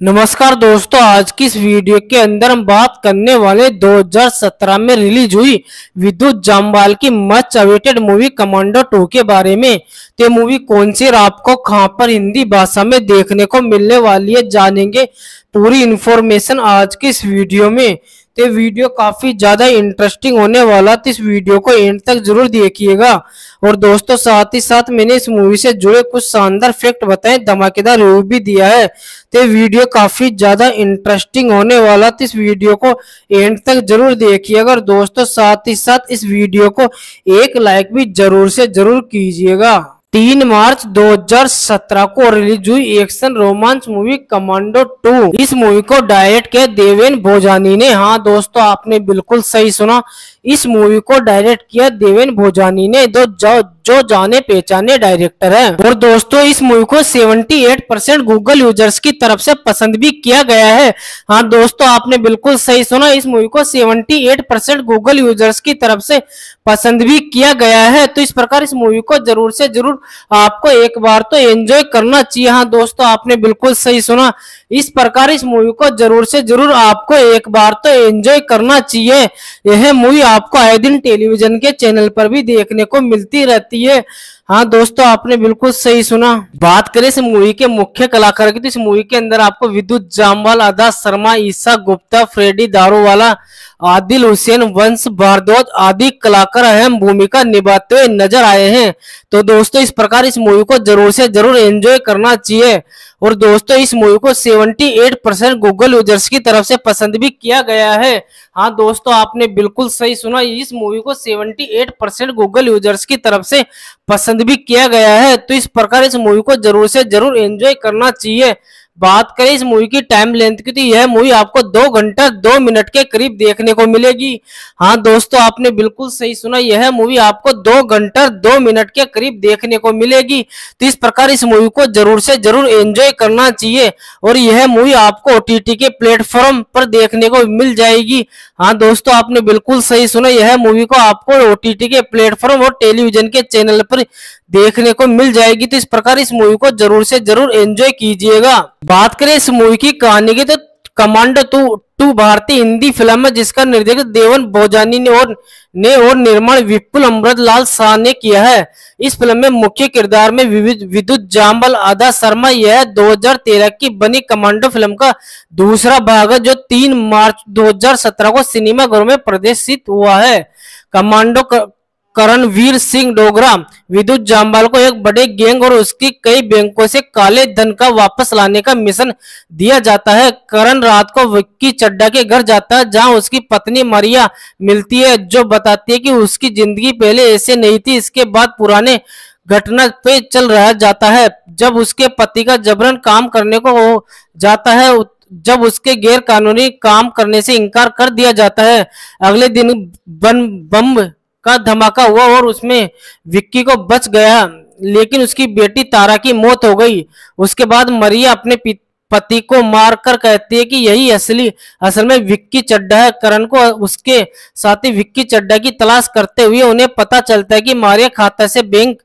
नमस्कार दोस्तों, आज की इस वीडियो के अंदर हम बात करने वाले 2017 में रिलीज़ हुई विद्युत जामवाल की much awaited movie Commando two के बारे में। तो मूवी कौन सी आपको कहाँ पर हिंदी भाषा में देखने को मिलने वाली है, जानेंगे। पूरी इंफॉर्मेशन आज की इस वीडियो में। तो वीडियो काफ़ी ज़्यादा इंटरेस्टिंग होने वाला तो इस वीडियो को एंड तक ज़रूर देखिएगा। और दोस्तों, साथ ही साथ मैंने इस मूवी से जुड़े कुछ शानदार फैक्ट बताए, धमाकेदार रिव्यू भी दिया है। तो वीडियो काफ़ी ज़्यादा इंटरेस्टिंग होने वाला तो इस वीडियो को एंड तक ज़रूर देखिएगा। और दोस्तों, साथ ही साथ इस वीडियो को एक लाइक भी ज़रूर से ज़रूर कीजिएगा। तीन मार्च 2017 को रिलीज़ हुई एक्शन रोमांस मूवी कमांडो 2 इस मूवी को डायरेक्ट किया देवेन भोजानी ने। हाँ दोस्तों, आपने बिल्कुल सही सुना। इस मूवी को डायरेक्ट किया देवेन भोजानी ने जो, जो जाने पहचाने डायरेक्टर है। और दोस्तों इस मूवी को 78 परसेंट गूगल यूज़र्स की तरफ़ से पसंद भी किया गया है। हाँ दोस्तों आपने बिल्कुल सही सुना इस मूवी को 78 परसेंट गूगल यूज़र्स की तरफ़ से पसंद भी किया गया है। तो इस प्रकार इस मूवी को ज़रूर से ज़रूर आपको एक बार तो एंजॉय करना चाहिए। हाँ दोस्तों आपने बिल्कुल सही सुना इस प्रकार इस मूवी को ज़रूर से ज़रूर आपको एक बार तो एंजॉय करना चाहिए। यह मूवी आपको आए दिन टेलीविज़न के चैनल पर भी देखने को मिलती रहती है। हाँ दोस्तों, आपने बिल्कुल सही सुना। बात करें इस मूवी के मुख्य कलाकार की तो इस मूवी के अंदर आपको विद्युत जामवाल आदा शर्मा, ईसा गुप्ता, फ्रेडी दारूवाला, आदिल हुसैन, वंश भारद्वाज आदि कलाकार अहम भूमिका निभाते हुए नज़र आए हैं। तो दोस्तों, इस प्रकार इस मूवी को ज़रूर से ज़रूर एंजॉय करना चाहिए। और दोस्तों, इस मूवी को 78 परसेंट गूगल यूज़र्स की तरफ़ से पसंद भी किया गया है। हाँ दोस्तों, आपने बिल्कुल सही सुना, इस मूवी को 78 परसेंट गूगल यूज़र्स की तरफ़ से पसंद भी किया गया है तो इस प्रकार इस मूवी को ज़रूर से ज़रूर एंजॉय करना चाहिए। बात करें इस मूवी की टाइम लेंथ की तो यह मूवी आपको दो घंटा, दो मिनट के करीब देखने को मिलेगी। हाँ दोस्तों, आपने बिल्कुल सही सुना, यह मूवी आपको दो घंटा, दो मिनट के करीब देखने को मिलेगी। तो इस प्रकार इस मूवी को ज़रूर से ज़रूर एंजॉय करना चाहिए और यह मूवी आपको ओटीटी के प्लेटफॉर्म पर देखने को मिल जाएगी। हाँ दोस्तों, आपने बिल्कुल सही सुना, यह मूवी को आपको ओटीटी के प्लेटफॉर्म और टेलीविज़न के चैनल पर देखने को मिल जाएगी। तो इस प्रकार इस मूवी को ज़रूर से ज़रूर एंजॉय कीजिएगा। बात करें इस मूवी की कहानी की तो कमांडो टू टू भारतीय हिंदी फ़िल्म है, जिसका निर्देशन देवन भोजानी ने और ने और निर्माण विपुल अमृत लाल शाह ने किया है। इस फ़िल्म में मुख्य किरदार में विद्युत जाम्बल आदा शर्मा, यह 2013 की बनी कमांडो फ़िल्म का दूसरा भाग है, जो 3 मार्च 2017 को सिनेमा घरों में प्रदर्शित हुआ है। कमांडो करणवीर सिंह डोगरा, विद्युत जामवाल को एक बड़े गैंग और उसकी कई बैंकों से काले धन का वापस लाने का मिशन दिया जाता है। करण रात को विक्की चड्डा के घर जाता है, जहाँ उसकी पत्नी मरिया मिलती है, जो बताती है कि उसकी ज़िंदगी पहले ऐसे नहीं थी, इसके बाद पुराने घटना पे चल रहा जाता है। जब उसके पति का जबरन काम करने को जाता है जब उसके गैर कानूनी काम करने से इनकार कर दिया जाता है। अगले दिन बम बम का धमाका हुआ और उसमें विक्की को बच गया। लेकिन उसकी बेटी तारा की मौत हो गई। उसके बाद मरिया अपने पति को मारकर कहती है कि यही असली असल में विक्की चड्डा है। करण को उसके साथी विक्की चड्डा की तलाश करते हुए उन्हें पता चलता है कि मारिया खाता से बैंक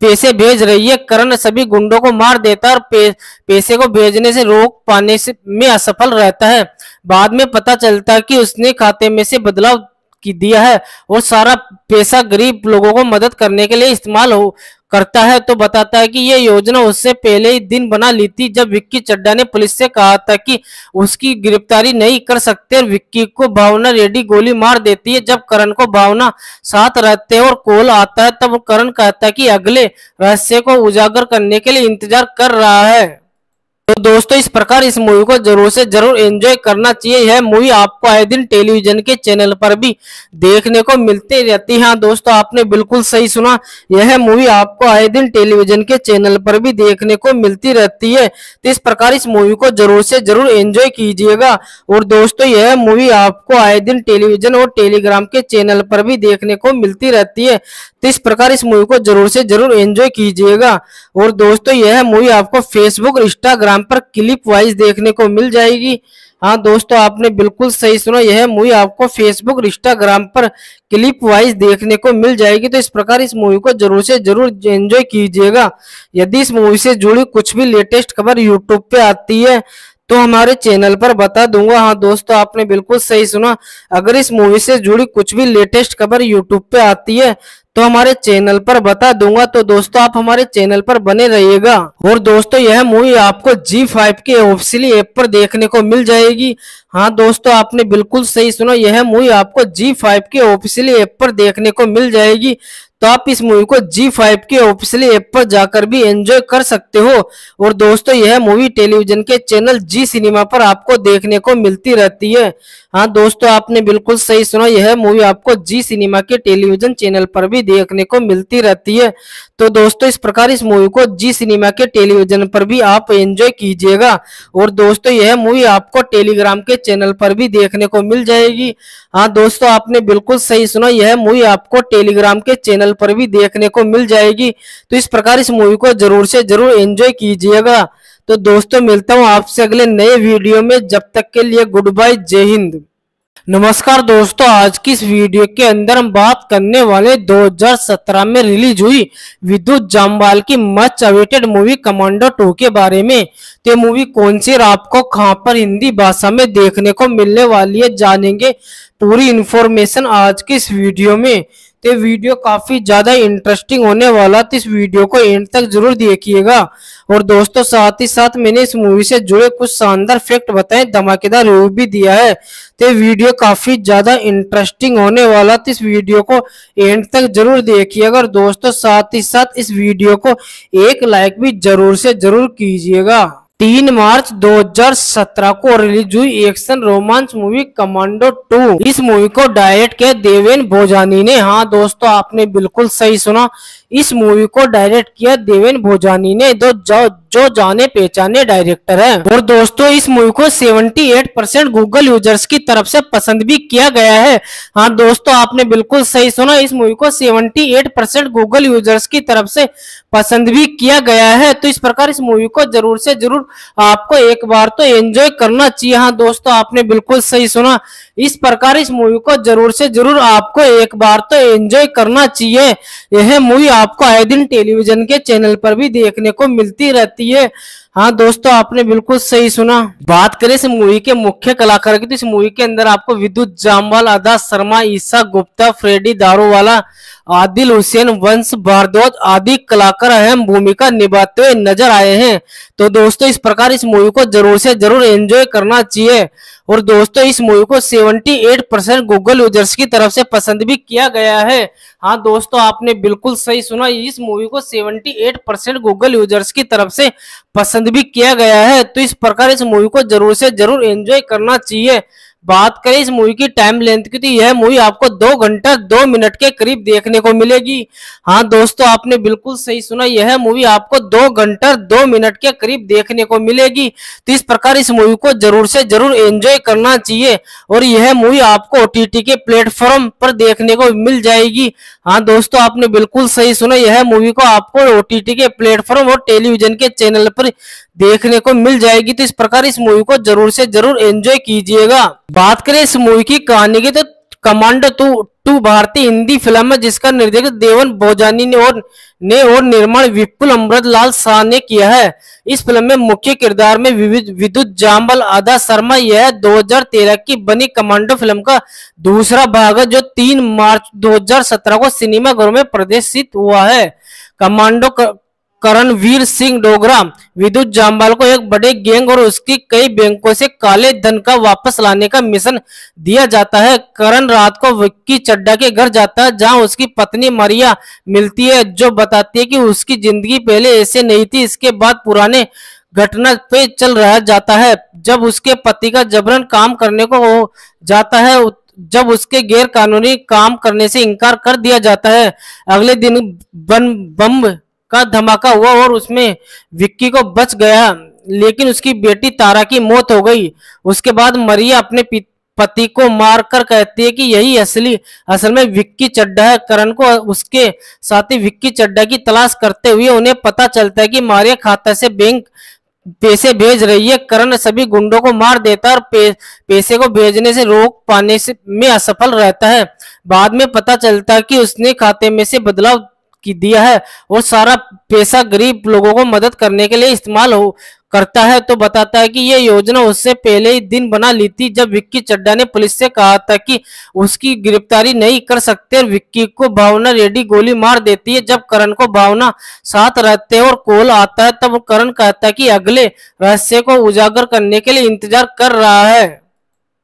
पैसे भेज रही है। करण सभी गुंडों को मार देता है और पे, पैसे को भेजने से रोक पाने से में असफल रहता है। बाद में पता चलता है कि उसने खाते में से बदलाव की दिया है और सारा पैसा गरीब लोगों को मदद करने के लिए इस्तेमाल हो, करता है तो बताता है कि ये योजना उससे पहले ही दिन बना ली थी, जब विक्की चड्डा ने पुलिस से कहा था कि उसकी गिरफ्तारी नहीं कर सकते, विक्की को भावना रेडी गोली मार देती है, जब करण को भावना साथ रहते और कॉल आता है, तब करण कहता है कि अगले रहस्य को उजागर करने के लिए इंतज़ार कर रहा है। तो दोस्तों, इस प्रकार इस मूवी को ज़रूर से ज़रूर एंजॉय करना चाहिए। यह मूवी आपको आए दिन टेलीविज़न के चैनल पर भी देखने को मिलती रहती है। हाँ दोस्तों, आपने बिल्कुल सही सुना। यह मूवी आपको आए दिन टेलीविज़न के चैनल पर भी देखने को मिलती रहती है। तो इस प्रकार इस मूवी को ज़रूर से ज़रूर एंजॉय कीजिएगा। और दोस्तों, यह मूवी आपको आए दिन टेलीविज़न और टेलीग्राम के चैनल पर भी देखने को मिलती रहती है। तो इस प्रकार इस मूवी को ज़रूर से ज़रूर एंजॉय कीजिएगा। और दोस्तों, यह मूवी आपको फेसबुक इंस्टाग्राम पर क्लिप वाइज देखने को मिल जाएगी। हाँ दोस्तों, आपने बिल्कुल सही सुना। यह मूवी आपको फेसबुक इंस्टाग्राम पर क्लिप वाइज देखने को मिल जाएगी। तो इस प्रकार इस मूवी को ज़रूर से ज़रूर एंजॉय कीजिएगा। यदि इस मूवी से जुड़ी कुछ भी लेटेस्ट खबर यूट्यूब पे आती है तो हमारे चैनल पर बता दूँगा। हाँ दोस्तों, आपने बिल्कुल सही सुना। अगर इस मूवी से जुड़ी कुछ भी लेटेस्ट खबर यूट्यूब पे आती है तो हमारे चैनल पर बता दूँगा तो दोस्तों आप हमारे चैनल पर बने रहिएगा। और दोस्तों, यह मूवी आपको जी फाइव के ऑफिशियली ऐप पर देखने को मिल जाएगी। हाँ दोस्तों, आपने बिल्कुल सही सुना। यह मूवी आपको जी फाइव के ऑफिशियली ऐप पर देखने को मिल जाएगी। तो आप इस मूवी को जी फाइव के ऑफिशियली ऐप पर जाकर भी एंजॉय कर सकते हो। और दोस्तों, यह मूवी टेलीविज़न के चैनल जी सिनेमा पर आपको देखने को मिलती रहती है। हाँ दोस्तों, आपने बिल्कुल सही सुना। यह मूवी आपको जी सिनेमा के टेलीविज़न चैनल पर भी देखने को मिलती रहती है। तो दोस्तों, इस प्रकार इस मूवी को जी सिनेमा के टेलीविज़न पर भी आप एंजॉय कीजिएगा। और दोस्तों, यह मूवी आपको टेलीग्राम के चैनल पर भी देखने को मिल जाएगी। हाँ दोस्तों, आपने बिल्कुल सही सुना, यह मूवी आपको टेलीग्राम के चैनल पर भी देखने को मिल जाएगी। तो इस प्रकार इस मूवी को ज़रूर से ज़रूर एंजॉय कीजिएगा। तो दोस्तों, मिलता हूँ आपसे अगले नए वीडियो में। जब तक के लिए गुड बाय, जय हिंद। नमस्कार दोस्तों, आज की इस वीडियो के अंदर हम बात करने वाले 2017 में रिलीज़ हुई विद्युत जामवाल की much awaited movie Commando two के बारे में। तो मूवी कौन सी आपको कहाँ पर हिंदी भाषा में देखने को मिलने वाली है, जानेंगे। पूरी इन्फॉर्मेशन आज की इस वीडियो में। तो वीडियो काफ़ी ज़्यादा इंटरेस्टिंग होने वाला तो इस वीडियो को एंड तक ज़रूर देखिएगा। और दोस्तों, साथ ही साथ मैंने इस मूवी से जुड़े कुछ शानदार फैक्ट बताए, धमाकेदार रिव्यू भी दिया है। तो वीडियो काफ़ी ज़्यादा इंटरेस्टिंग होने वाला तो इस वीडियो को एंड तक ज़रूर देखिएगा। और दोस्तों, साथ ही साथ इस वीडियो को एक लाइक भी ज़रूर से ज़रूर कीजिएगा। तीन मार्च 2017 को रिलीज़ हुई एक्शन रोमांस मूवी कमांडो 2 इस मूवी को डायरेक्ट किया देवेन भोजानी ने। हाँ दोस्तों, आपने बिल्कुल सही सुना। इस मूवी को डायरेक्ट किया देवेन भोजानी ने जो, जो जाने पहचाने डायरेक्टर है। और दोस्तों इस मूवी को 78 परसेंट गूगल यूज़र्स की तरफ़ से पसंद भी किया गया है। हाँ दोस्तों आपने बिल्कुल सही सुना इस मूवी को 78 परसेंट गूगल यूज़र्स की तरफ़ से पसंद भी किया गया है। तो इस प्रकार इस मूवी को ज़रूर से ज़रूर आपको एक बार तो एंजॉय करना चाहिए। हाँ दोस्तों आपने बिल्कुल सही सुना इस प्रकार इस मूवी को ज़रूर से ज़रूर आपको एक बार तो एंजॉय करना चाहिए। यह मूवी आपको आए दिन टेलीविज़न के चैनल पर भी देखने को मिलती रहती है। हाँ दोस्तों, आपने बिल्कुल सही सुना। बात करें इस मूवी के मुख्य कलाकार की तो इस मूवी के अंदर आपको विद्युत जामवाल अदा शर्मा, ईसा गुप्ता, फ्रेडी दारूवाला आदिल हुसैन, वंश भारद्वाज आदि कलाकार अहम भूमिका निभाते हुए नज़र आए हैं। तो दोस्तों, इस प्रकार इस मूवी को ज़रूर से ज़रूर एंजॉय करना चाहिए। और दोस्तों, इस मूवी को 78 परसेंट गूगल यूज़र्स की तरफ़ से पसंद भी किया गया है। हाँ दोस्तों, आपने बिल्कुल सही सुना, इस मूवी को 78 परसेंट गूगल यूज़र्स की तरफ़ से पसंद भी किया गया है। तो इस प्रकार इस मूवी को ज़रूर से ज़रूर एंजॉय करना चाहिए। बात करें इस मूवी की टाइम लेंथ की तो यह मूवी आपको दो घंटा, दो मिनट के करीब देखने को मिलेगी। हाँ दोस्तों, आपने बिल्कुल सही सुना, यह मूवी आपको दो घंटा, दो मिनट के करीब देखने को मिलेगी। तो इस प्रकार इस मूवी को ज़रूर से ज़रूर एंजॉय करना चाहिए और यह मूवी आपको ओटीटी के प्लेटफॉर्म पर देखने को मिल जाएगी। हाँ दोस्तों, आपने बिल्कुल सही सुना, यह मूवी को आपको ओटीटी के प्लेटफॉर्म और टेलीविज़न के चैनल पर देखने को मिल जाएगी तो इस प्रकार इस मूवी को ज़रूर से ज़रूर एंजॉय कीजिएगा। बात करें इस मूवी की कहानी की तो कमांडो टू टू भारतीय हिंदी फ़िल्म है, जिसका निर्देशन देवन भोजानी ने और ने और निर्माण विपुल अमृत लाल शाह ने किया है। इस फ़िल्म में मुख्य किरदार में विद्युत जाम्बल आदा शर्मा, यह 2013 की बनी कमांडो फ़िल्म का दूसरा भाग है, जो 3 मार्च 2017 को सिनेमाघरों में प्रदर्शित हुआ है। कमांडो करणवीर सिंह डोगरा, विद्युत जामवाल को एक बड़े गैंग और उसकी कई बैंकों से काले धन का वापस लाने का मिशन दिया जाता है। करण रात को विक्की चड्डा के घर जाता है, जहाँ उसकी पत्नी मरिया मिलती है, जो बताती है कि उसकी ज़िंदगी पहले ऐसे नहीं थी, इसके बाद पुराने घटना पे चल रहा जाता है। जब उसके पति का जबरन काम करने को जाता है जब उसके गैर कानूनी काम करने से इनकार कर दिया जाता है। अगले दिन बम बम का धमाका हुआ और उसमें विक्की को बच गया। लेकिन उसकी बेटी तारा की मौत हो गई। उसके बाद मरिया अपने पति को मारकर कहती है कि यही असली असल में विक्की चड्डा है। करण को उसके साथी विक्की चड्डा की तलाश करते हुए उन्हें पता चलता है कि मारिया खाता से बैंक पैसे भेज रही है। करण सभी गुंडों को मार देता है और पे, पैसे को भेजने से रोक पाने से में असफल रहता है। बाद में पता चलता है कि उसने खाते में से बदलाव की दिया है और सारा पैसा गरीब लोगों को मदद करने के लिए इस्तेमाल हो, करता है तो बताता है कि ये योजना उससे पहले ही दिन बना ली थी, जब विक्की चड्डा ने पुलिस से कहा था कि उसकी गिरफ्तारी नहीं कर सकते, विक्की को भावना रेडी गोली मार देती है, जब करण को भावना साथ रहते और कॉल आता है, तब करण कहता है कि अगले रहस्य को उजागर करने के लिए इंतज़ार कर रहा है।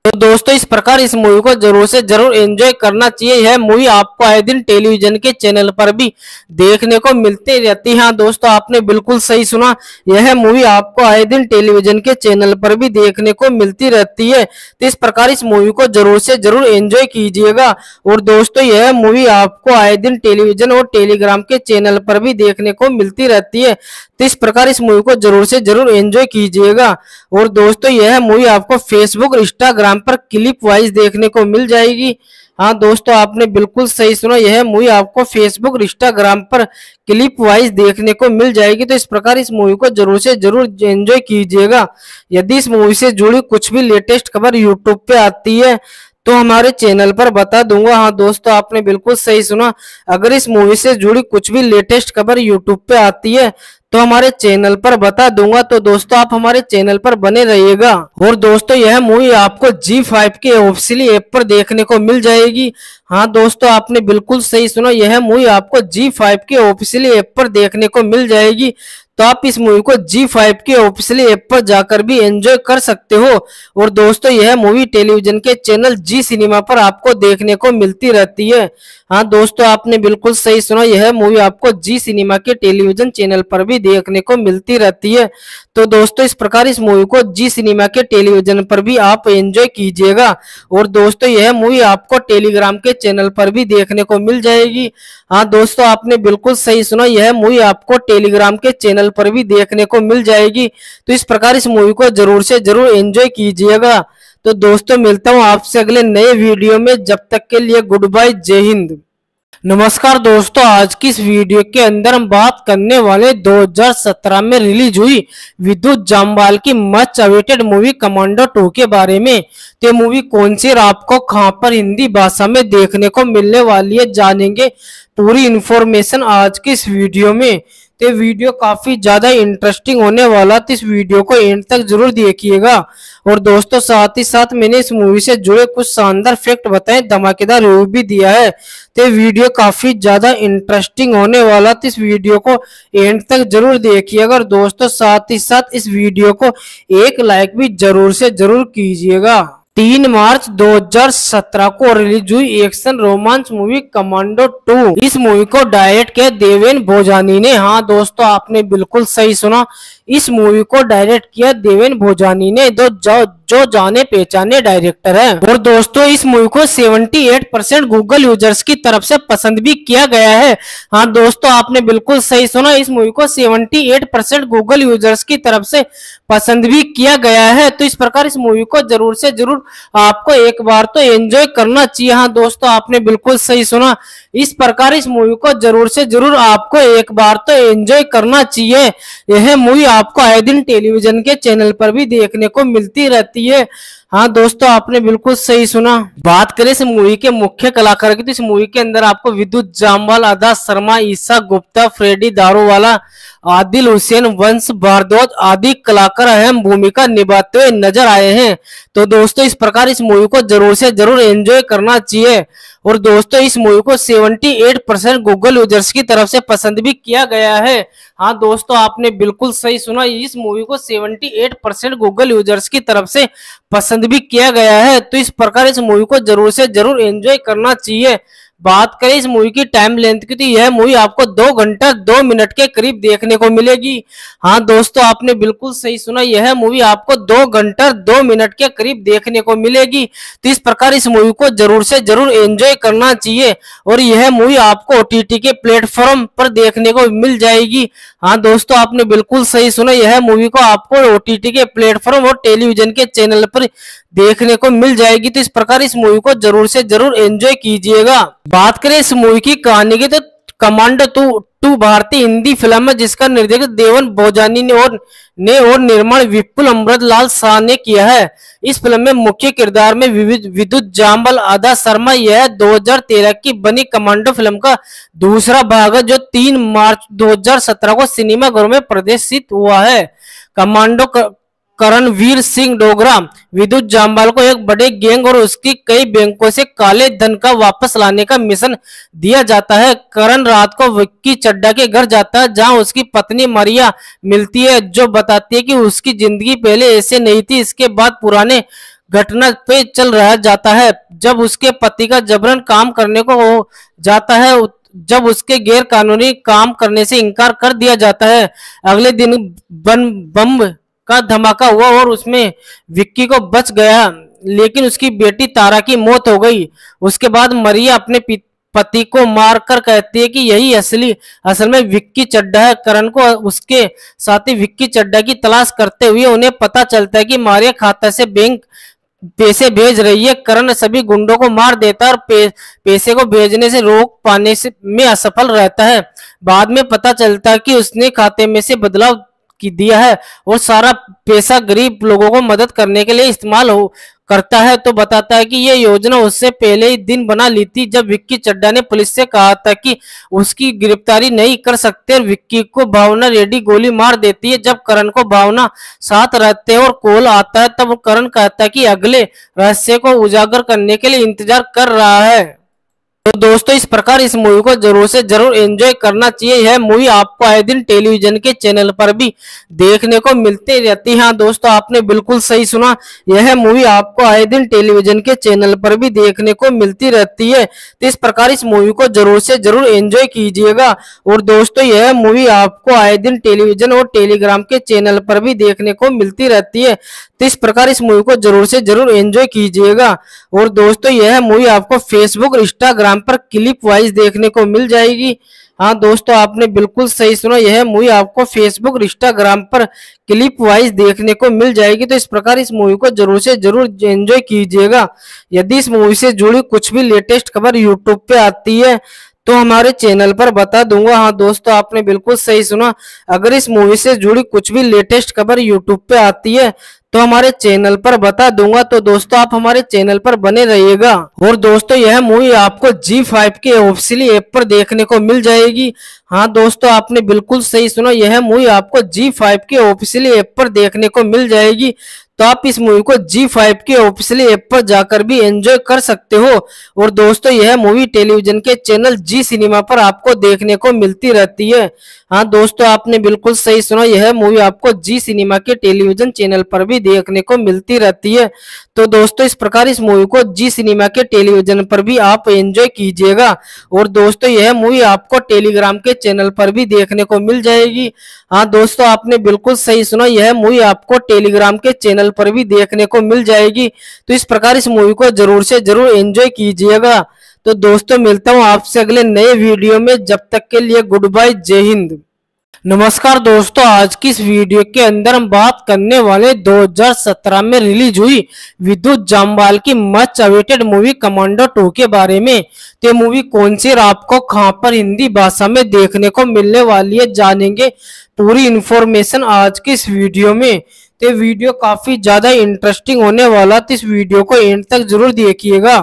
तो दोस्तों, इस प्रकार इस मूवी को ज़रूर से ज़रूर एंजॉय करना चाहिए। यह मूवी आपको आए दिन टेलीविज़न के चैनल पर भी देखने को मिलती रहती है। हाँ दोस्तों, आपने बिल्कुल सही सुना। यह मूवी आपको आए दिन टेलीविज़न के चैनल पर भी देखने को मिलती रहती है। तो इस प्रकार इस मूवी को ज़रूर से ज़रूर एंजॉय कीजिएगा। और दोस्तों, यह मूवी आपको आए दिन टेलीविज़न और टेलीग्राम के चैनल पर भी देखने को मिलती रहती है। तो इस प्रकार इस मूवी को ज़रूर से ज़रूर एंजॉय कीजिएगा। और दोस्तों, यह मूवी आपको फेसबुक इंस्टाग्राम पर क्लिप वाइज देखने को मिल जाएगी। हाँ दोस्तों, आपने बिल्कुल सही सुना, यह मूवी आपको फेसबुक इंस्टाग्राम पर क्लिप वाइज देखने को मिल जाएगी। तो इस प्रकार इस मूवी को ज़रूर से ज़रूर एंजॉय कीजिएगा। यदि इस मूवी से जुड़ी कुछ भी लेटेस्ट खबर यूट्यूब पे आती है तो हमारे चैनल पर बता दूँगा। हाँ दोस्तों, आपने बिल्कुल सही सुना। अगर इस मूवी से जुड़ी कुछ भी लेटेस्ट खबर यूट्यूब पे आती है तो हमारे चैनल पर बता दूँगा तो दोस्तों आप हमारे चैनल पर बने रहिएगा। और दोस्तों, यह मूवी आपको जी फाइव के ऑफिशियली ऐप पर देखने को मिल जाएगी। हाँ दोस्तों, आपने बिल्कुल सही सुना, यह मूवी आपको जी फाइव के ऑफिशियली ऐप पर देखने को मिल जाएगी। तो आप इस मूवी को G5 के ऑफिशियली ऐप पर जाकर भी एंजॉय कर सकते हो। और दोस्तों, यह मूवी टेलीविज़न के चैनल जी सिनेमा पर आपको देखने को मिलती रहती है। हाँ दोस्तों, आपने बिल्कुल सही सुना, यह मूवी आपको जी सिनेमा के टेलीविज़न चैनल पर भी देखने को मिलती रहती है। तो दोस्तों, इस प्रकार इस मूवी को जी सिनेमा के टेलीविज़न पर भी आप एंजॉय कीजिएगा। और दोस्तों, यह मूवी आपको टेलीग्राम के चैनल पर भी देखने को मिल जाएगी। हाँ दोस्तों, आपने बिल्कुल सही सुना, यह मूवी आपको टेलीग्राम के चैनल पर भी देखने को मिल जाएगी। तो इस प्रकार इस मूवी को ज़रूर से ज़रूर एंजॉय कीजिएगा। तो दोस्तों, मिलता हूँ आपसे अगले नए वीडियो में। जब तक के लिए गुड बाय, जय हिंद। नमस्कार दोस्तों, आज की इस वीडियो के अंदर हम बात करने वाले 2017 में रिलीज़ हुई विद्युत जामवाल की मच अवेटेड मूवी कमांडो 2 के बारे में। तो मूवी कौन सी आपको कहाँ पर हिंदी भाषा में देखने को मिलने वाली है, जानेंगे। पूरी इन्फॉर्मेशन आज की इस वीडियो में। तो वीडियो काफ़ी ज़्यादा इंटरेस्टिंग होने वाला तो इस वीडियो को एंड तक ज़रूर देखिएगा। और दोस्तों, साथ ही साथ मैंने इस मूवी से जुड़े कुछ शानदार फैक्ट बताए, धमाकेदार रिव्यू भी दिया है। तो वीडियो काफ़ी ज़्यादा इंटरेस्टिंग होने वाला तो इस वीडियो को एंड तक ज़रूर देखिएगा। और दोस्तों, साथ ही साथ इस वीडियो को एक लाइक भी ज़रूर से ज़रूर कीजिएगा। तीन मार्च 2017 को रिलीज़ हुई एक्शन रोमांस मूवी कमांडो 2 इस मूवी को डायरेक्ट किया देवेन भोजानी ने। हाँ दोस्तों आपने बिल्कुल सही सुना। इस मूवी को डायरेक्ट किया देवेन भोजानी ने। जो, जो जाने पहचाने डायरेक्टर है। और दोस्तों, इस मूवी को 78 परसेंट गूगल यूज़र्स की तरफ़ से पसंद भी किया गया है। हाँ दोस्तों, आपने बिल्कुल सही सुना, इस मूवी को 78 परसेंट गूगल यूज़र्स की तरफ़ से पसंद भी किया गया है। तो इस प्रकार इस मूवी को ज़रूर से ज़रूर आपको एक बार तो एंजॉय करना चाहिए। हाँ दोस्तों, आपने बिल्कुल सही सुना, इस प्रकार इस मूवी को ज़रूर से ज़रूर आपको एक बार तो एंजॉय करना चाहिए। यह मूवी आपको आए दिन टेलीविज़न के चैनल पर भी देखने को मिलती रहती है। हाँ दोस्तों, आपने बिल्कुल सही सुना। बात करें इस मूवी के मुख्य कलाकार की तो इस मूवी के अंदर आपको विद्युत जामवाल आदा शर्मा, ईसा गुप्ता, फ्रेडी दारूवाला आदिल हुसैन, वंश भारद्वाज आदि कलाकार अहम भूमिका निभाते हुए नज़र आए हैं। तो दोस्तों, इस प्रकार इस मूवी को ज़रूर से ज़रूर एंजॉय करना चाहिए। और दोस्तों, इस मूवी को 78 परसेंट गूगल यूज़र्स की तरफ़ से पसंद भी किया गया है। हाँ दोस्तों, आपने बिल्कुल सही सुना, इस मूवी को 78 परसेंट गूगल यूज़र्स की तरफ़ से पसंद भी किया गया है। तो इस प्रकार इस मूवी को ज़रूर से ज़रूर एंजॉय करना चाहिए। बात करें इस मूवी की टाइम लेंथ की तो यह मूवी आपको दो घंटा, दो मिनट के करीब देखने को मिलेगी। हाँ दोस्तों, आपने बिल्कुल सही सुना, यह मूवी आपको दो घंटा, दो मिनट के करीब देखने को मिलेगी। तो इस प्रकार इस मूवी को ज़रूर से ज़रूर एंजॉय करना चाहिए और यह मूवी आपको ओटीटी के प्लेटफॉर्म पर देखने को मिल जाएगी। हाँ दोस्तों, आपने बिल्कुल सही सुना, यह मूवी को आपको ओटीटी के प्लेटफॉर्म और टेलीविज़न के चैनल पर देखने को मिल जाएगी। तो इस प्रकार इस मूवी को ज़रूर से ज़रूर एंजॉय कीजिएगा। बात करें इस मूवी की कहानी की तो कमांडो टू टू भारतीय हिंदी फ़िल्म है, जिसका निर्देशन देवन भोजानी ने और ने और निर्माण विपुल अमृत लाल शाह ने किया है। इस फ़िल्म में मुख्य किरदार में विद्युत जाम्बल आदा शर्मा, यह 2013 की बनी कमांडो फ़िल्म का दूसरा भाग है, जो 3 मार्च 2017 को सिनेमाघरों में प्रदर्शित हुआ है। कमांडो करणवीर सिंह डोगरा, विद्युत जामवाल को एक बड़े गैंग और उसकी कई बैंकों से काले धन का वापस लाने का मिशन दिया जाता है। करण रात को विक्की चड्डा के घर जाता है, जहाँ उसकी पत्नी मरिया मिलती है, जो बताती है कि उसकी ज़िंदगी पहले ऐसे नहीं थी, इसके बाद पुराने घटना पे चल रहा जाता है। जब उसके पति का जबरन काम करने को जाता है जब उसके गैर कानूनी काम करने से इनकार कर दिया जाता है। अगले दिन बम का धमाका हुआ और उसमें विक्की को बच गया। लेकिन उसकी बेटी तारा की मौत हो गई। उसके बाद मरिया अपने पति को मारकर कहती है कि यही असली असल में विक्की चड्डा है। करण को उसके साथी विक्की चड्डा की तलाश करते हुए उन्हें पता चलता है कि मारिया खाता से बैंक पैसे भेज रही है। करण सभी गुंडों को मार देता है और पे, पैसे को भेजने से रोक पाने से में असफल रहता है। बाद में पता चलता है कि उसने खाते में से बदलाव की दिया है और सारा पैसा गरीब लोगों को मदद करने के लिए इस्तेमाल हो, करता है तो बताता है कि ये योजना उससे पहले ही दिन बना ली थी, जब विक्की चड्डा ने पुलिस से कहा था कि उसकी गिरफ्तारी नहीं कर सकते, विक्की को भावना रेडी गोली मार देती है, जब करण को भावना साथ रहते और कॉल आता है, तब करण कहता है कि अगले रहस्य को उजागर करने के लिए इंतज़ार कर रहा है। तो दोस्तों, इस प्रकार इस मूवी को ज़रूर से ज़रूर एंजॉय करना चाहिए। यह मूवी आपको आए दिन टेलीविज़न के चैनल पर भी देखने को मिलती रहती है। हाँ दोस्तों, आपने बिल्कुल सही सुना। यह मूवी आपको आए दिन टेलीविज़न के चैनल पर भी देखने को मिलती रहती है। तो इस प्रकार इस मूवी को ज़रूर से ज़रूर एंजॉय कीजिएगा। और दोस्तों, यह मूवी आपको आए दिन टेलीविज़न और टेलीग्राम के चैनल पर भी देखने को मिलती रहती है। तो इस प्रकार इस मूवी को ज़रूर से ज़रूर एंजॉय कीजिएगा। और दोस्तों, यह मूवी आपको फेसबुक इंस्टाग्राम पर क्लिप वाइज देखने को मिल जाएगी। हाँ दोस्तों, आपने बिल्कुल सही सुना। यह मूवी आपको फेसबुक इंस्टाग्राम पर क्लिप वाइज देखने को मिल जाएगी। तो इस प्रकार इस मूवी को ज़रूर से ज़रूर एंजॉय कीजिएगा। यदि इस मूवी से जुड़ी कुछ भी लेटेस्ट खबर यूट्यूब पे आती है तो हमारे चैनल पर बता दूँगा। हाँ दोस्तों, आपने बिल्कुल सही सुना। अगर इस मूवी से जुड़ी कुछ भी लेटेस्ट खबर यूट्यूब पे आती है तो हमारे चैनल पर बता दूँगा तो दोस्तों आप हमारे चैनल पर बने रहिएगा। और दोस्तों, यह मूवी आपको जी फाइव के ऑफिशियली ऐप पर देखने को मिल जाएगी। हाँ दोस्तों, आपने बिल्कुल सही सुना, यह मूवी आपको जी फाइव के ऑफिशियली ऐप पर देखने को मिल जाएगी। तो आप इस मूवी को जी फाइव के ऑफिशियली ऐप पर जाकर भी एंजॉय कर सकते हो। और दोस्तों, यह मूवी टेलीविज़न के चैनल जी सिनेमा पर आपको देखने को मिलती रहती है। हाँ दोस्तों, आपने बिल्कुल सही सुना, यह मूवी आपको जी सिनेमा के टेलीविज़न चैनल पर भी देखने को मिलती रहती है। तो दोस्तों, इस प्रकार इस मूवी को जी सिनेमा के टेलीविज़न पर भी आप एंजॉय कीजिएगा। और दोस्तों, यह मूवी आपको टेलीग्राम के चैनल पर भी देखने को मिल जाएगी। हाँ दोस्तों, आपने बिल्कुल सही सुना, यह मूवी आपको टेलीग्राम के चैनल पर भी देखने को मिल जाएगी। तो इस प्रकार इस मूवी को ज़रूर से ज़रूर एंजॉय कीजिएगा। तो दोस्तों, मिलता हूँ आपसे अगले नए वीडियो में। जब तक के लिए गुड बाय जय हिंद। नमस्कार दोस्तों, आज की इस वीडियो के अंदर हम बात करने वाले 2017 में रिलीज़ हुई विद्युत जामवाल की much awaited movie Commando two के बारे में। तो मूवी कौन सी और आपको कहाँ पर हिंदी भाषा में देखने को मिलने वाली है, जानेंगे। पूरी इंफॉर्मेशन आज की इस वीडियो में। तो वीडियो काफ़ी ज़्यादा इंटरेस्टिंग होने वाला तो इस वीडियो को एंड तक ज़रूर देखिएगा।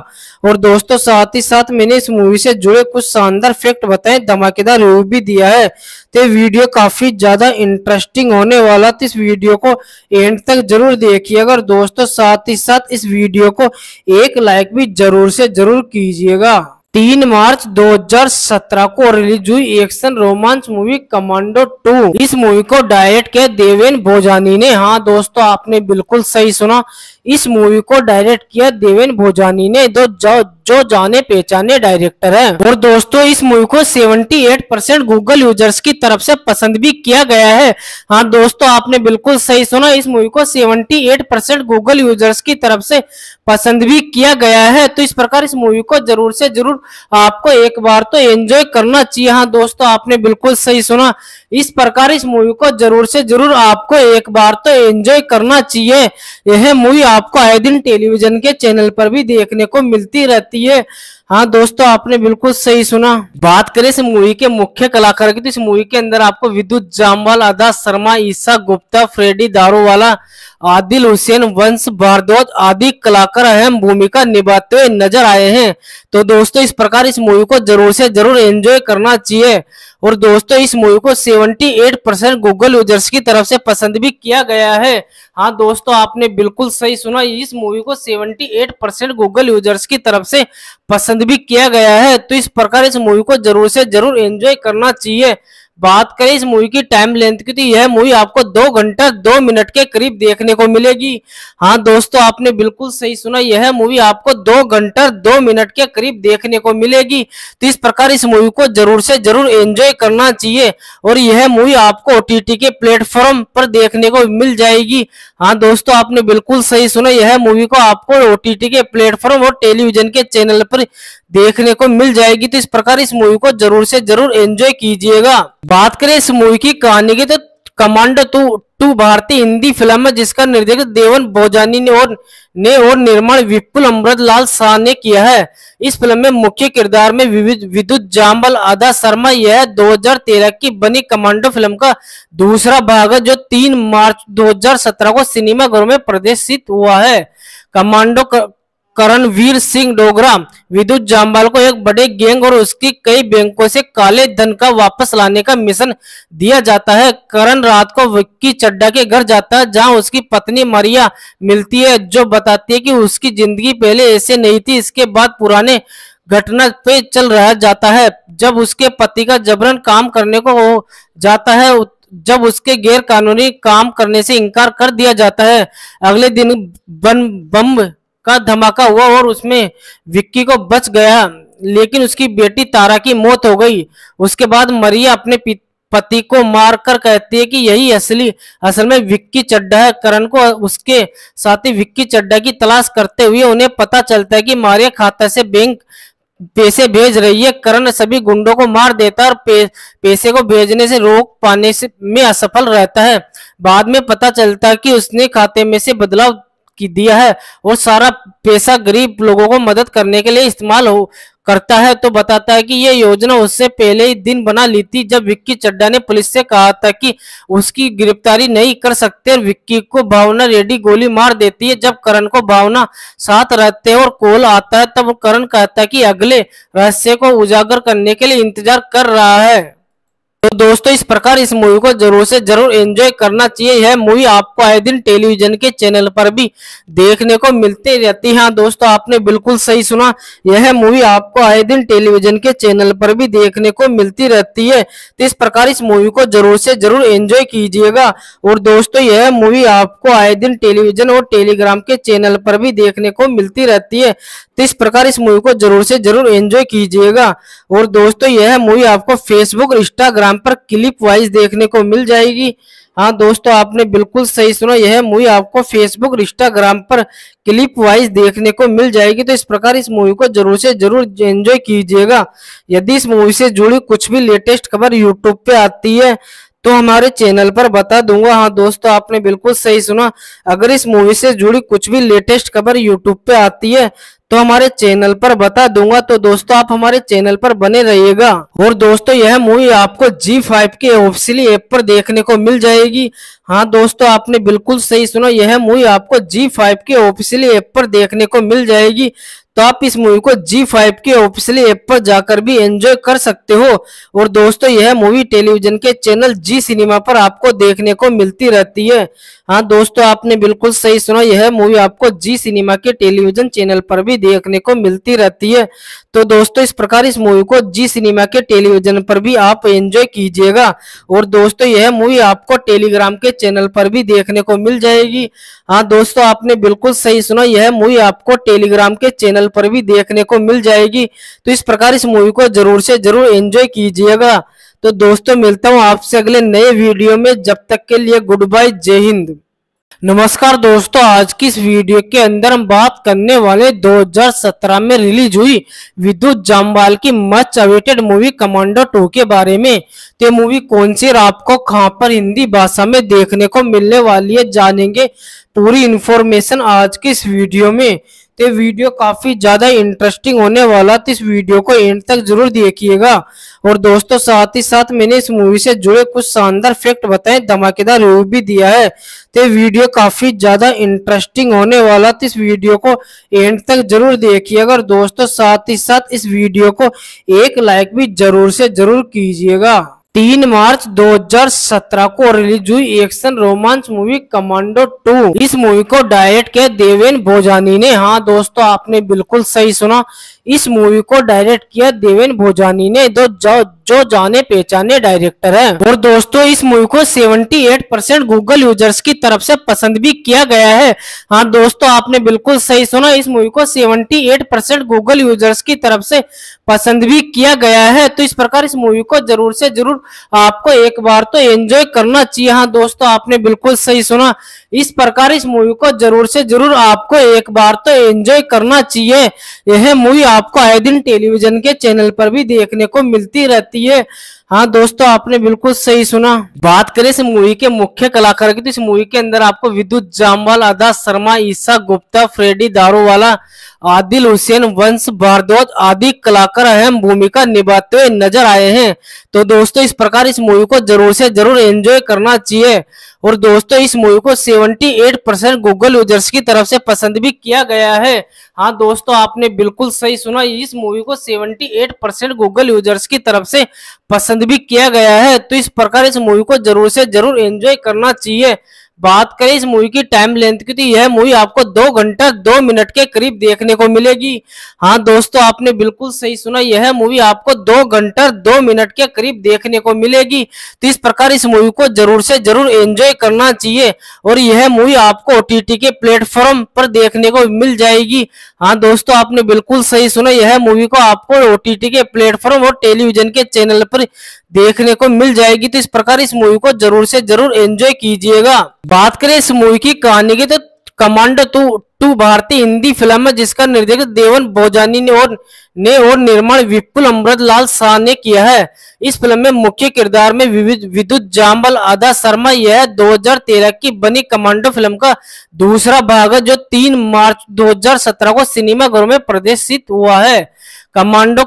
और दोस्तों, साथ ही साथ मैंने इस मूवी से जुड़े कुछ शानदार फैक्ट बताए, धमाकेदार रिव्यू भी दिया है। तो वीडियो काफ़ी ज़्यादा इंटरेस्टिंग होने वाला तो इस वीडियो को एंड तक ज़रूर देखिएगा। और दोस्तों, साथ ही साथ इस वीडियो को एक लाइक भी ज़रूर से ज़रूर कीजिएगा। तीन मार्च 2017 को रिलीज़ हुई एक्शन रोमांस मूवी कमांडो 2 इस मूवी को डायरेक्ट किया देवेन भोजानी ने। हाँ दोस्तों, आपने बिल्कुल सही सुना। इस मूवी को डायरेक्ट किया देवेन भोजानी ने। दो जो, जाने पहचाने डायरेक्टर है। और दोस्तों इस मूवी को 78 परसेंट गूगल यूज़र्स की तरफ़ से पसंद भी किया गया है। हाँ दोस्तों आपने बिल्कुल सही सुना इस मूवी को 78 परसेंट गूगल यूज़र्स की तरफ़ से पसंद भी किया गया है। तो इस प्रकार इस मूवी को ज़रूर से ज़रूर आपको एक बार तो एंजॉय करना चाहिए। हाँ दोस्तों आपने बिल्कुल सही सुना इस प्रकार इस मूवी को ज़रूर से ज़रूर आपको एक बार तो एंजॉय करना चाहिए। यह मूवी आपको आए दिन टेलीविज़न के चैनल पर भी देखने को मिलती रहती है। हाँ दोस्तों, आपने बिल्कुल सही सुना। बात करें इस मूवी के मुख्य कलाकार की तो इस मूवी के अंदर आपको विद्युत जामवाल आदा शर्मा, ईसा गुप्ता, फ्रेडी दारूवाला, आदिल हुसैन, वंश भारद्वाज आदि कलाकार अहम भूमिका निभाते हुए नज़र आए हैं। तो दोस्तों, इस प्रकार इस मूवी को ज़रूर से ज़रूर एंजॉय करना चाहिए। और दोस्तों, इस मूवी को 78 परसेंट गूगल यूज़र्स की तरफ़ से पसंद भी किया गया है। हाँ दोस्तों, आपने बिल्कुल सही सुना, इस मूवी को 78 परसेंट गूगल यूज़र्स की तरफ़ से पसंद भी किया गया है तो इस प्रकार इस मूवी को ज़रूर से ज़रूर एंजॉय करना चाहिए। बात करें इस मूवी की टाइम लेंथ की तो यह मूवी आपको दो घंटा, दो मिनट के करीब देखने को मिलेगी। हाँ दोस्तों, आपने बिल्कुल सही सुना, यह मूवी आपको दो घंटा, दो मिनट के करीब देखने को मिलेगी। तो इस प्रकार इस मूवी को ज़रूर से ज़रूर एंजॉय करना चाहिए और यह मूवी आपको ओटीटी के प्लेटफॉर्म पर देखने को मिल जाएगी। हाँ दोस्तों, आपने बिल्कुल सही सुना, यह मूवी को आपको ओटीटी के प्लेटफॉर्म और टेलीविज़न के चैनल पर देखने को मिल जाएगी। तो इस प्रकार इस मूवी को ज़रूर से ज़रूर एंजॉय कीजिएगा। बात करें इस मूवी की कहानी की तो कमांडो टू टू भारतीय हिंदी फ़िल्म है, जिसका निर्देशन देवन भोजानी ने और ने और निर्माण विपुल अमृत लाल शाह ने किया है। इस फ़िल्म में मुख्य किरदार में विद्युत जाम्बल आदा शर्मा, यह 2013 की बनी कमांडो फ़िल्म का दूसरा भाग है, जो 3 मार्च 2017 को सिनेमाघरों में प्रदर्शित हुआ है। कमांडो करणवीर सिंह डोगरा, विद्युत जामवाल को एक बड़े गैंग और उसकी कई बैंकों से काले धन का वापस लाने का मिशन दिया जाता है। करण रात को विक्की चड्डा के घर जाता है, जहाँ उसकी पत्नी मरिया मिलती है, जो बताती है कि उसकी ज़िंदगी पहले ऐसे नहीं थी, इसके बाद पुराने घटना पे चल रहा जाता है। जब उसके पति का जबरन काम करने को जाता है जब उसके गैर कानूनी काम करने से इनकार कर दिया जाता है। अगले दिन बम का धमाका हुआ और उसमें विक्की को बच गया। लेकिन उसकी बेटी तारा की मौत हो गई। उसके बाद मरिया अपने पति को मारकर कहती है कि यही असली असल में विक्की चड्डा है। करण को उसके साथी विक्की चड्डा की तलाश करते हुए उन्हें पता चलता है कि मारिया खाता से बैंक पैसे भेज रही है। करण सभी गुंडों को मार देता है और पे, पैसे को भेजने से रोक पाने से में असफल रहता है। बाद में पता चलता है कि उसने खाते में से बदलाव की दिया है और सारा पैसा गरीब लोगों को मदद करने के लिए इस्तेमाल हो, करता है तो बताता है कि ये योजना उससे पहले ही दिन बना ली थी, जब विक्की चड्डा ने पुलिस से कहा था कि उसकी गिरफ्तारी नहीं कर सकते विक्की को भावना रेडी गोली मार देती है, जब करण को भावना साथ रहते और कॉल आता है, तब करण कहता है कि अगले रहस्य को उजागर करने के लिए इंतज़ार कर रहा है। तो दोस्तों, इस प्रकार इस मूवी को ज़रूर से ज़रूर एंजॉय करना चाहिए। यह मूवी आपको आए दिन टेलीविज़न के चैनल पर भी देखने को मिलती रहती है। हाँ दोस्तों, आपने बिल्कुल सही सुना। यह मूवी आपको आए दिन टेलीविज़न के चैनल पर भी देखने को मिलती रहती है। तो इस प्रकार इस मूवी को ज़रूर से ज़रूर एंजॉय कीजिएगा। और दोस्तों, यह मूवी आपको आए दिन टेलीविज़न और टेलीग्राम के चैनल पर भी देखने को मिलती रहती है। तो इस प्रकार इस मूवी को ज़रूर से ज़रूर एंजॉय कीजिएगा। और दोस्तों, यह मूवी आपको फेसबुक इंस्टाग्राम पर क्लिप वाइज देखने को मिल जाएगी। हाँ दोस्तों, आपने बिल्कुल सही सुना। यह मूवी आपको फेसबुक इंस्टाग्राम पर क्लिप वाइज देखने को मिल जाएगी। तो इस प्रकार इस मूवी को ज़रूर से ज़रूर एंजॉय कीजिएगा। यदि इस मूवी से जुड़ी कुछ भी लेटेस्ट खबर यूट्यूब पे आती है तो हमारे चैनल पर बता दूँगा। हाँ दोस्तों, आपने बिल्कुल सही सुना। अगर इस मूवी से जुड़ी कुछ भी लेटेस्ट खबर यूट्यूब पे आती है तो हमारे चैनल पर बता दूँगा। तो दोस्तों, आप हमारे चैनल पर बने रहिएगा। और दोस्तों, यह मूवी आपको जी फाइव के ऑफिसियली ऐप पर देखने को मिल जाएगी। हाँ दोस्तों, आपने बिल्कुल सही सुना। यह मूवी आपको जी फाइव के ऑफिसियली ऐप पर देखने को मिल जाएगी। तो आप इस मूवी को जी फाइव के ऑफिशियली ऐप पर जाकर भी एंजॉय कर सकते हो। और दोस्तों, यह मूवी टेलीविज़न के चैनल जी सिनेमा पर आपको देखने को मिलती रहती है। हाँ दोस्तों, आपने बिल्कुल सही सुना, यह मूवी आपको जी सिनेमा के टेलीविज़न चैनल पर भी देखने को मिलती रहती है। तो दोस्तों, इस प्रकार इस मूवी को जी सिनेमा के टेलीविज़न पर भी आप एंजॉय कीजिएगा। और दोस्तों, यह मूवी आपको टेलीग्राम के चैनल पर भी देखने को मिल जाएगी। हाँ दोस्तों, आपने बिल्कुल सही सुना, यह मूवी आपको टेलीग्राम के चैनल पर भी देखने को मिल जाएगी। तो इस प्रकार इस मूवी को ज़रूर से ज़रूर एंजॉय कीजिएगा। तो दोस्तों, मिलता हूँ आपसे अगले नए वीडियो में। जब तक के लिए गुड बाय जय हिंद। नमस्कार दोस्तों, आज की इस वीडियो के अंदर हम बात करने वाले 2017 में रिलीज़ हुई विद्युत जामवाल की much awaited movie Commando two के बारे में। तो मूवी कौन सी आपको कहाँ पर हिंदी भाषा में देखने को मिलने वाली है, जानेंगे। पूरी इंफॉर्मेशन आज की इस वीडियो में। तो वीडियो काफ़ी ज़्यादा इंटरेस्टिंग होने वाला तो इस वीडियो को एंड तक ज़रूर देखिएगा। और दोस्तों, साथ ही साथ मैंने इस मूवी से जुड़े कुछ शानदार फैक्ट बताए, धमाकेदार रिव्यू भी दिया है। तो वीडियो काफ़ी ज़्यादा इंटरेस्टिंग होने वाला तो इस वीडियो को एंड तक ज़रूर देखिएगा। और दोस्तों, साथ ही साथ इस वीडियो को एक लाइक भी ज़रूर से ज़रूर कीजिएगा। तीन मार्च 2017 को रिलीज़ हुई एक्शन रोमांस मूवी कमांडो 2 इस मूवी को डायरेक्ट किया देवेन भोजानी ने। हाँ दोस्तों, आपने बिल्कुल सही सुना। इस मूवी को डायरेक्ट किया देवेन भोजानी ने जो, जो जाने पहचाने डायरेक्टर है। और दोस्तों इस मूवी को 78 परसेंट गूगल यूज़र्स की तरफ़ से पसंद भी किया गया है। हाँ दोस्तों आपने बिल्कुल सही सुना इस मूवी को 78 परसेंट गूगल यूज़र्स की तरफ़ से पसंद भी किया गया है। तो इस प्रकार इस मूवी को ज़रूर से ज़रूर आपको एक बार तो एंजॉय करना चाहिए। हाँ दोस्तों आपने बिल्कुल सही सुना इस प्रकार इस मूवी को ज़रूर से ज़रूर आपको एक बार तो एंजॉय करना चाहिए। यह मूवी आपको आए दिन टेलीविज़न के चैनल पर भी देखने को मिलती रहती है। हाँ दोस्तों, आपने बिल्कुल सही सुना। बात करें इस मूवी के मुख्य कलाकार की तो इस मूवी के अंदर आपको विद्युत जामवाल अदा शर्मा, ईसा गुप्ता, फ्रेडी दारूवाला, आदिल हुसैन, वंश भारद्वाज आदि कलाकार अहम भूमिका निभाते हुए नज़र आए हैं। तो दोस्तों, इस प्रकार इस मूवी को ज़रूर से ज़रूर एंजॉय करना चाहिए। और दोस्तों, इस मूवी को 78 परसेंट गूगल यूज़र्स की तरफ़ से पसंद भी किया गया है। हाँ दोस्तों, आपने बिल्कुल सही सुना। इस मूवी को 78 परसेंट गूगल यूज़र्स की तरफ़ से पसंद भी किया गया है तो इस प्रकार इस मूवी को ज़रूर से ज़रूर एंजॉय करना चाहिए। बात करें इस मूवी की टाइम लेंथ की तो यह मूवी आपको दो घंटा, दो मिनट के करीब देखने को मिलेगी। हाँ दोस्तों, आपने बिल्कुल सही सुना, यह मूवी आपको दो घंटा, दो मिनट के करीब देखने को मिलेगी। तो इस प्रकार इस मूवी को ज़रूर से ज़रूर एंजॉय करना चाहिए और यह मूवी आपको ओटीटी के प्लेटफॉर्म पर देखने को मिल जाएगी। हाँ दोस्तों, आपने बिल्कुल सही सुना, यह मूवी को आपको ओटीटी के प्लेटफॉर्म और टेलीविज़न के चैनल पर देखने को मिल जाएगी। तो इस प्रकार इस मूवी को ज़रूर से ज़रूर एंजॉय कीजिएगा। बात करें इस मूवी की कहानी की तो कमांडो टू टू भारतीय हिंदी फ़िल्म है, जिसका निर्देशन देवन भोजानी ने और ने और निर्माण विपुल अमृत लाल शाह ने किया है। इस फ़िल्म में मुख्य किरदार में विद्युत जाम्बल आदा शर्मा, यह 2013 की बनी कमांडो फ़िल्म का दूसरा भाग है, जो 3 मार्च 2017 को सिनेमा घरों में प्रदर्शित हुआ है। कमांडो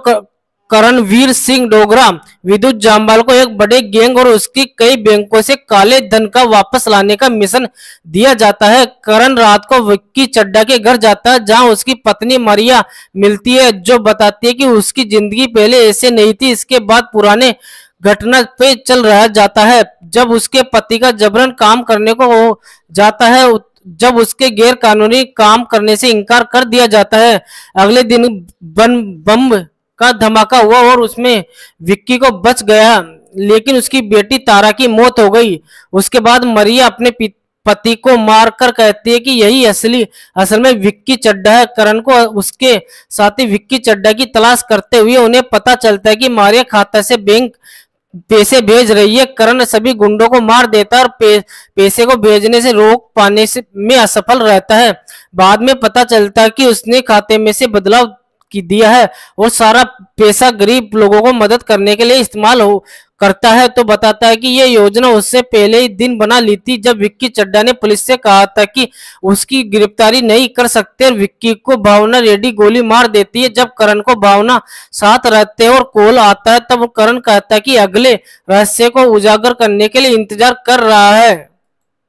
करणवीर सिंह डोगरा, विद्युत जामवाल को एक बड़े गैंग और उसकी कई बैंकों से काले धन का वापस लाने का मिशन दिया जाता है। करण रात को विक्की चड्डा के घर जाता है, जहाँ उसकी पत्नी मरिया मिलती है, जो बताती है कि उसकी ज़िंदगी पहले ऐसे नहीं थी, इसके बाद पुराने घटना पे चल रहा जाता है। जब उसके पति का जबरन काम करने को जाता है जब उसके गैर कानूनी काम करने से इनकार कर दिया जाता है। अगले दिन बम का धमाका हुआ और उसमें विक्की को बच गया। लेकिन उसकी बेटी तारा की मौत हो गई। उसके बाद मरिया अपने पति को मारकर कहती है कि यही असली असल में विक्की चड्डा है। करण को उसके साथी विक्की चड्डा की तलाश करते हुए उन्हें पता चलता है कि मारिया खाता से बैंक पैसे भेज रही है। करण सभी गुंडों को मार देता है और पे, पैसे को भेजने से रोक पाने से में असफल रहता है। बाद में पता चलता है कि उसने खाते में से बदलाव की दिया है और सारा पैसा गरीब लोगों को मदद करने के लिए इस्तेमाल हो, करता है तो बताता है कि ये योजना उससे पहले ही दिन बना ली थी जब विक्की चड्डा ने पुलिस से कहा था कि उसकी गिरफ्तारी नहीं कर सकते विक्की को भावना रेडी गोली मार देती है। जब करण को भावना साथ रहते और कॉल आता है, तब करण कहता है कि अगले रहस्य को उजागर करने के लिए इंतज़ार कर रहा है।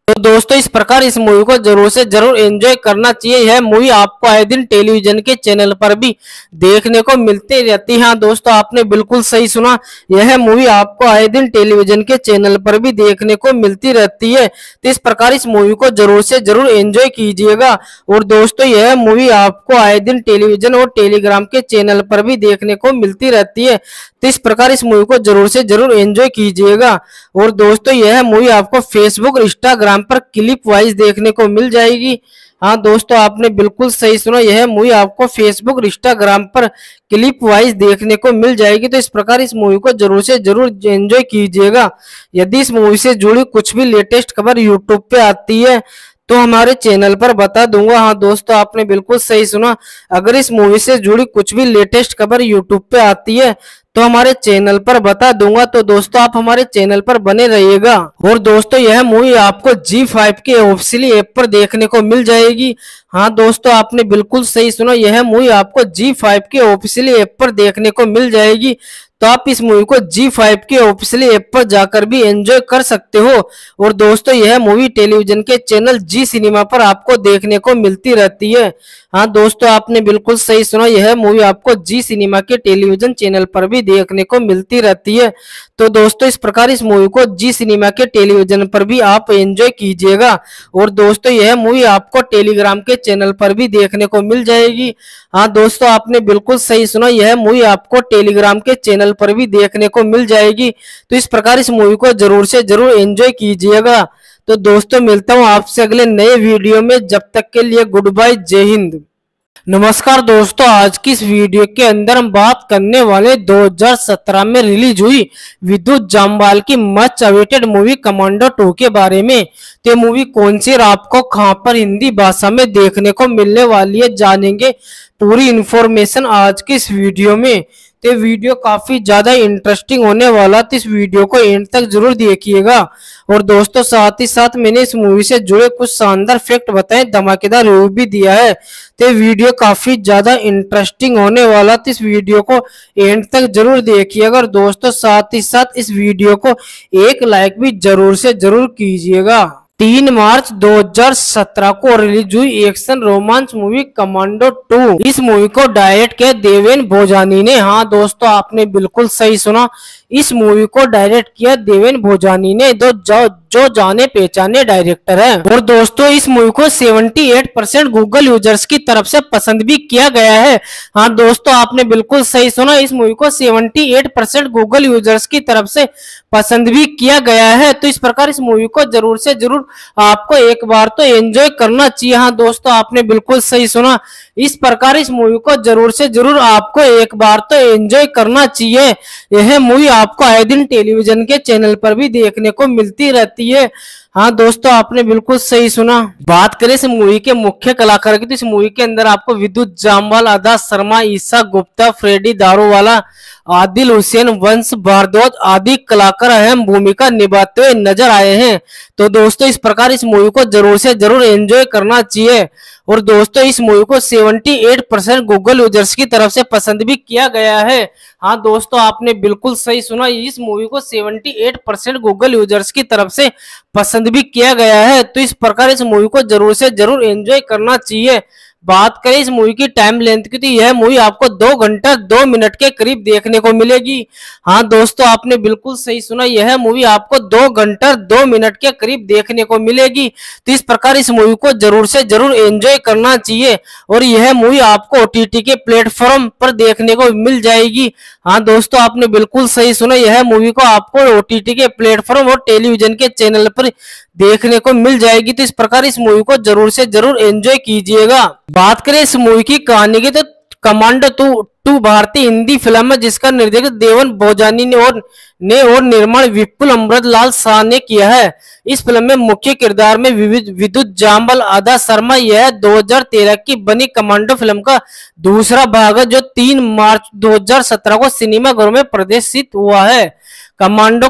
तो दोस्तों, इस प्रकार इस मूवी को ज़रूर से ज़रूर एंजॉय करना चाहिए। यह मूवी आपको आए दिन टेलीविज़न के चैनल पर भी देखने को मिलती रहती है। हाँ दोस्तों, आपने बिल्कुल सही सुना। यह मूवी आपको आए दिन टेलीविज़न के चैनल पर भी देखने को मिलती रहती है। तो इस प्रकार इस मूवी को ज़रूर से ज़रूर एंजॉय कीजिएगा। और दोस्तों, यह मूवी आपको आए दिन टेलीविज़न और टेलीग्राम के चैनल पर भी देखने को मिलती रहती है। तो इस प्रकार इस मूवी को ज़रूर से ज़रूर एंजॉय कीजिएगा। और दोस्तों, यह मूवी आपको फेसबुक इंस्टाग्राम पर क्लिप वाइज देखने को मिल जाएगी। हाँ दोस्तों, आपने बिल्कुल सही सुना, यह मूवी आपको फेसबुक इंस्टाग्राम पर क्लिप वाइज देखने को मिल जाएगी। तो इस प्रकार इस मूवी को ज़रूर से ज़रूर एंजॉय कीजिएगा। यदि इस मूवी से जुड़ी कुछ भी लेटेस्ट खबर यूट्यूब पे आती है तो हमारे चैनल पर बता दूँगा। हाँ दोस्तों, आपने बिल्कुल सही सुना। अगर इस मूवी से जुड़ी कुछ भी लेटेस्ट खबर यूट्यूब पे आती है तो हमारे चैनल पर बता दूँगा। तो दोस्तों, आप हमारे चैनल पर बने रहिएगा। और दोस्तों, यह मूवी आपको जी फाइव के ऑफिसियली ऐप पर देखने को मिल जाएगी। हाँ दोस्तों, आपने बिल्कुल सही सुना। यह मूवी आपको जी फाइव के ऑफिशियली ऐप पर देखने को मिल जाएगी। तो आप इस मूवी को जी फाइव के ऑफिशियली ऐप पर जाकर भी एंजॉय कर सकते हो। और दोस्तों, यह मूवी टेलीविज़न के चैनल जी सिनेमा पर आपको देखने को मिलती रहती है। हाँ दोस्तों, आपने बिल्कुल सही सुना, यह मूवी आपको जी सिनेमा के टेलीविज़न चैनल पर भी देखने को मिलती रहती है। तो दोस्तों, इस प्रकार इस मूवी को जी सिनेमा के टेलीविज़न पर भी आप एंजॉय कीजिएगा। और दोस्तों, यह मूवी आपको टेलीग्राम के चैनल पर भी देखने को मिल जाएगी। हाँ दोस्तों, आपने बिल्कुल सही सुना, यह मूवी आपको टेलीग्राम के चैनल पर भी देखने को मिल जाएगी। तो इस प्रकार इस मूवी को ज़रूर से ज़रूर एंजॉय कीजिएगा। तो दोस्तों, मिलता हूँ आपसे अगले नए वीडियो में। जब तक के लिए गुड बाय जय हिंद। नमस्कार दोस्तों, आज की इस वीडियो के अंदर हम बात करने वाले 2017 में रिलीज़ हुई विद्युत जामवाल की much awaited movie Commando two के बारे में। तो मूवी कौन सी आपको कहाँ पर हिंदी भाषा में देखने को मिलने वाली है, जानेंगे। पूरी इंफॉर्मेशन आज की इस वीडियो में। तो वीडियो काफ़ी ज़्यादा इंटरेस्टिंग होने वाला तो इस वीडियो को एंड तक ज़रूर देखिएगा। और दोस्तों, साथ ही साथ मैंने इस मूवी से जुड़े कुछ शानदार फैक्ट बताए, धमाकेदार रिव्यू भी दिया है। तो वीडियो काफ़ी ज़्यादा इंटरेस्टिंग होने वाला तो इस वीडियो को एंड तक ज़रूर देखिएगा। और दोस्तों, साथ ही साथ इस वीडियो को एक लाइक भी ज़रूर से ज़रूर कीजिएगा। तीन मार्च 2017 को रिलीज़ हुई एक्शन रोमांस मूवी कमांडो 2 इस मूवी को डायरेक्ट किया देवेन भोजानी ने। हाँ दोस्तों, आपने बिल्कुल सही सुना। इस मूवी को डायरेक्ट किया देवेन भोजानी ने जो, जो जाने पहचाने डायरेक्टर है। और दोस्तों इस मूवी को 78 परसेंट गूगल यूज़र्स की तरफ़ से पसंद भी किया गया है। हाँ दोस्तों आपने बिल्कुल सही सुना इस मूवी को 78 परसेंट गूगल यूज़र्स की तरफ़ से पसंद भी किया गया है। तो इस प्रकार इस मूवी को ज़रूर से ज़रूर आपको एक बार तो एंजॉय करना चाहिए। हाँ दोस्तों आपने बिल्कुल सही सुना इस प्रकार इस मूवी को ज़रूर से ज़रूर आपको एक बार तो एंजॉय करना चाहिए। यह मूवी आपको आए दिन टेलीविज़न के चैनल पर भी देखने को मिलती रहती है। हाँ दोस्तों, आपने बिल्कुल सही सुना। बात करें इस मूवी के मुख्य कलाकार की तो इस मूवी के अंदर आपको विद्युत जामवाल आदा शर्मा, ईसा गुप्ता, फ्रेडी दारूवाला, आदिल हुसैन, वंश भारद्वाज आदि कलाकार अहम भूमिका निभाते हुए नज़र आए हैं। तो दोस्तों, इस प्रकार इस मूवी को ज़रूर से ज़रूर एंजॉय करना चाहिए। और दोस्तों, इस मूवी को 78 परसेंट गूगल यूज़र्स की तरफ़ से पसंद भी किया गया है। हाँ दोस्तों, आपने बिल्कुल सही सुना, इस मूवी को 78 परसेंट गूगल यूज़र्स की तरफ़ से पसंद भी किया गया है तो इस प्रकार इस मूवी को ज़रूर से ज़रूर एंजॉय करना चाहिए। बात करें इस मूवी की टाइम लेंथ की तो यह मूवी आपको दो घंटा, दो मिनट के करीब देखने को मिलेगी। हाँ दोस्तों, आपने बिल्कुल सही सुना, यह मूवी आपको दो घंटा, दो मिनट के करीब देखने को मिलेगी। तो इस प्रकार इस मूवी को ज़रूर से ज़रूर एंजॉय करना चाहिए और यह मूवी आपको ओटीटी के प्लेटफॉर्म पर देखने को मिल जाएगी। हाँ दोस्तों, आपने बिल्कुल सही सुना, यह मूवी को आपको ओटीटी के प्लेटफॉर्म और टेलीविज़न के चैनल पर देखने को मिल जाएगी। तो इस प्रकार इस मूवी को ज़रूर से ज़रूर एंजॉय कीजिएगा। बात करें इस मूवी की कहानी की तो कमांडो टू टू भारतीय हिंदी फ़िल्म है, जिसका निर्देशन देवन भोजानी ने और ने और निर्माण विपुल अमृत लाल शाह ने किया है। इस फ़िल्म में मुख्य किरदार में विद्युत जाम्बल आदा शर्मा, यह 2013 की बनी कमांडो फ़िल्म का दूसरा भाग है, जो 3 मार्च 2017 को सिनेमा घरों में प्रदर्शित हुआ है। कमांडो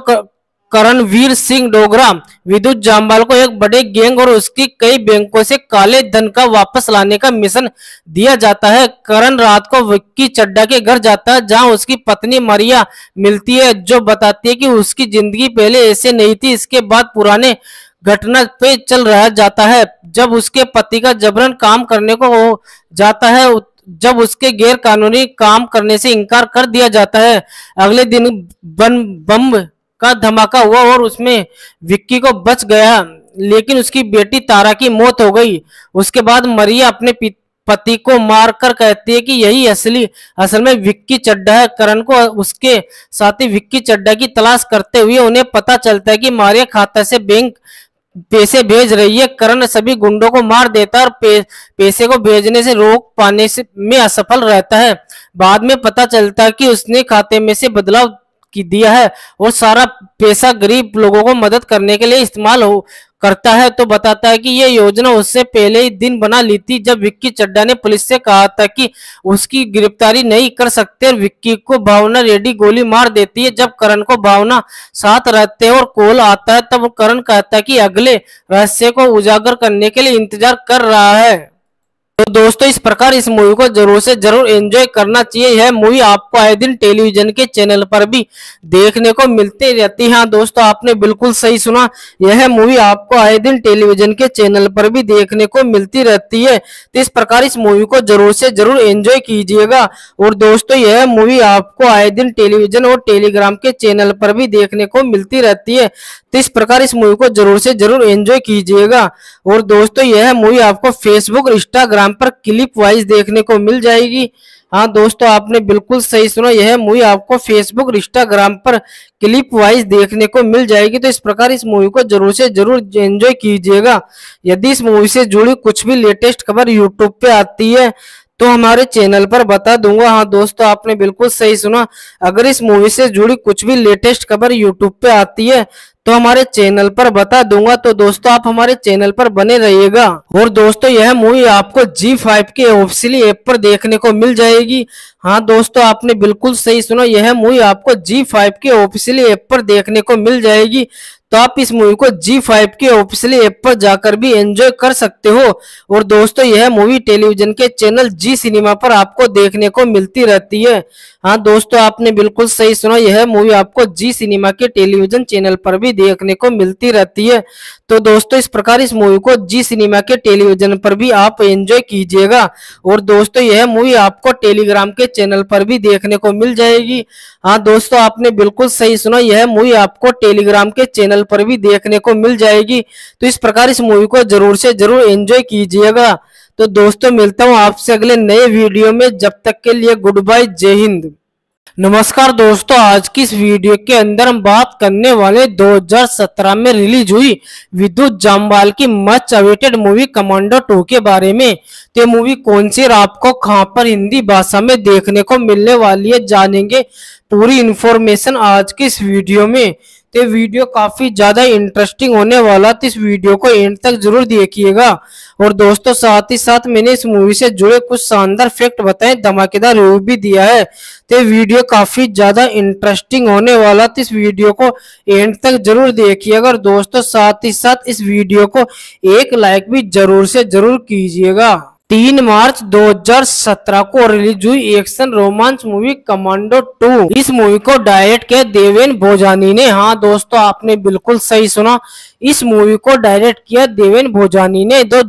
करणवीर सिंह डोगरा, विद्युत जामवाल को एक बड़े गैंग और उसकी कई बैंकों से काले धन का वापस लाने का मिशन दिया जाता है। करण रात को विक्की चड्डा के घर जाता है, जहाँ उसकी पत्नी मारिया मिलती है, जो बताती है कि उसकी ज़िंदगी पहले ऐसे नहीं थी, इसके बाद पुराने घटना पे चल रहा जाता है। जब उसके पति का जबरन काम करने को जाता है जब उसके गैर कानूनी काम करने से इनकार कर दिया जाता है। अगले दिन बम बम का धमाका हुआ और उसमें विक्की को बच गया। लेकिन उसकी बेटी तारा की मौत हो गई। उसके बाद मरिया अपने पति को मारकर कहती है कि यही असली असल में विक्की चड्डा है। करण को उसके साथी विक्की चड्डा की तलाश करते हुए उन्हें पता चलता है कि मारिया खाता से बैंक पैसे भेज रही है। करण सभी गुंडों को मार देता है और पे, पैसे को भेजने से रोक पाने से में असफल रहता है। बाद में पता चलता है कि उसने खाते में से बदलाव की दिया है और सारा पैसा गरीब लोगों को मदद करने के लिए इस्तेमाल हो, करता है तो बताता है कि ये योजना उससे पहले ही दिन बना ली थी, जब विक्की चड्डा ने पुलिस से कहा था कि उसकी गिरफ्तारी नहीं कर सकते विक्की को भावना रेडी गोली मार देती है। जब करण को भावना साथ रहते और कॉल आता है, तब करण कहता है कि अगले रहस्य को उजागर करने के लिए इंतज़ार कर रहा है। तो दोस्तों, इस प्रकार इस मूवी को ज़रूर से ज़रूर एंजॉय करना चाहिए। यह मूवी आपको आए दिन टेलीविज़न के चैनल पर भी देखने को मिलती रहती है। हाँ दोस्तों, आपने बिल्कुल सही सुना। यह मूवी आपको आए दिन टेलीविज़न के चैनल पर भी देखने को मिलती रहती है। तो इस प्रकार इस मूवी को ज़रूर से ज़रूर एंजॉय कीजिएगा। और दोस्तों, यह मूवी आपको आए दिन टेलीविज़न और टेलीग्राम के चैनल पर भी देखने को मिलती रहती है। तो इस प्रकार इस मूवी को ज़रूर से ज़रूर एंजॉय कीजिएगा। और दोस्तों, यह मूवी आपको फेसबुक इंस्टाग्राम पर क्लिप वाइज देखने को मिल जाएगी। हाँ दोस्तों, आपने बिल्कुल सही सुना, यह मूवी आपको फेसबुक इंस्टाग्राम पर क्लिप वाइज देखने को मिल जाएगी। तो इस प्रकार इस मूवी को ज़रूर से ज़रूर एंजॉय कीजिएगा। यदि इस मूवी से जुड़ी कुछ भी लेटेस्ट खबर यूट्यूब पे आती है तो हमारे चैनल पर बता दूँगा। हाँ दोस्तों, आपने बिल्कुल सही सुना। अगर इस मूवी से जुड़ी कुछ भी लेटेस्ट खबर यूट्यूब पे आती है तो हमारे चैनल पर बता दूँगा। तो दोस्तों, आप हमारे चैनल पर बने रहिएगा। और दोस्तों, यह मूवी आपको जी फाइव के ऑफिसियली ऐप पर देखने को मिल जाएगी। हाँ दोस्तों, आपने बिल्कुल सही सुना, यह मूवी आपको जी फाइव के ऑफिशियली ऐप पर देखने को मिल जाएगी। तो आप इस मूवी को जी फाइव के ऑफिशियली ऐप पर जाकर भी एंजॉय कर सकते हो। और दोस्तों, यह मूवी टेलीविज़न के चैनल जी सिनेमा पर आपको देखने को मिलती रहती है। हाँ दोस्तों, आपने बिल्कुल सही सुना, यह मूवी आपको जी सिनेमा के टेलीविज़न चैनल पर भी देखने को मिलती रहती है। तो दोस्तों, इस प्रकार इस मूवी को जी सिनेमा के टेलीविज़न पर भी आप एंजॉय कीजिएगा और दोस्तों, यह मूवी आपको टेलीग्राम के चैनल पर भी देखने को मिल जाएगी। हाँ दोस्तों, आपने बिल्कुल सही सुना, यह मूवी आपको टेलीग्राम के चैनल पर भी देखने को मिल जाएगी। तो इस प्रकार इस मूवी को ज़रूर से ज़रूर एंजॉय कीजिएगा। तो दोस्तों, मिलता हूँ आपसे अगले नए वीडियो में, जब तक के लिए गुड बाय, जय हिंद। नमस्कार दोस्तों, आज की इस वीडियो के अंदर हम बात करने वाले 2017 में रिलीज़ हुई विद्युत जामवाल की much awaited movie Commando two के बारे में। तो मूवी कौन सी आपको कहाँ पर हिंदी भाषा में देखने को मिलने वाली है, जानेंगे। पूरी इन्फॉर्मेशन आज की इस वीडियो में। तो वीडियो काफ़ी ज़्यादा इंटरेस्टिंग होने वाला तो इस वीडियो को एंड तक ज़रूर देखिएगा। और दोस्तों, साथ ही साथ मैंने इस मूवी से जुड़े कुछ शानदार फैक्ट बताए, धमाकेदार रिव्यू भी दिया है। तो वीडियो काफ़ी ज़्यादा इंटरेस्टिंग होने वाला तो इस वीडियो को एंड तक ज़रूर देखिएगा। और दोस्तों, साथ ही साथ इस वीडियो को एक लाइक भी ज़रूर से ज़रूर कीजिएगा। तीन मार्च 2017 को रिलीज़ हुई एक्शन रोमांस मूवी कमांडो 2 इस मूवी को डायरेक्ट किया देवेन भोजानी ने। हाँ दोस्तों, आपने बिल्कुल सही सुना। इस मूवी को डायरेक्ट किया देवेन भोजानी ने जो,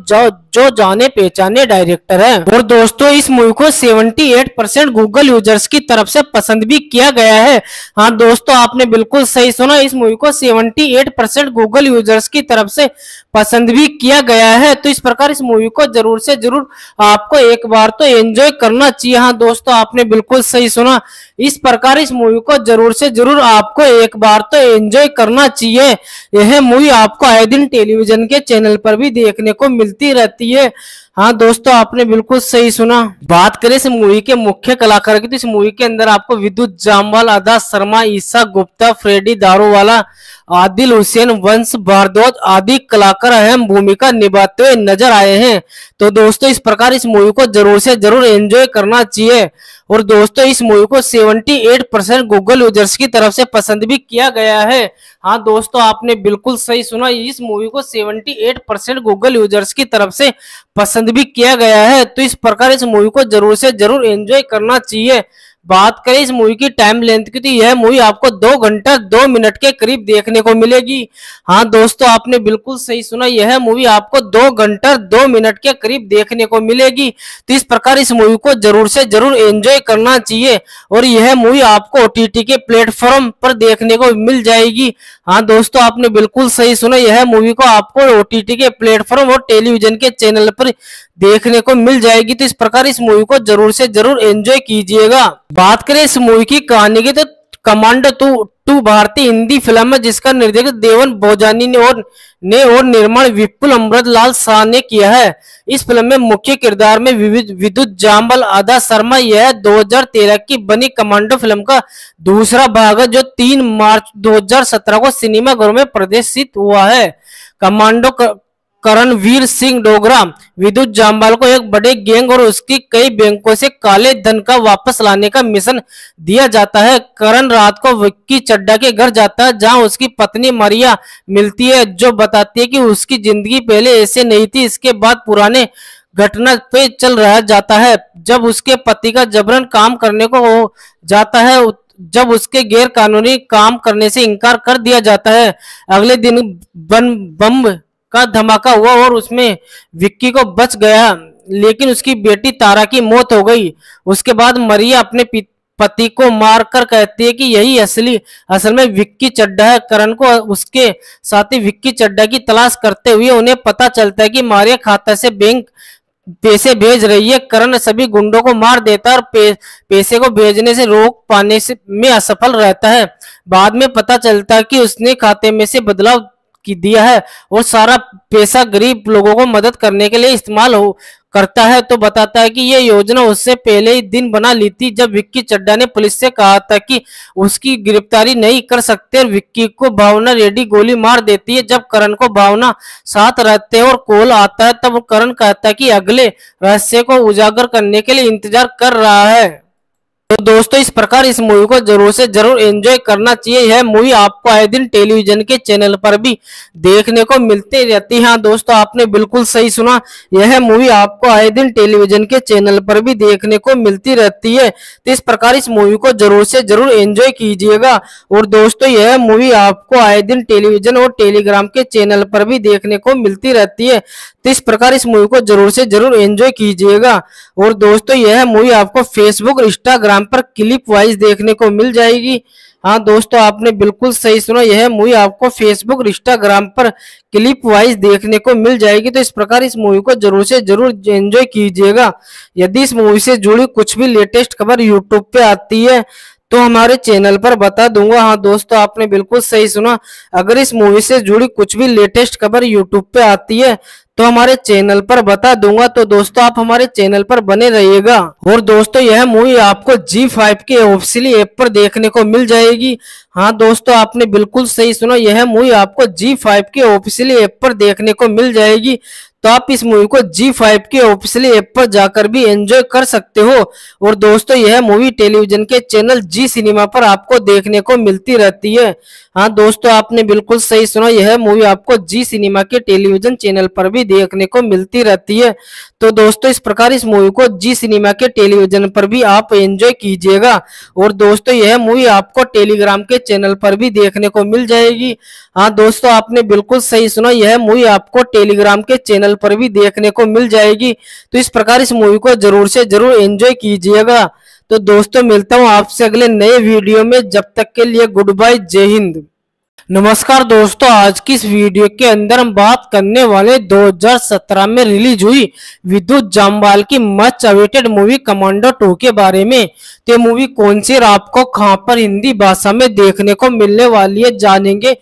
जो जाने पहचाने डायरेक्टर है। और दोस्तों इस मूवी को 78 परसेंट गूगल यूज़र्स की तरफ़ से पसंद भी किया गया है। हाँ दोस्तों आपने बिल्कुल सही सुना इस मूवी को 78 परसेंट गूगल यूज़र्स की तरफ़ से पसंद भी किया गया है। तो इस प्रकार इस मूवी को ज़रूर से ज़रूर आपको एक बार तो एंजॉय करना चाहिए। हाँ दोस्तों आपने बिल्कुल सही सुना इस प्रकार इस मूवी को ज़रूर से ज़रूर आपको एक बार तो एंजॉय करना चाहिए। यह मूवी आपको आए दिन टेलीविज़न के चैनल पर भी देखने को मिलती रहती है। हाँ दोस्तों, आपने बिल्कुल सही सुना। बात करें इस मूवी के मुख्य कलाकार की तो इस मूवी के अंदर आपको विद्युत जामवाल आदा शर्मा, ईसा गुप्ता, फ्रेडी दारूवाला, आदिल हुसैन, वंश भारद्वाज आदि कलाकार अहम भूमिका निभाते हुए नज़र आए हैं। तो दोस्तों, इस प्रकार इस मूवी को ज़रूर से ज़रूर एंजॉय करना चाहिए। और दोस्तों, इस मूवी को 78 परसेंट गूगल यूज़र्स की तरफ़ से पसंद भी किया गया है। हाँ दोस्तों, आपने बिल्कुल सही सुना, इस मूवी को 78 परसेंट गूगल यूज़र्स की तरफ़ से पसंद भी किया गया है तो इस प्रकार इस मूवी को ज़रूर से ज़रूर एंजॉय करना चाहिए। बात करें इस मूवी की टाइम लेंथ की तो यह मूवी आपको दो घंटा, दो मिनट के करीब देखने को मिलेगी। हाँ दोस्तों, आपने बिल्कुल सही सुना, यह मूवी आपको दो घंटा, दो मिनट के करीब देखने को मिलेगी। तो इस प्रकार इस मूवी को ज़रूर से ज़रूर एंजॉय करना चाहिए और यह मूवी आपको ओटीटी के प्लेटफॉर्म पर देखने को मिल जाएगी। हाँ दोस्तों, आपने बिल्कुल सही सुना, यह मूवी को आपको ओटीटी के प्लेटफॉर्म और टेलीविज़न के चैनल पर देखने को मिल जाएगी। तो इस प्रकार इस मूवी को ज़रूर से ज़रूर एंजॉय कीजिएगा। बात करें इस मूवी की कहानी की तो कमांडो टू टू भारतीय हिंदी फ़िल्म है, जिसका निर्देशक देवन भोजानी ने और ने और निर्माण विपुल अमृत लाल शाह ने किया है। इस फ़िल्म में मुख्य किरदार में विद्युत जाम्बल आदा शर्मा, यह 2013 की बनी कमांडो फ़िल्म का दूसरा भाग है, जो 3 मार्च 2017 को सिनेमाघरों में प्रदर्शित हुआ है। कमांडो करणवीर सिंह डोगरा, विद्युत जामवाल को एक बड़े गैंग और उसकी कई बैंकों से काले धन का वापस लाने का मिशन दिया जाता है। करण रात को विक्की चड्डा के घर जाता है, जहाँ उसकी पत्नी मारिया मिलती है, जो बताती है कि उसकी ज़िंदगी पहले ऐसे नहीं थी, इसके बाद पुराने घटना पे चल रहा जाता है। जब उसके पति का जबरन काम करने को जाता है जब उसके गैर कानूनी काम करने से इनकार कर दिया जाता है। अगले दिन बम का धमाका हुआ और उसमें विक्की को बच गया। लेकिन उसकी बेटी तारा की मौत हो गई। उसके बाद मरिया अपने पति को मारकर कहती है कि यही असली असल में विक्की चड्डा है। करण को उसके साथी विक्की चड्डा की तलाश करते हुए उन्हें पता चलता है कि मारिया खाता से बैंक पैसे भेज रही है। करण सभी गुंडों को मार देता है और पे, पैसे को भेजने से रोक पाने से में असफल रहता है। बाद में पता चलता है कि उसने खाते में से बदलाव दिया है और सारा पैसा गरीब लोगों को मदद करने के लिए इस्तेमाल हो, करता है तो बताता है कि ये योजना उससे पहले ही दिन बना ली थी, जब विक्की चड्डा ने पुलिस से कहा था कि उसकी गिरफ्तारी नहीं कर सकते विक्की को भावना रेडी गोली मार देती है। जब करण को भावना साथ रहते और कॉल आता है, तब करण कहता है कि अगले रहस्य को उजागर करने के लिए इंतज़ार कर रहा है। तो दोस्तों, इस प्रकार इस मूवी को ज़रूर से ज़रूर एंजॉय करना चाहिए। यह मूवी आपको आए दिन टेलीविज़न के चैनल पर भी देखने को मिलती रहती है। हाँ दोस्तों, आपने बिल्कुल सही सुना। यह मूवी आपको आए दिन टेलीविज़न के चैनल पर भी देखने को मिलती रहती है। तो इस प्रकार इस मूवी को ज़रूर से ज़रूर एंजॉय कीजिएगा। और दोस्तों, यह मूवी आपको आए दिन टेलीविज़न और टेलीग्राम के चैनल पर भी देखने को मिलती रहती है। तो इस प्रकार इस मूवी को ज़रूर से ज़रूर एंजॉय कीजिएगा। और दोस्तों, यह मूवी आपको फेसबुक इंस्टाग्राम पर क्लिप वाइज देखने को मिल जाएगी। हाँ दोस्तों, आपने बिल्कुल सही सुना, यह मूवी आपको फेसबुक इंस्टाग्राम पर क्लिप वाइज देखने को मिल जाएगी। तो इस प्रकार इस मूवी को ज़रूर से ज़रूर एंजॉय कीजिएगा। यदि इस मूवी से जुड़ी कुछ भी लेटेस्ट खबर यूट्यूब पे आती है तो हमारे चैनल पर बता दूँगा। हाँ दोस्तों, आपने बिल्कुल सही सुना। अगर इस मूवी से जुड़ी कुछ भी लेटेस्ट खबर यूट्यूब पे आती है तो हमारे चैनल पर बता दूँगा। तो दोस्तों, आप हमारे चैनल पर बने रहिएगा। और दोस्तों, यह मूवी आपको जी फाइव के ऑफिशियली ऐप पर देखने को मिल जाएगी। हाँ दोस्तों, आपने बिल्कुल सही सुना, यह मूवी आपको जी फाइव के ऑफिशियली ऐप पर देखने को मिल जाएगी। तो आप इस मूवी को जी फाइव के ऑफिशियली ऐप पर जाकर भी एंजॉय कर सकते हो। और दोस्तों, यह मूवी टेलीविज़न के चैनल जी सिनेमा पर आपको देखने को मिलती रहती है। हाँ दोस्तों, आपने बिल्कुल सही सुना, यह मूवी आपको जी सिनेमा के टेलीविज़न चैनल पर भी देखने को मिलती रहती है। तो दोस्तों, इस प्रकार इस मूवी को जी सिनेमा के टेलीविज़न पर भी आप एंजॉय कीजिएगा। और दोस्तों, यह मूवी आपको टेलीग्राम के चैनल पर भी देखने को मिल जाएगी। हाँ दोस्तों, आपने बिल्कुल सही सुना, यह मूवी आपको टेलीग्राम के चैनल पर भी देखने को मिल जाएगी। तो इस प्रकार इस मूवी को ज़रूर से ज़रूर एंजॉय कीजिएगा। तो दोस्तों, मिलता हूँ आपसे अगले नए वीडियो में। जब तक के लिए गुड बाय जय हिंद। नमस्कार दोस्तों, आज की इस वीडियो के अंदर हम बात करने वाले 2017 में रिलीज़ हुई विद्युत जामवाल की much awaited movie Commando two के बारे में। तो मूवी कौन सी आपको कहाँ पर हिंदी भाषा में देखने को मिलने वाली है, जानेंगे।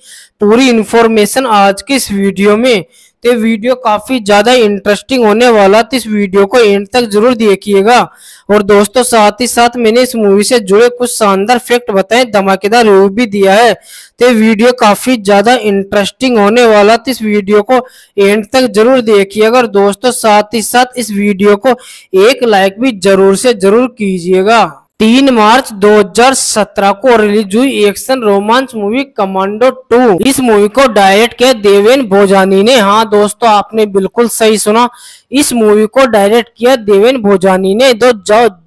पूरी इंफॉर्मेशन आज की इस वीडियो में। तो वीडियो काफ़ी ज़्यादा इंटरेस्टिंग होने वाला तो इस वीडियो को एंड तक ज़रूर देखिएगा। और दोस्तों, साथ ही साथ मैंने इस मूवी से जुड़े कुछ शानदार फैक्ट बताए, धमाकेदार रिव्यू भी दिया है। तो वीडियो काफ़ी ज़्यादा इंटरेस्टिंग होने वाला तो इस वीडियो को एंड तक ज़रूर देखिएगा और दोस्तों, साथ ही साथ इस वीडियो को एक लाइक भी ज़रूर से ज़रूर कीजिएगा। तीन मार्च 2017 को रिलीज़ हुई एक्शन रोमांस मूवी कमांडो 2 इस मूवी को डायरेक्ट किया देवेन भोजानी ने। हाँ दोस्तों, आपने बिल्कुल सही सुना। इस मूवी को डायरेक्ट किया देवेन भोजानी ने। दो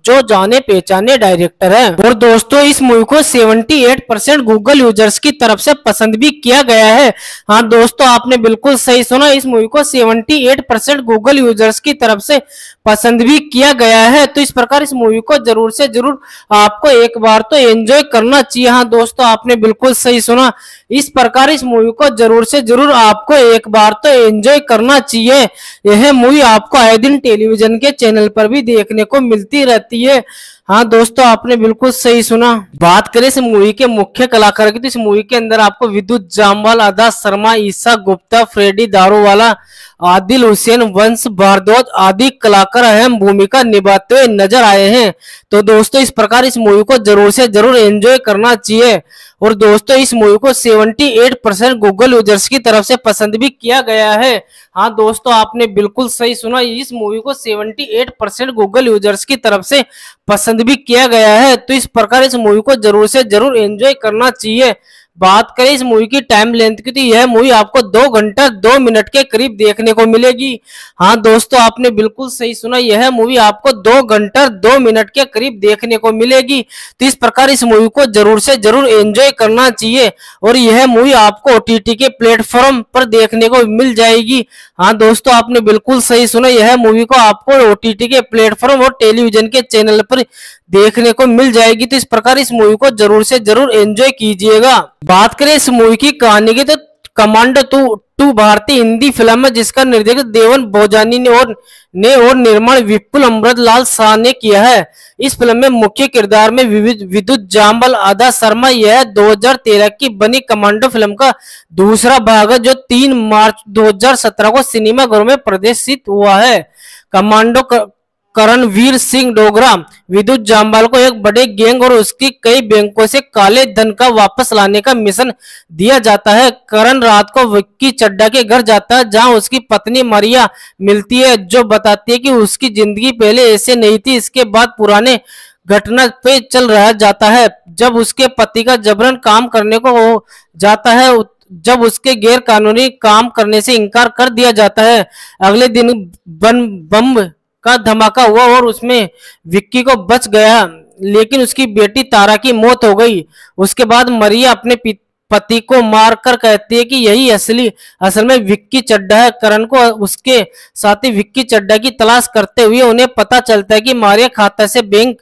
जो, जाने पहचाने डायरेक्टर है। और दोस्तों इस मूवी को 78 परसेंट गूगल यूज़र्स की तरफ़ से पसंद भी किया गया है। हाँ दोस्तों आपने बिल्कुल सही सुना इस मूवी को 78 परसेंट गूगल यूज़र्स की तरफ़ से पसंद भी किया गया है। तो इस प्रकार इस मूवी को ज़रूर से ज़रूर आपको एक बार तो एंजॉय करना चाहिए। हाँ दोस्तों आपने बिल्कुल सही सुना इस प्रकार इस मूवी को ज़रूर से ज़रूर आपको एक बार तो एंजॉय करना चाहिए। यह मूवी आपको आए दिन टेलीविज़न के चैनल पर भी देखने को मिलती रहती है हाँ। दोस्तों, आपने बिल्कुल सही सुना। बात करें इस मूवी के मुख्य कलाकार की तो इस मूवी के अंदर आपको विद्युत जामवाल अदा शर्मा, ईसा गुप्ता, फ्रेडी दारूवाला आदिल हुसैन, वंश भारद्वाज आदि कलाकार अहम भूमिका निभाते हुए नज़र आए हैं। तो दोस्तों, इस प्रकार इस मूवी को ज़रूर से ज़रूर एंजॉय करना चाहिए। और दोस्तों, इस मूवी को 78 परसेंट गूगल यूज़र्स की तरफ़ से पसंद भी किया गया है। हाँ दोस्तों, आपने बिल्कुल सही सुना, इस मूवी को 78 परसेंट गूगल यूज़र्स की तरफ़ से पसंद भी किया गया है। तो इस प्रकार इस मूवी को ज़रूर से ज़रूर एंजॉय करना चाहिए। बात करें इस मूवी की टाइम लेंथ की तो यह मूवी आपको दो घंटा, दो मिनट के करीब देखने को मिलेगी। हाँ दोस्तों, आपने बिल्कुल सही सुना, यह मूवी आपको दो घंटा, दो मिनट के करीब देखने को मिलेगी। तो इस प्रकार इस मूवी को ज़रूर से ज़रूर एंजॉय करना चाहिए और यह मूवी आपको ओटीटी के प्लेटफॉर्म पर देखने को मिल जाएगी। हाँ दोस्तों, आपने बिल्कुल सही सुना, यह मूवी को आपको ओटीटी के प्लेटफॉर्म और टेलीविज़न के चैनल पर देखने को मिल जाएगी। तो इस प्रकार इस मूवी को ज़रूर से ज़रूर एंजॉय कीजिएगा। बात करें इस मूवी की कहानी की तो कमांडो टू टू भारतीय हिंदी फ़िल्म है, जिसका निर्देशक देवन भोजानी ने और ने और निर्माण विपुल अमृत लाल शाह ने किया है। इस फ़िल्म में मुख्य किरदार में विद्युत जाम्बल आदा शर्मा, यह 2013 की बनी कमांडो फ़िल्म का दूसरा भाग है, जो 3 मार्च 2017 को सिनेमाघरों में प्रदर्शित हुआ है। कमांडो करणवीर सिंह डोगरा, विद्युत जामवाल को एक बड़े गैंग और उसकी कई बैंकों से काले धन का वापस लाने का मिशन दिया जाता है। करण रात को विक्की चड्डा के घर जाता है, जहाँ उसकी पत्नी मरिया मिलती है, जो बताती है कि उसकी ज़िंदगी पहले ऐसे नहीं थी, इसके बाद पुराने घटना पे चल रहा जाता है। जब उसके पति का जबरन काम करने को जाता है जब उसके गैर कानूनी काम करने से इनकार कर दिया जाता है। अगले दिन बम का धमाका हुआ और उसमें विक्की को बच गया। लेकिन उसकी बेटी तारा की मौत हो गई। उसके बाद मरिया अपने पति को मारकर कहती है कि यही असली असल में विक्की चड्डा है। करण को उसके साथी विक्की चड्डा की तलाश करते हुए उन्हें पता चलता है कि मारिया खाता से बैंक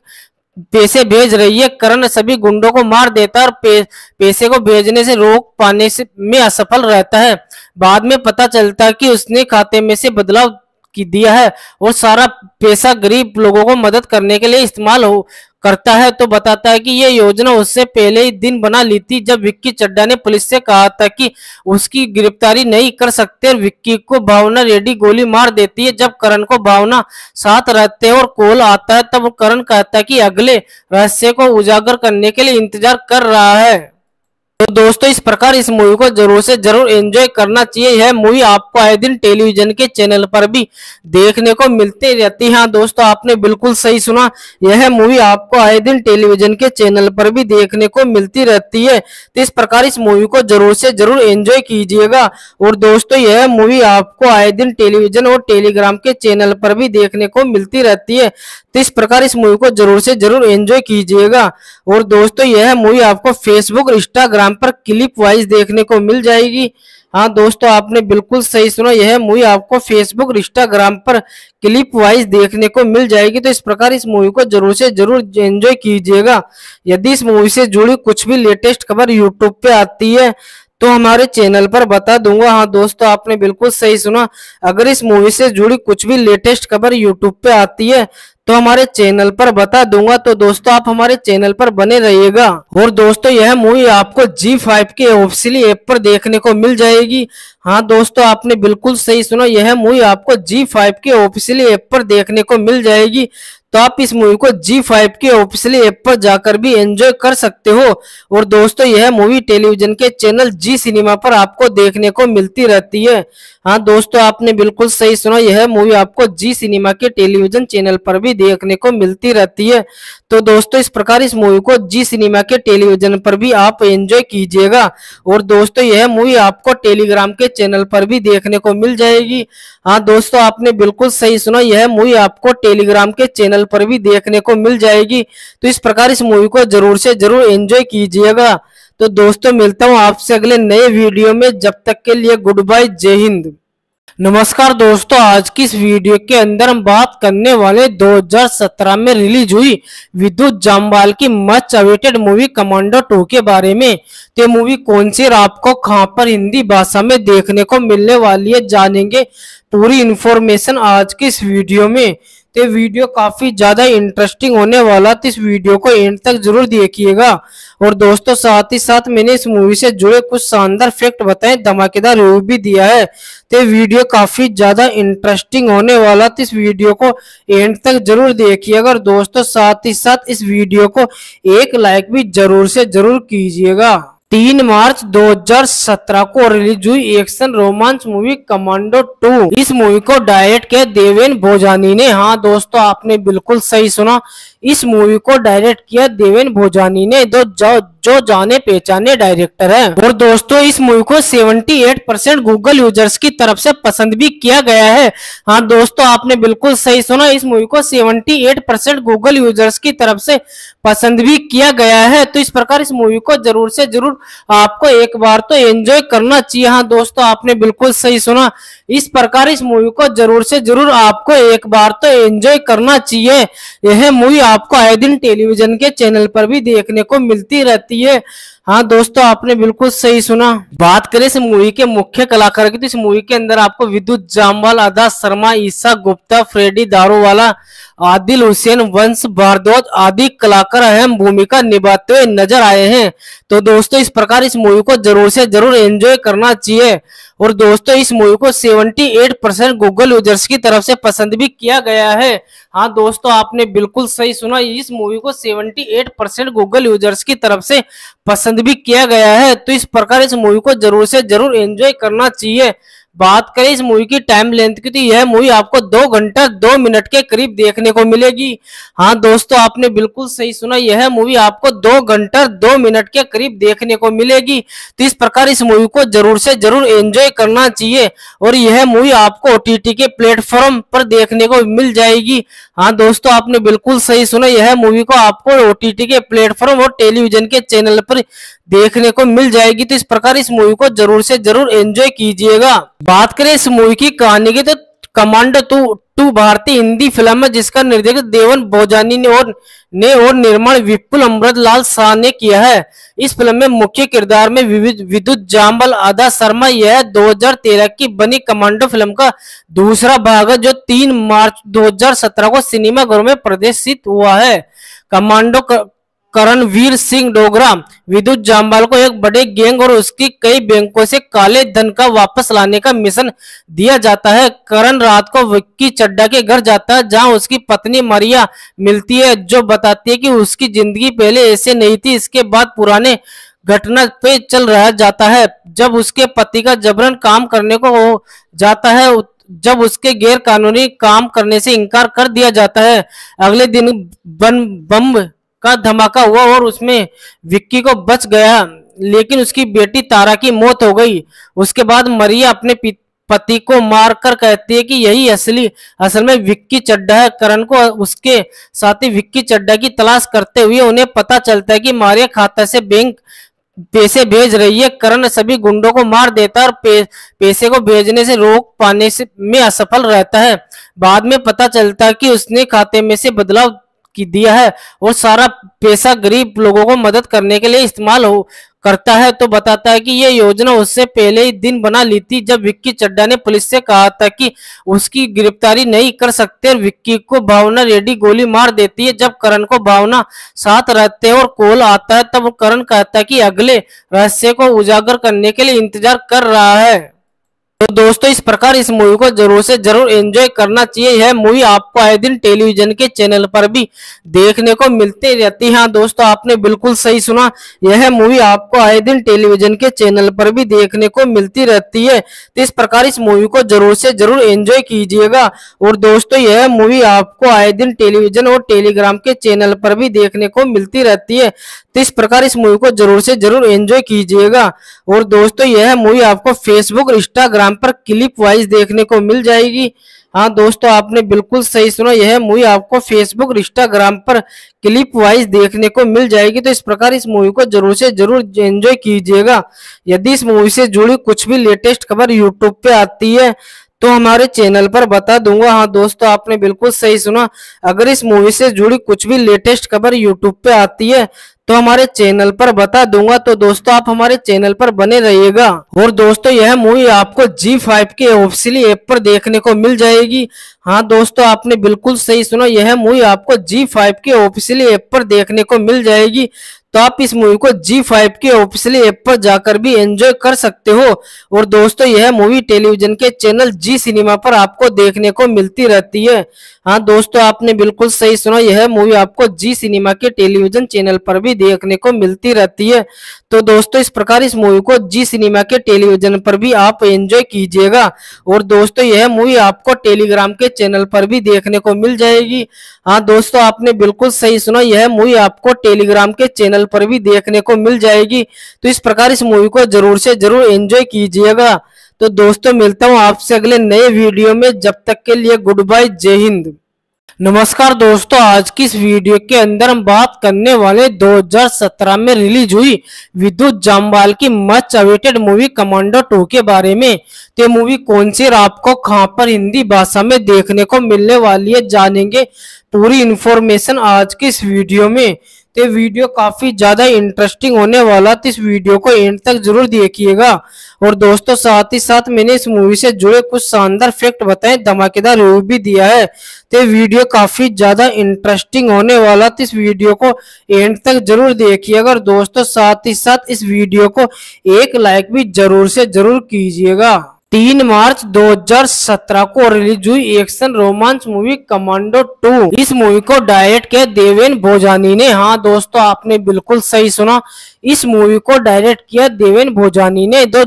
पैसे भेज रही है। करण सभी गुंडों को मार देता है और पे, पैसे को भेजने से रोक पाने से में असफल रहता है। बाद में पता चलता है कि उसने खाते में से बदलाव की दिया है और सारा पैसा गरीब लोगों को मदद करने के लिए इस्तेमाल हो, करता है तो बताता है कि ये योजना उससे पहले ही दिन बना ली थी, जब विक्की चड्डा ने पुलिस से कहा था कि उसकी गिरफ्तारी नहीं कर सकते विक्की को भावना रेडी गोली मार देती है, जब करण को भावना साथ रहते और कॉल आता है, तब करण कहता है कि अगले रहस्य को उजागर करने के लिए इंतज़ार कर रहा है। तो दोस्तों, इस प्रकार इस मूवी को ज़रूर से ज़रूर एंजॉय करना चाहिए। यह मूवी आपको आए दिन टेलीविज़न के चैनल पर भी देखने को मिलती रहती है। हाँ दोस्तों, आपने बिल्कुल सही सुना। यह मूवी आपको आए दिन टेलीविज़न के चैनल पर भी देखने को मिलती रहती है। तो इस प्रकार इस मूवी को ज़रूर से ज़रूर एंजॉय कीजिएगा। और दोस्तों, यह मूवी आपको आए दिन टेलीविज़न और टेलीग्राम के चैनल पर भी देखने को मिलती रहती है। तो इस प्रकार इस मूवी को ज़रूर से ज़रूर एंजॉय कीजिएगा। और दोस्तों, यह मूवी आपको फेसबुक इंस्टाग्राम इंस्टाग्राम पर क्लिप वाइज देखने को मिल जाएगी। हाँ दोस्तों, आपने बिल्कुल सही सुना। यह मूवी आपको फेसबुक इंस्टाग्राम पर क्लिप वाइज देखने को मिल जाएगी। तो इस प्रकार इस मूवी को ज़रूर से ज़रूर एंजॉय कीजिएगा। यदि इस मूवी से जुड़ी कुछ भी लेटेस्ट खबर यूट्यूब पे आती है तो हमारे चैनल पर बता दूँगा। हाँ दोस्तों, आपने बिल्कुल सही सुना। अगर इस मूवी से जुड़ी कुछ भी लेटेस्ट खबर यूट्यूब पे आती है तो हमारे चैनल पर बता दूँगा। तो दोस्तों, आप हमारे चैनल पर बने रहिएगा। और दोस्तों, यह मूवी आपको जी फाइव के ऑफिशियली ऐप पर देखने को मिल जाएगी। हाँ दोस्तों, आपने बिल्कुल सही सुना। यह मूवी आपको जी फाइव के ऑफिशियली ऐप पर देखने को मिल जाएगी। तो आप इस मूवी को जी फाइव के ऑफिशियली ऐप पर जाकर भी एंजॉय कर सकते हो। और दोस्तों, यह मूवी टेलीविज़न के चैनल जी सिनेमा पर आपको देखने को मिलती रहती है। हाँ दोस्तों, आपने बिल्कुल सही सुना, यह मूवी आपको जी सिनेमा के टेलीविज़न चैनल पर भी देखने को मिलती रहती है। तो दोस्तों, इस प्रकार इस मूवी को जी सिनेमा के टेलीविज़न पर भी आप एंजॉय कीजिएगा। और दोस्तों, यह मूवी आपको टेलीग्राम के चैनल पर भी देखने को मिल जाएगी। हाँ दोस्तों, आपने बिल्कुल सही सुना, यह मूवी आपको टेलीग्राम के चैनल पर भी देखने को मिल जाएगी। तो इस प्रकार इस मूवी को ज़रूर से ज़रूर एंजॉय कीजिएगा। तो दोस्तों, मिलता हूँ आपसे अगले नए वीडियो में। जब तक के लिए गुड बाय जय हिंद। नमस्कार दोस्तों, आज की इस वीडियो के अंदर हम बात करने वाले 2017 में रिलीज़ हुई विद्युत जामवाल की much awaited movie Commando two के बारे में। तो मूवी कौन सी आपको कहाँ पर हिंदी भाषा में देखने को मिलने वाली है, जानेंगे। पूरी इंफॉर्मेशन आज की इस वीडियो में। तो वीडियो काफ़ी ज़्यादा इंटरेस्टिंग होने वाला तो इस वीडियो को एंड तक ज़रूर देखिएगा। और दोस्तों, साथ ही साथ मैंने इस मूवी से जुड़े कुछ शानदार फैक्ट बताए, धमाकेदार रिव्यू भी दिया है। तो वीडियो काफ़ी ज़्यादा इंटरेस्टिंग होने वाला तो इस वीडियो को एंड तक ज़रूर देखिएगा। और दोस्तों, साथ ही साथ इस वीडियो को एक लाइक भी ज़रूर से ज़रूर कीजिएगा। तीन मार्च 2017 को रिलीज़ हुई एक्शन रोमांस मूवी कमांडो 2 इस मूवी को डायरेक्ट किया देवेन भोजानी ने। हाँ दोस्तों, आपने बिल्कुल सही सुना। इस मूवी को डायरेक्ट किया देवेन भोजानी ने। दो जो, जाने पहचाने डायरेक्टर है। और दोस्तों इस मूवी को 78 परसेंट गूगल यूज़र्स की तरफ़ से पसंद भी किया गया है। हाँ दोस्तों आपने बिल्कुल सही सुना इस मूवी को 78 परसेंट गूगल यूज़र्स की तरफ़ से पसंद भी किया गया है। तो इस प्रकार इस मूवी को ज़रूर से ज़रूर आपको एक बार तो एंजॉय करना चाहिए। हाँ दोस्तों आपने बिल्कुल सही सुना इस प्रकार इस मूवी को ज़रूर से ज़रूर आपको एक बार तो एंजॉय करना चाहिए। यह मूवी आपको आए दिन टेलीविज़न के चैनल पर भी देखने को मिलती रहती है। हाँ दोस्तों, आपने बिल्कुल सही सुना। बात करें इस मूवी के मुख्य कलाकार की तो इस मूवी के अंदर आपको विद्युत जामवाल अदा शर्मा, ईसा गुप्ता, फ्रेडी दारूवाला आदिल हुसैन, वंश भारद्वाज आदि कलाकार अहम भूमिका निभाते हुए नज़र आए हैं। तो दोस्तों, इस प्रकार इस मूवी को ज़रूर से ज़रूर एंजॉय करना चाहिए। और दोस्तों, इस मूवी को 78 परसेंट गूगल यूज़र्स की तरफ़ से पसंद भी किया गया है। हाँ दोस्तों, आपने बिल्कुल सही सुना, इस मूवी को 78 परसेंट गूगल यूज़र्स की तरफ़ से पसंद भी किया गया है। तो इस प्रकार इस मूवी को ज़रूर से ज़रूर एंजॉय करना चाहिए। बात करें इस मूवी की टाइम लेंथ की तो यह मूवी आपको दो घंटा, दो मिनट के करीब देखने को मिलेगी। हाँ दोस्तों, आपने बिल्कुल सही सुना, यह मूवी आपको दो घंटा, दो मिनट के करीब देखने को मिलेगी। तो इस प्रकार इस मूवी को ज़रूर से ज़रूर एंजॉय करना चाहिए और यह मूवी आपको ओटीटी के प्लेटफॉर्म पर देखने को मिल जाएगी। हाँ दोस्तों, आपने बिल्कुल सही सुना, यह मूवी को आपको ओटीटी के प्लेटफॉर्म और टेलीविज़न के चैनल पर देखने को मिल जाएगी। तो इस प्रकार इस मूवी को ज़रूर से ज़रूर एंजॉय कीजिएगा। बात करें इस मूवी की कहानी की तो कमांडो टू टू भारतीय हिंदी फ़िल्म है, जिसका निर्देशन देवन भोजानी ने और ने और निर्माण विपुल अमृत लाल शाह ने किया है। इस फ़िल्म में मुख्य किरदार में विद्युत जाम्बल आदा शर्मा, यह 2013 की बनी कमांडो फ़िल्म का दूसरा भाग है, जो 3 मार्च 2017 को सिनेमा घरों में प्रदर्शित हुआ है। कमांडो करणवीर सिंह डोगरा, विद्युत जामवाल को एक बड़े गैंग और उसकी कई बैंकों से काले धन का वापस लाने का मिशन दिया जाता है। करण रात को विक्की चड्डा के घर जाता है, जहाँ उसकी पत्नी मरिया मिलती है, जो बताती है कि उसकी ज़िंदगी पहले ऐसे नहीं थी, इसके बाद पुराने घटना पे चल रहा जाता है। जब उसके पति का जबरन काम करने को जाता है जब उसके गैर कानूनी काम करने से इनकार कर दिया जाता है। अगले दिन बम का धमाका हुआ और उसमें विक्की को बच गया। लेकिन उसकी बेटी तारा की मौत हो गई। उसके बाद मरिया अपने पति को मारकर कहती है कि यही असली असल में विक्की चड्डा है। करण को उसके साथी विक्की चड्डा की तलाश करते हुए उन्हें पता चलता है कि मारिया खाता से बैंक पैसे भेज रही है। करण सभी गुंडों को मार देता है और पे, पैसे को भेजने से रोक पाने से में असफल रहता है। बाद में पता चलता है कि उसने खाते में से बदलाव की दिया है और सारा पैसा गरीब लोगों को मदद करने के लिए इस्तेमाल हो, करता है तो बताता है कि यह योजना उससे पहले ही दिन बना ली थी, जब विक्की चड्डा ने पुलिस से कहा था कि उसकी गिरफ्तारी नहीं कर सकते विक्की को भावना रेडी गोली मार देती है, जब करण को भावना साथ रहते और कॉल आता है, तब करण कहता है कि अगले रहस्य को उजागर करने के लिए इंतज़ार कर रहा है। तो दोस्तों, इस प्रकार इस मूवी को ज़रूर से ज़रूर एंजॉय करना चाहिए। यह मूवी आपको आए दिन टेलीविज़न के चैनल पर भी देखने को मिलती रहती है। हाँ दोस्तों, आपने बिल्कुल सही सुना। यह मूवी आपको आए दिन टेलीविज़न के चैनल पर भी देखने को मिलती रहती है। तो इस प्रकार इस मूवी को ज़रूर से ज़रूर एंजॉय कीजिएगा। और दोस्तों, यह मूवी आपको आए दिन टेलीविज़न और टेलीग्राम के चैनल पर भी देखने को मिलती रहती है। तो इस प्रकार इस मूवी को ज़रूर से ज़रूर एंजॉय कीजिएगा। और दोस्तों, यह मूवी आपको फेसबुक इंस्टाग्राम पर क्लिप वाइज देखने को मिल जाएगी। हाँ दोस्तों, आपने बिल्कुल सही सुना। यह मूवी आपको फेसबुक इंस्टाग्राम पर क्लिप वाइज देखने को मिल जाएगी। तो इस प्रकार इस मूवी को ज़रूर से ज़रूर एंजॉय कीजिएगा। यदि इस मूवी से जुड़ी कुछ भी लेटेस्ट खबर यूट्यूब पे आती है तो हमारे चैनल पर बता दूँगा। हाँ दोस्तों, आपने बिल्कुल सही सुना। अगर इस मूवी से जुड़ी कुछ भी लेटेस्ट खबर यूट्यूब पे आती है तो हमारे चैनल पर बता दूँगा। तो दोस्तों, आप हमारे चैनल पर बने रहिएगा। और दोस्तों, यह मूवी आपको जी फाइव के ऑफिशियली ऐप पर देखने को मिल जाएगी। हाँ दोस्तों, आपने बिल्कुल सही सुना। यह मूवी आपको जी फाइव के ऑफिशियली ऐप पर देखने को मिल जाएगी। तो आप इस मूवी को जी फाइव के ऑफिशियली ऐप पर जाकर भी एंजॉय कर सकते हो। और दोस्तों, यह मूवी टेलीविज़न के चैनल जी सिनेमा पर आपको देखने को मिलती रहती है। हाँ दोस्तों, आपने बिल्कुल सही सुना, यह मूवी आपको जी सिनेमा के टेलीविज़न चैनल पर भी देखने को मिलती रहती है। तो दोस्तों, इस प्रकार इस मूवी को जी सिनेमा के टेलीविज़न पर भी आप एंजॉय कीजिएगा। और दोस्तों, यह मूवी आपको टेलीग्राम के चैनल पर भी देखने को मिल जाएगी। हाँ दोस्तों, आपने बिल्कुल सही सुना, यह मूवी आपको टेलीग्राम के चैनल पर भी देखने को मिल जाएगी। तो इस प्रकार इस मूवी को ज़रूर से ज़रूर एंजॉय कीजिएगा। तो दोस्तों, मिलता हूँ आपसे अगले नए वीडियो में। जब तक के लिए गुड बाय जय हिंद। नमस्कार दोस्तों, आज की इस वीडियो के अंदर हम बात करने वाले 2017 में रिलीज़ हुई विद्युत जामवाल की much awaited movie Commando two के बारे में। तो मूवी कौन सी आपको कहाँ पर हिंदी भाषा में देखने को मिलने वाली है, जानेंगे। पूरी इंफॉर्मेशन आज की इस वीडियो में। तो वीडियो काफ़ी ज़्यादा इंटरेस्टिंग होने वाला तो इस वीडियो को एंड तक ज़रूर देखिएगा। और दोस्तों, साथ ही साथ मैंने इस मूवी से जुड़े कुछ शानदार फैक्ट बताए, धमाकेदार रिव्यू भी दिया है। तो वीडियो काफ़ी ज़्यादा इंटरेस्टिंग होने वाला तो इस वीडियो को एंड तक ज़रूर देखिएगा। और दोस्तों, साथ ही साथ इस वीडियो को एक लाइक भी ज़रूर से ज़रूर कीजिएगा। तीन मार्च 2017 को रिलीज़ हुई एक्शन रोमांस मूवी कमांडो 2 इस मूवी को डायरेक्ट किया देवेन भोजानी ने। हाँ दोस्तों, आपने बिल्कुल सही सुना। इस मूवी को डायरेक्ट किया देवेन भोजानी ने जो,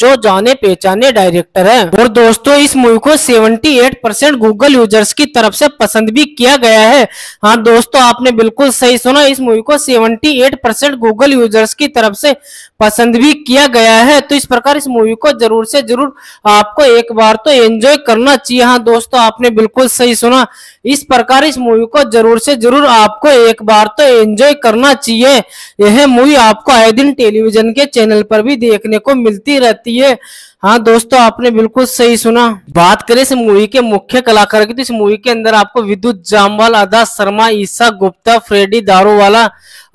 जो जाने पहचाने डायरेक्टर है। और दोस्तों इस मूवी को 78 परसेंट गूगल यूज़र्स की तरफ़ से पसंद भी किया गया है। हाँ दोस्तों आपने बिल्कुल सही सुना इस मूवी को 78 परसेंट गूगल यूज़र्स की तरफ़ से पसंद भी किया गया है। तो इस प्रकार इस मूवी को ज़रूर से ज़रूर आपको एक बार तो एंजॉय करना चाहिए। हाँ दोस्तों आपने बिल्कुल सही सुना इस प्रकार इस मूवी को ज़रूर से ज़रूर आपको एक बार तो एंजॉय करना चाहिए। यह मूवी आपको आए दिन टेलीविज़न के चैनल पर भी देखने को मिलती रहती है। हाँ दोस्तों, आपने बिल्कुल सही सुना। बात करें इस मूवी के मुख्य कलाकार की तो इस मूवी के अंदर आपको विद्युत जामवाल अदा शर्मा, ईसा गुप्ता, फ्रेडी दारूवाला,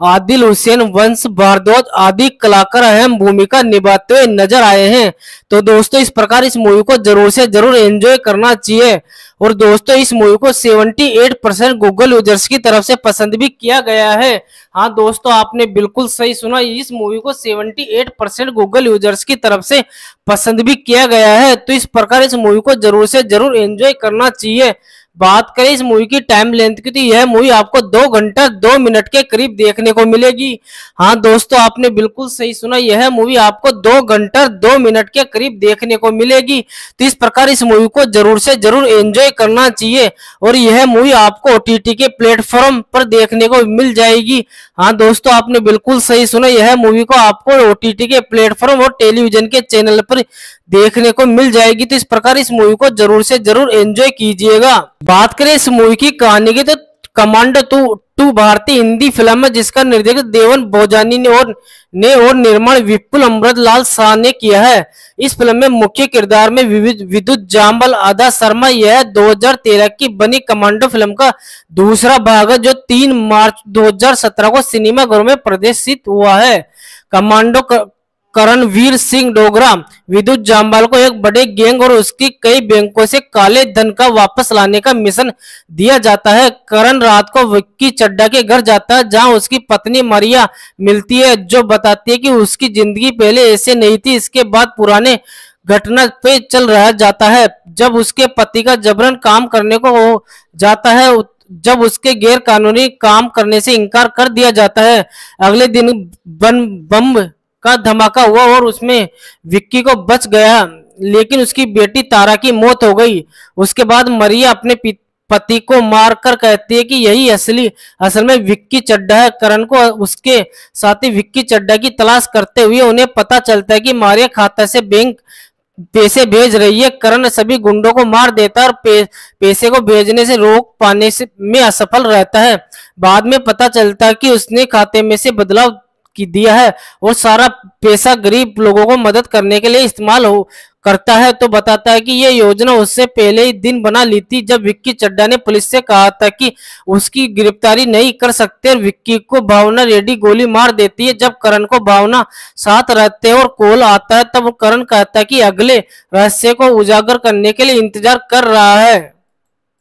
आदिल हुसैन, वंश भारद्वाज आदि कलाकार अहम भूमिका निभाते हुए नज़र आए हैं। तो दोस्तों, इस प्रकार इस मूवी को ज़रूर से ज़रूर एंजॉय करना चाहिए। और दोस्तों, इस मूवी को 78 परसेंट गूगल यूज़र्स की तरफ़ से पसंद भी किया गया है। हाँ दोस्तों, आपने बिल्कुल सही सुना, इस मूवी को 78 परसेंट गूगल यूज़र्स की तरफ़ से पसंद भी किया गया है तो इस प्रकार इस मूवी को ज़रूर से ज़रूर एंजॉय करना चाहिए। बात करें इस मूवी की टाइम लेंथ की तो यह मूवी आपको दो घंटा, दो मिनट के करीब देखने को मिलेगी। हाँ दोस्तों, आपने बिल्कुल सही सुना, यह मूवी आपको दो घंटा, दो मिनट के करीब देखने को मिलेगी। तो इस प्रकार इस मूवी को ज़रूर से ज़रूर एंजॉय करना चाहिए और यह मूवी आपको ओटीटी के प्लेटफॉर्म पर देखने को मिल जाएगी। हाँ दोस्तों, आपने बिल्कुल सही सुना, यह मूवी को आपको ओटीटी के प्लेटफॉर्म और टेलीविज़न के चैनल पर देखने को मिल जाएगी। तो इस प्रकार इस मूवी को ज़रूर से ज़रूर एंजॉय कीजिएगा। बात करें इस मूवी की कहानी की तो कमांडो टू टू भारतीय हिंदी फ़िल्म है, जिसका निर्देशक देवन भोजानी ने और ने और निर्माण विपुल अमृत लाल शाह ने किया है। इस फ़िल्म में मुख्य किरदार में विद्युत जाम्बल आदा शर्मा, यह 2013 की बनी कमांडो फ़िल्म का दूसरा भाग है, जो 3 मार्च 2017 को सिनेमाघरों में प्रदर्शित हुआ है। कमांडो करणवीर सिंह डोगरा, विद्युत जामवाल को एक बड़े गैंग और उसकी कई बैंकों से काले धन का वापस लाने का मिशन दिया जाता है। करण रात को विक्की चड्डा के घर जाता है, जहाँ उसकी पत्नी मरिया मिलती है, जो बताती है कि उसकी ज़िंदगी पहले ऐसे नहीं थी, इसके बाद पुराने घटना पे चल रहा जाता है। जब उसके पति का जबरन काम करने को जाता है जब उसके गैर कानूनी काम करने से इनकार कर दिया जाता है। अगले दिन बम का धमाका हुआ और उसमें विक्की को बच गया। लेकिन उसकी बेटी तारा की मौत हो गई। उसके बाद मरिया अपने पति को मारकर कहती है कि यही असली असल में विक्की चड्डा है। करण को उसके साथी विक्की चड्डा की तलाश करते हुए उन्हें पता चलता है कि मारिया खाता से बैंक पैसे भेज रही है। करण सभी गुंडों को मार देता है और पे, पैसे को भेजने से रोक पाने से में असफल रहता है। बाद में पता चलता है कि उसने खाते में से बदलाव की दिया है, वो सारा पैसा गरीब लोगों को मदद करने के लिए इस्तेमाल हो, करता है तो बताता है कि ये योजना उससे पहले ही दिन बना ली थी, जब विक्की चड्डा ने पुलिस से कहा था कि उसकी गिरफ्तारी नहीं कर सकते विक्की को भावना रेडी गोली मार देती है, जब करण को भावना साथ रहते और कॉल आता है, तब करण कहता है कि अगले रहस्य को उजागर करने के लिए इंतज़ार कर रहा है।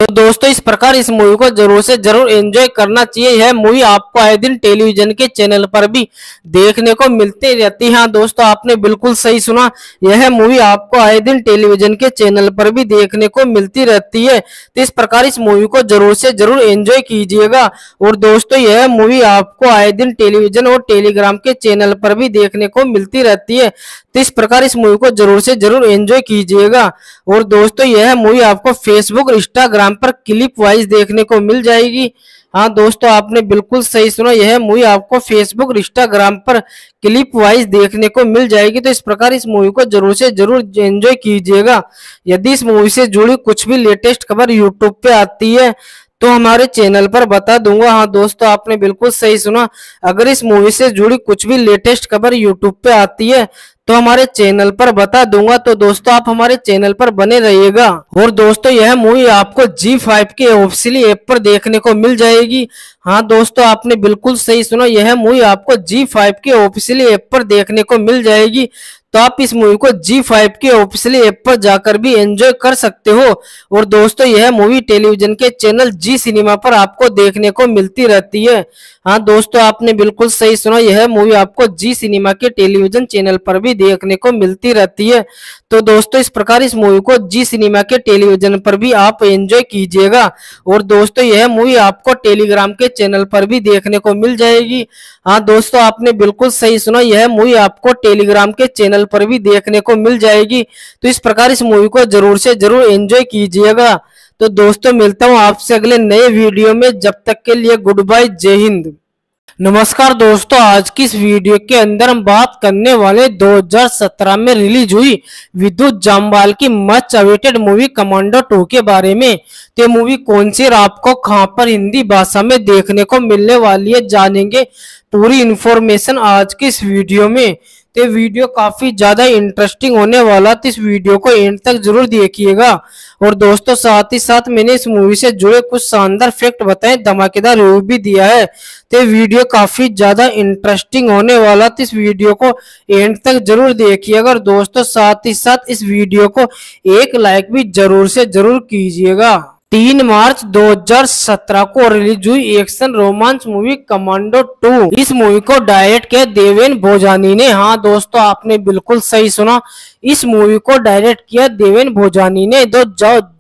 तो दोस्तों, इस प्रकार इस मूवी को ज़रूर से ज़रूर एंजॉय करना चाहिए। यह मूवी आपको आए दिन टेलीविज़न के चैनल पर भी देखने को मिलती रहती है। हाँ दोस्तों, आपने बिल्कुल सही सुना, यह मूवी आपको आए दिन टेलीविज़न के चैनल पर भी देखने को मिलती रहती है। तो इस प्रकार इस मूवी को ज़रूर से ज़रूर एंजॉय कीजिएगा। और दोस्तों, यह मूवी आपको आए दिन टेलीविज़न और टेलीग्राम के चैनल पर भी देखने को मिलती रहती है। तो इस प्रकार इस मूवी को ज़रूर से ज़रूर एंजॉय कीजिएगा। और दोस्तों, यह मूवी आपको फेसबुक इंस्टाग्राम इंस्टाग्राम पर क्लिप वाइज देखने को मिल जाएगी। हाँ दोस्तों, आपने बिल्कुल सही सुना। यह मूवी आपको फेसबुक इंस्टाग्राम पर क्लिप वाइज देखने को मिल जाएगी। तो इस प्रकार इस मूवी को ज़रूर से ज़रूर एंजॉय कीजिएगा। यदि इस मूवी से जुड़ी कुछ भी लेटेस्ट खबर यूट्यूब पे आती है तो हमारे चैनल पर बता दूँगा। हाँ दोस्तों, आपने बिल्कुल सही सुना। अगर इस मूवी से जुड़ी कुछ भी लेटेस्ट खबर यूट्यूब पे आती है तो हमारे चैनल पर बता दूँगा। तो दोस्तों, आप हमारे चैनल पर बने रहिएगा। और दोस्तों, यह मूवी आपको जी फाइव के ऑफिशियली ऐप पर देखने को मिल जाएगी। हाँ दोस्तों, आपने बिल्कुल सही सुना। यह मूवी आपको जी फाइव के ऑफिशियली ऐप पर देखने को मिल जाएगी। तो आप इस मूवी को जी फाइव के ऑफिशियली ऐप पर जाकर भी एंजॉय कर सकते हो। और दोस्तों, यह मूवी टेलीविज़न के चैनल जी सिनेमा पर आपको देखने को मिलती रहती है। हाँ दोस्तों, आपने बिल्कुल सही सुना, यह मूवी आपको जी सिनेमा के टेलीविज़न चैनल पर भी देखने को मिलती रहती है। तो दोस्तों, इस प्रकार इस मूवी को जी सिनेमा के टेलीविज़न पर भी आप एंजॉय कीजिएगा। और दोस्तों, यह मूवी आपको टेलीग्राम के चैनल पर भी देखने को मिल जाएगी। हाँ दोस्तों, आपने बिल्कुल सही सुना, यह मूवी आपको टेलीग्राम के चैनल पर भी देखने को मिल जाएगी। तो इस प्रकार इस मूवी को ज़रूर से ज़रूर एंजॉय कीजिएगा। तो दोस्तों, मिलता हूँ आपसे अगले नए वीडियो में। जब तक के लिए गुड बाय जय हिंद। नमस्कार दोस्तों, आज की इस वीडियो के अंदर हम बात करने वाले 2017 में रिलीज़ हुई विद्युत जामवाल की much awaited movie Commando two के बारे में। तो मूवी कौन सी आपको कहाँ पर हिंदी भाषा में देखने को मिलने वाली है, जानेंगे। पूरी इन्फॉर्मेशन आज की इस वीडियो में। तो वीडियो काफ़ी ज़्यादा इंटरेस्टिंग होने वाला तो इस वीडियो को एंड तक ज़रूर देखिएगा। और दोस्तों, साथ ही साथ मैंने इस मूवी से जुड़े कुछ शानदार फैक्ट बताए, धमाकेदार रिव्यू भी दिया है। तो वीडियो काफ़ी ज़्यादा इंटरेस्टिंग होने वाला तो इस वीडियो को एंड तक ज़रूर देखिएगा। और दोस्तों, साथ ही साथ इस वीडियो को एक लाइक भी ज़रूर से ज़रूर कीजिएगा। तीन मार्च 2017 को रिलीज़ हुई एक्शन रोमांस मूवी कमांडो 2 इस मूवी को डायरेक्ट किया देवेन भोजानी ने। हाँ दोस्तों, आपने बिल्कुल सही सुना। इस मूवी को डायरेक्ट किया देवेन भोजानी ने जो,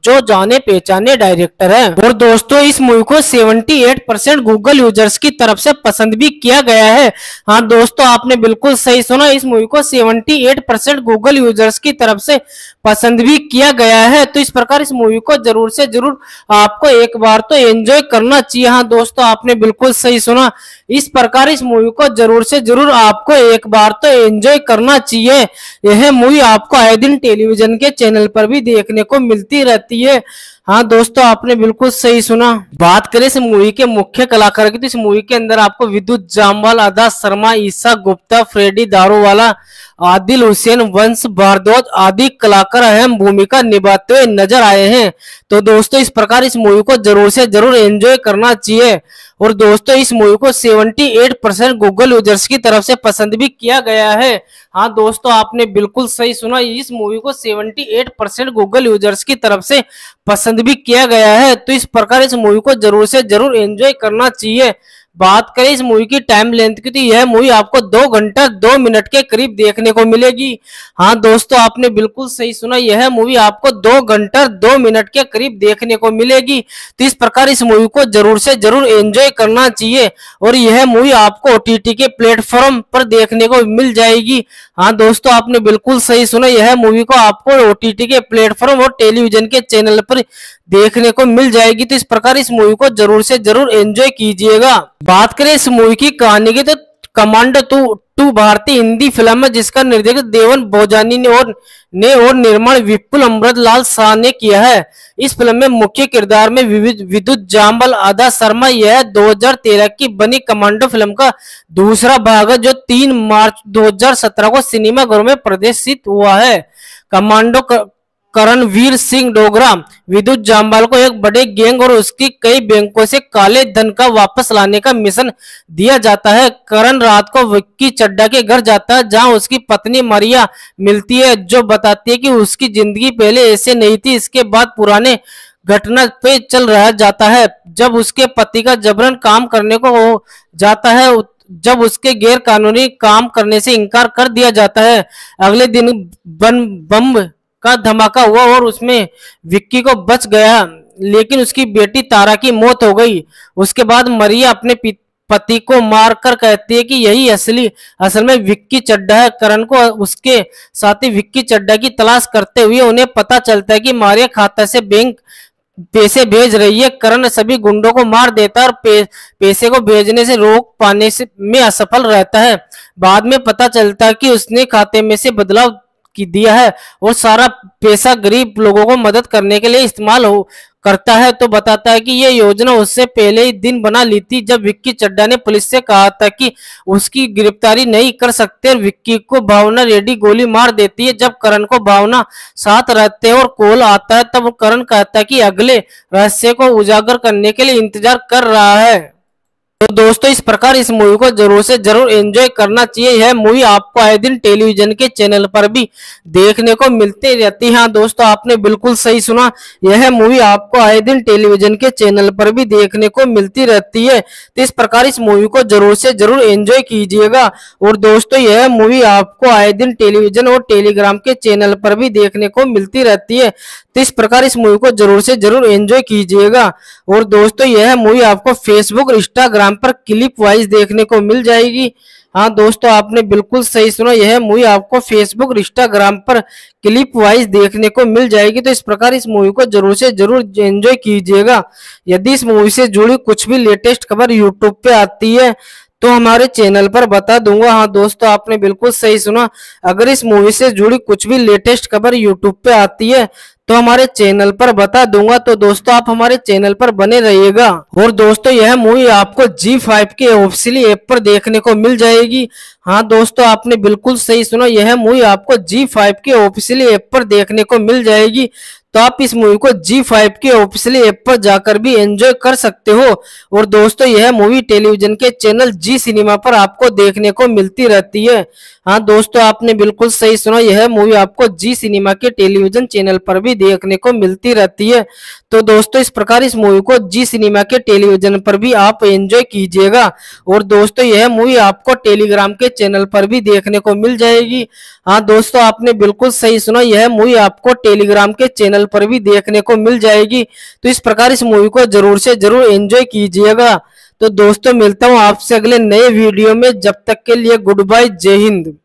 जो जाने पहचाने डायरेक्टर है। और दोस्तों इस मूवी को 78 परसेंट गूगल यूज़र्स की तरफ़ से पसंद भी किया गया है। हाँ दोस्तों आपने बिल्कुल सही सुना इस मूवी को 78 परसेंट गूगल यूज़र्स की तरफ़ से पसंद भी किया गया है। तो इस प्रकार इस मूवी को ज़रूर से ज़रूर आपको एक बार तो एंजॉय करना चाहिए। हाँ दोस्तों आपने बिल्कुल सही सुना इस प्रकार इस मूवी को ज़रूर से ज़रूर आपको एक बार तो एंजॉय करना चाहिए। यह मूवी आपको आए दिन टेलीविज़न के चैनल पर भी देखने को मिलती रहती है। हाँ दोस्तों, आपने बिल्कुल सही सुना। बात करें इस मूवी के मुख्य कलाकार की तो इस मूवी के अंदर आपको विद्युत जामवाल आदा शर्मा, ईसा गुप्ता, फ्रेडी दारूवाला, आदिल हुसैन, वंश भारद्वाज आदि कलाकार अहम भूमिका निभाते हुए नज़र आए हैं। तो दोस्तों, इस प्रकार इस मूवी को ज़रूर से ज़रूर एंजॉय करना चाहिए। और दोस्तों, इस मूवी को 78 परसेंट गूगल यूज़र्स की तरफ़ से पसंद भी किया गया है। हाँ दोस्तों, आपने बिल्कुल सही सुना, इस मूवी को 78 परसेंट गूगल यूज़र्स की तरफ़ से पसंद भी किया गया है तो इस प्रकार इस मूवी को ज़रूर से ज़रूर एंजॉय करना चाहिए। बात करें इस मूवी की टाइम लेंथ की तो यह मूवी आपको दो घंटा, दो मिनट के करीब देखने को मिलेगी। हाँ दोस्तों, आपने बिल्कुल सही सुना, यह मूवी आपको दो घंटा, दो मिनट के करीब देखने को मिलेगी। तो इस प्रकार इस मूवी को ज़रूर से ज़रूर एंजॉय करना चाहिए और यह मूवी आपको ओटीटी के प्लेटफॉर्म पर देखने को मिल जाएगी। हाँ दोस्तों, आपने बिल्कुल सही सुना, यह मूवी को आपको ओटीटी के प्लेटफॉर्म और टेलीविज़न के चैनल पर देखने को मिल जाएगी। तो इस प्रकार इस मूवी को ज़रूर से ज़रूर एंजॉय कीजिएगा। बात करें इस मूवी की कहानी की तो कमांडो टू टू भारतीय हिंदी फ़िल्म है, जिसका निर्देशक देवन भोजानी ने और ने और निर्माण विपुल अमृत लाल शाह ने किया है। इस फ़िल्म में मुख्य किरदार में विद्युत जाम्बल आदा शर्मा, यह 2013 की बनी कमांडो फ़िल्म का दूसरा भाग है, जो 3 मार्च 2017 को सिनेमाघरों में प्रदर्शित हुआ है। कमांडो करणवीर सिंह डोगरा, विद्युत जामवाल को एक बड़े गैंग और उसकी कई बैंकों से काले धन का वापस लाने का मिशन दिया जाता है। करण रात को विक्की चड्डा के घर जाता है, जहाँ उसकी पत्नी मरिया मिलती है, जो बताती है कि उसकी ज़िंदगी पहले ऐसे नहीं थी, इसके बाद पुराने घटना पे चल रहा जाता है। जब उसके पति का जबरन काम करने को जाता है जब उसके गैर कानूनी काम करने से इनकार कर दिया जाता है। अगले दिन बम का धमाका हुआ और उसमें विक्की को बच गया। लेकिन उसकी बेटी तारा की मौत हो गई। उसके बाद मरिया अपने पति को मारकर कहती है कि यही असली असल में विक्की चड्डा है। करण को उसके साथ ही विक्की चड्डा की तलाश करते हुए उन्हें पता चलता है कि मारिया खाता से बैंक पैसे भेज रही है। करण सभी गुंडों को मार देता है और पे, पैसे को भेजने से रोक पाने से में असफल रहता है। बाद में पता चलता है कि उसने खाते में से बदलाव की दिया है और सारा पैसा गरीब लोगों को मदद करने के लिए इस्तेमाल हो, करता है तो बताता है कि ये योजना उससे पहले ही दिन बना ली थी जब विक्की चड्डा ने पुलिस से कहा था कि उसकी गिरफ्तारी नहीं कर सकते और विक्की को भावना रेडी गोली मार देती है, जब करण को भावना साथ रहते और कॉल आता है, तब करण कहता है कि अगले रहस्य को उजागर करने के लिए इंतज़ार कर रहा है। तो दोस्तों, इस प्रकार इस मूवी को ज़रूर से ज़रूर एंजॉय करना चाहिए। यह मूवी आपको आए दिन टेलीविज़न के चैनल पर भी देखने को मिलती रहती है। हाँ दोस्तों, आपने बिल्कुल सही सुना। यह मूवी आपको आए दिन टेलीविज़न के चैनल पर भी देखने को मिलती रहती है। तो इस प्रकार इस मूवी को ज़रूर से ज़रूर एंजॉय कीजिएगा। और दोस्तों, यह मूवी आपको आए दिन टेलीविज़न और टेलीग्राम के चैनल पर भी देखने को मिलती रहती है। तो इस प्रकार इस मूवी को ज़रूर से ज़रूर एंजॉय कीजिएगा। और दोस्तों, यह मूवी आपको फेसबुक इंस्टाग्राम इंस्टाग्राम पर क्लिप वाइज देखने को मिल जाएगी। हाँ दोस्तों, आपने बिल्कुल सही सुना। यह मूवी आपको फेसबुक इंस्टाग्राम पर क्लिप वाइज देखने को मिल जाएगी। तो इस प्रकार इस मूवी को ज़रूर से ज़रूर एंजॉय कीजिएगा। यदि इस मूवी से जुड़ी कुछ भी लेटेस्ट खबर यूट्यूब पे आती है तो हमारे चैनल पर बता दूँगा। हाँ दोस्तों, आपने बिल्कुल सही सुना। अगर इस मूवी से जुड़ी कुछ भी लेटेस्ट खबर यूट्यूब पे आती है तो हमारे चैनल पर बता दूँगा। तो दोस्तों, आप हमारे चैनल पर बने रहिएगा। और दोस्तों, यह मूवी आपको जी फाइव के ऑफिशियली ऐप पर देखने को मिल जाएगी। हाँ दोस्तों, आपने बिल्कुल सही सुना, यह मूवी आपको जी फाइव के ऑफिशियली ऐप पर देखने को मिल जाएगी। तो आप इस मूवी को जी फाइव के ऑफिशियली ऐप पर जाकर भी एंजॉय कर सकते हो। और दोस्तों, यह मूवी टेलीविज़न के चैनल जी सिनेमा पर आपको देखने को मिलती रहती है। हाँ दोस्तों, आपने बिल्कुल सही सुना, यह मूवी आपको जी सिनेमा के टेलीविज़न चैनल पर भी देखने को मिलती रहती है। तो दोस्तों, इस प्रकार इस मूवी को जी सिनेमा के टेलीविज़न पर भी आप एंजॉय कीजिएगा। और दोस्तों, यह मूवी आपको टेलीग्राम के चैनल पर भी देखने को मिल जाएगी। हाँ दोस्तों, आपने बिल्कुल सही सुना, यह मूवी आपको टेलीग्राम के चैनल पर भी देखने को मिल जाएगी। तो इस प्रकार इस मूवी को ज़रूर से ज़रूर एंजॉय कीजिएगा। तो दोस्तों, मिलता हूँ आपसे अगले नए वीडियो में। जब तक के लिए, गुड बाय, जय हिंद।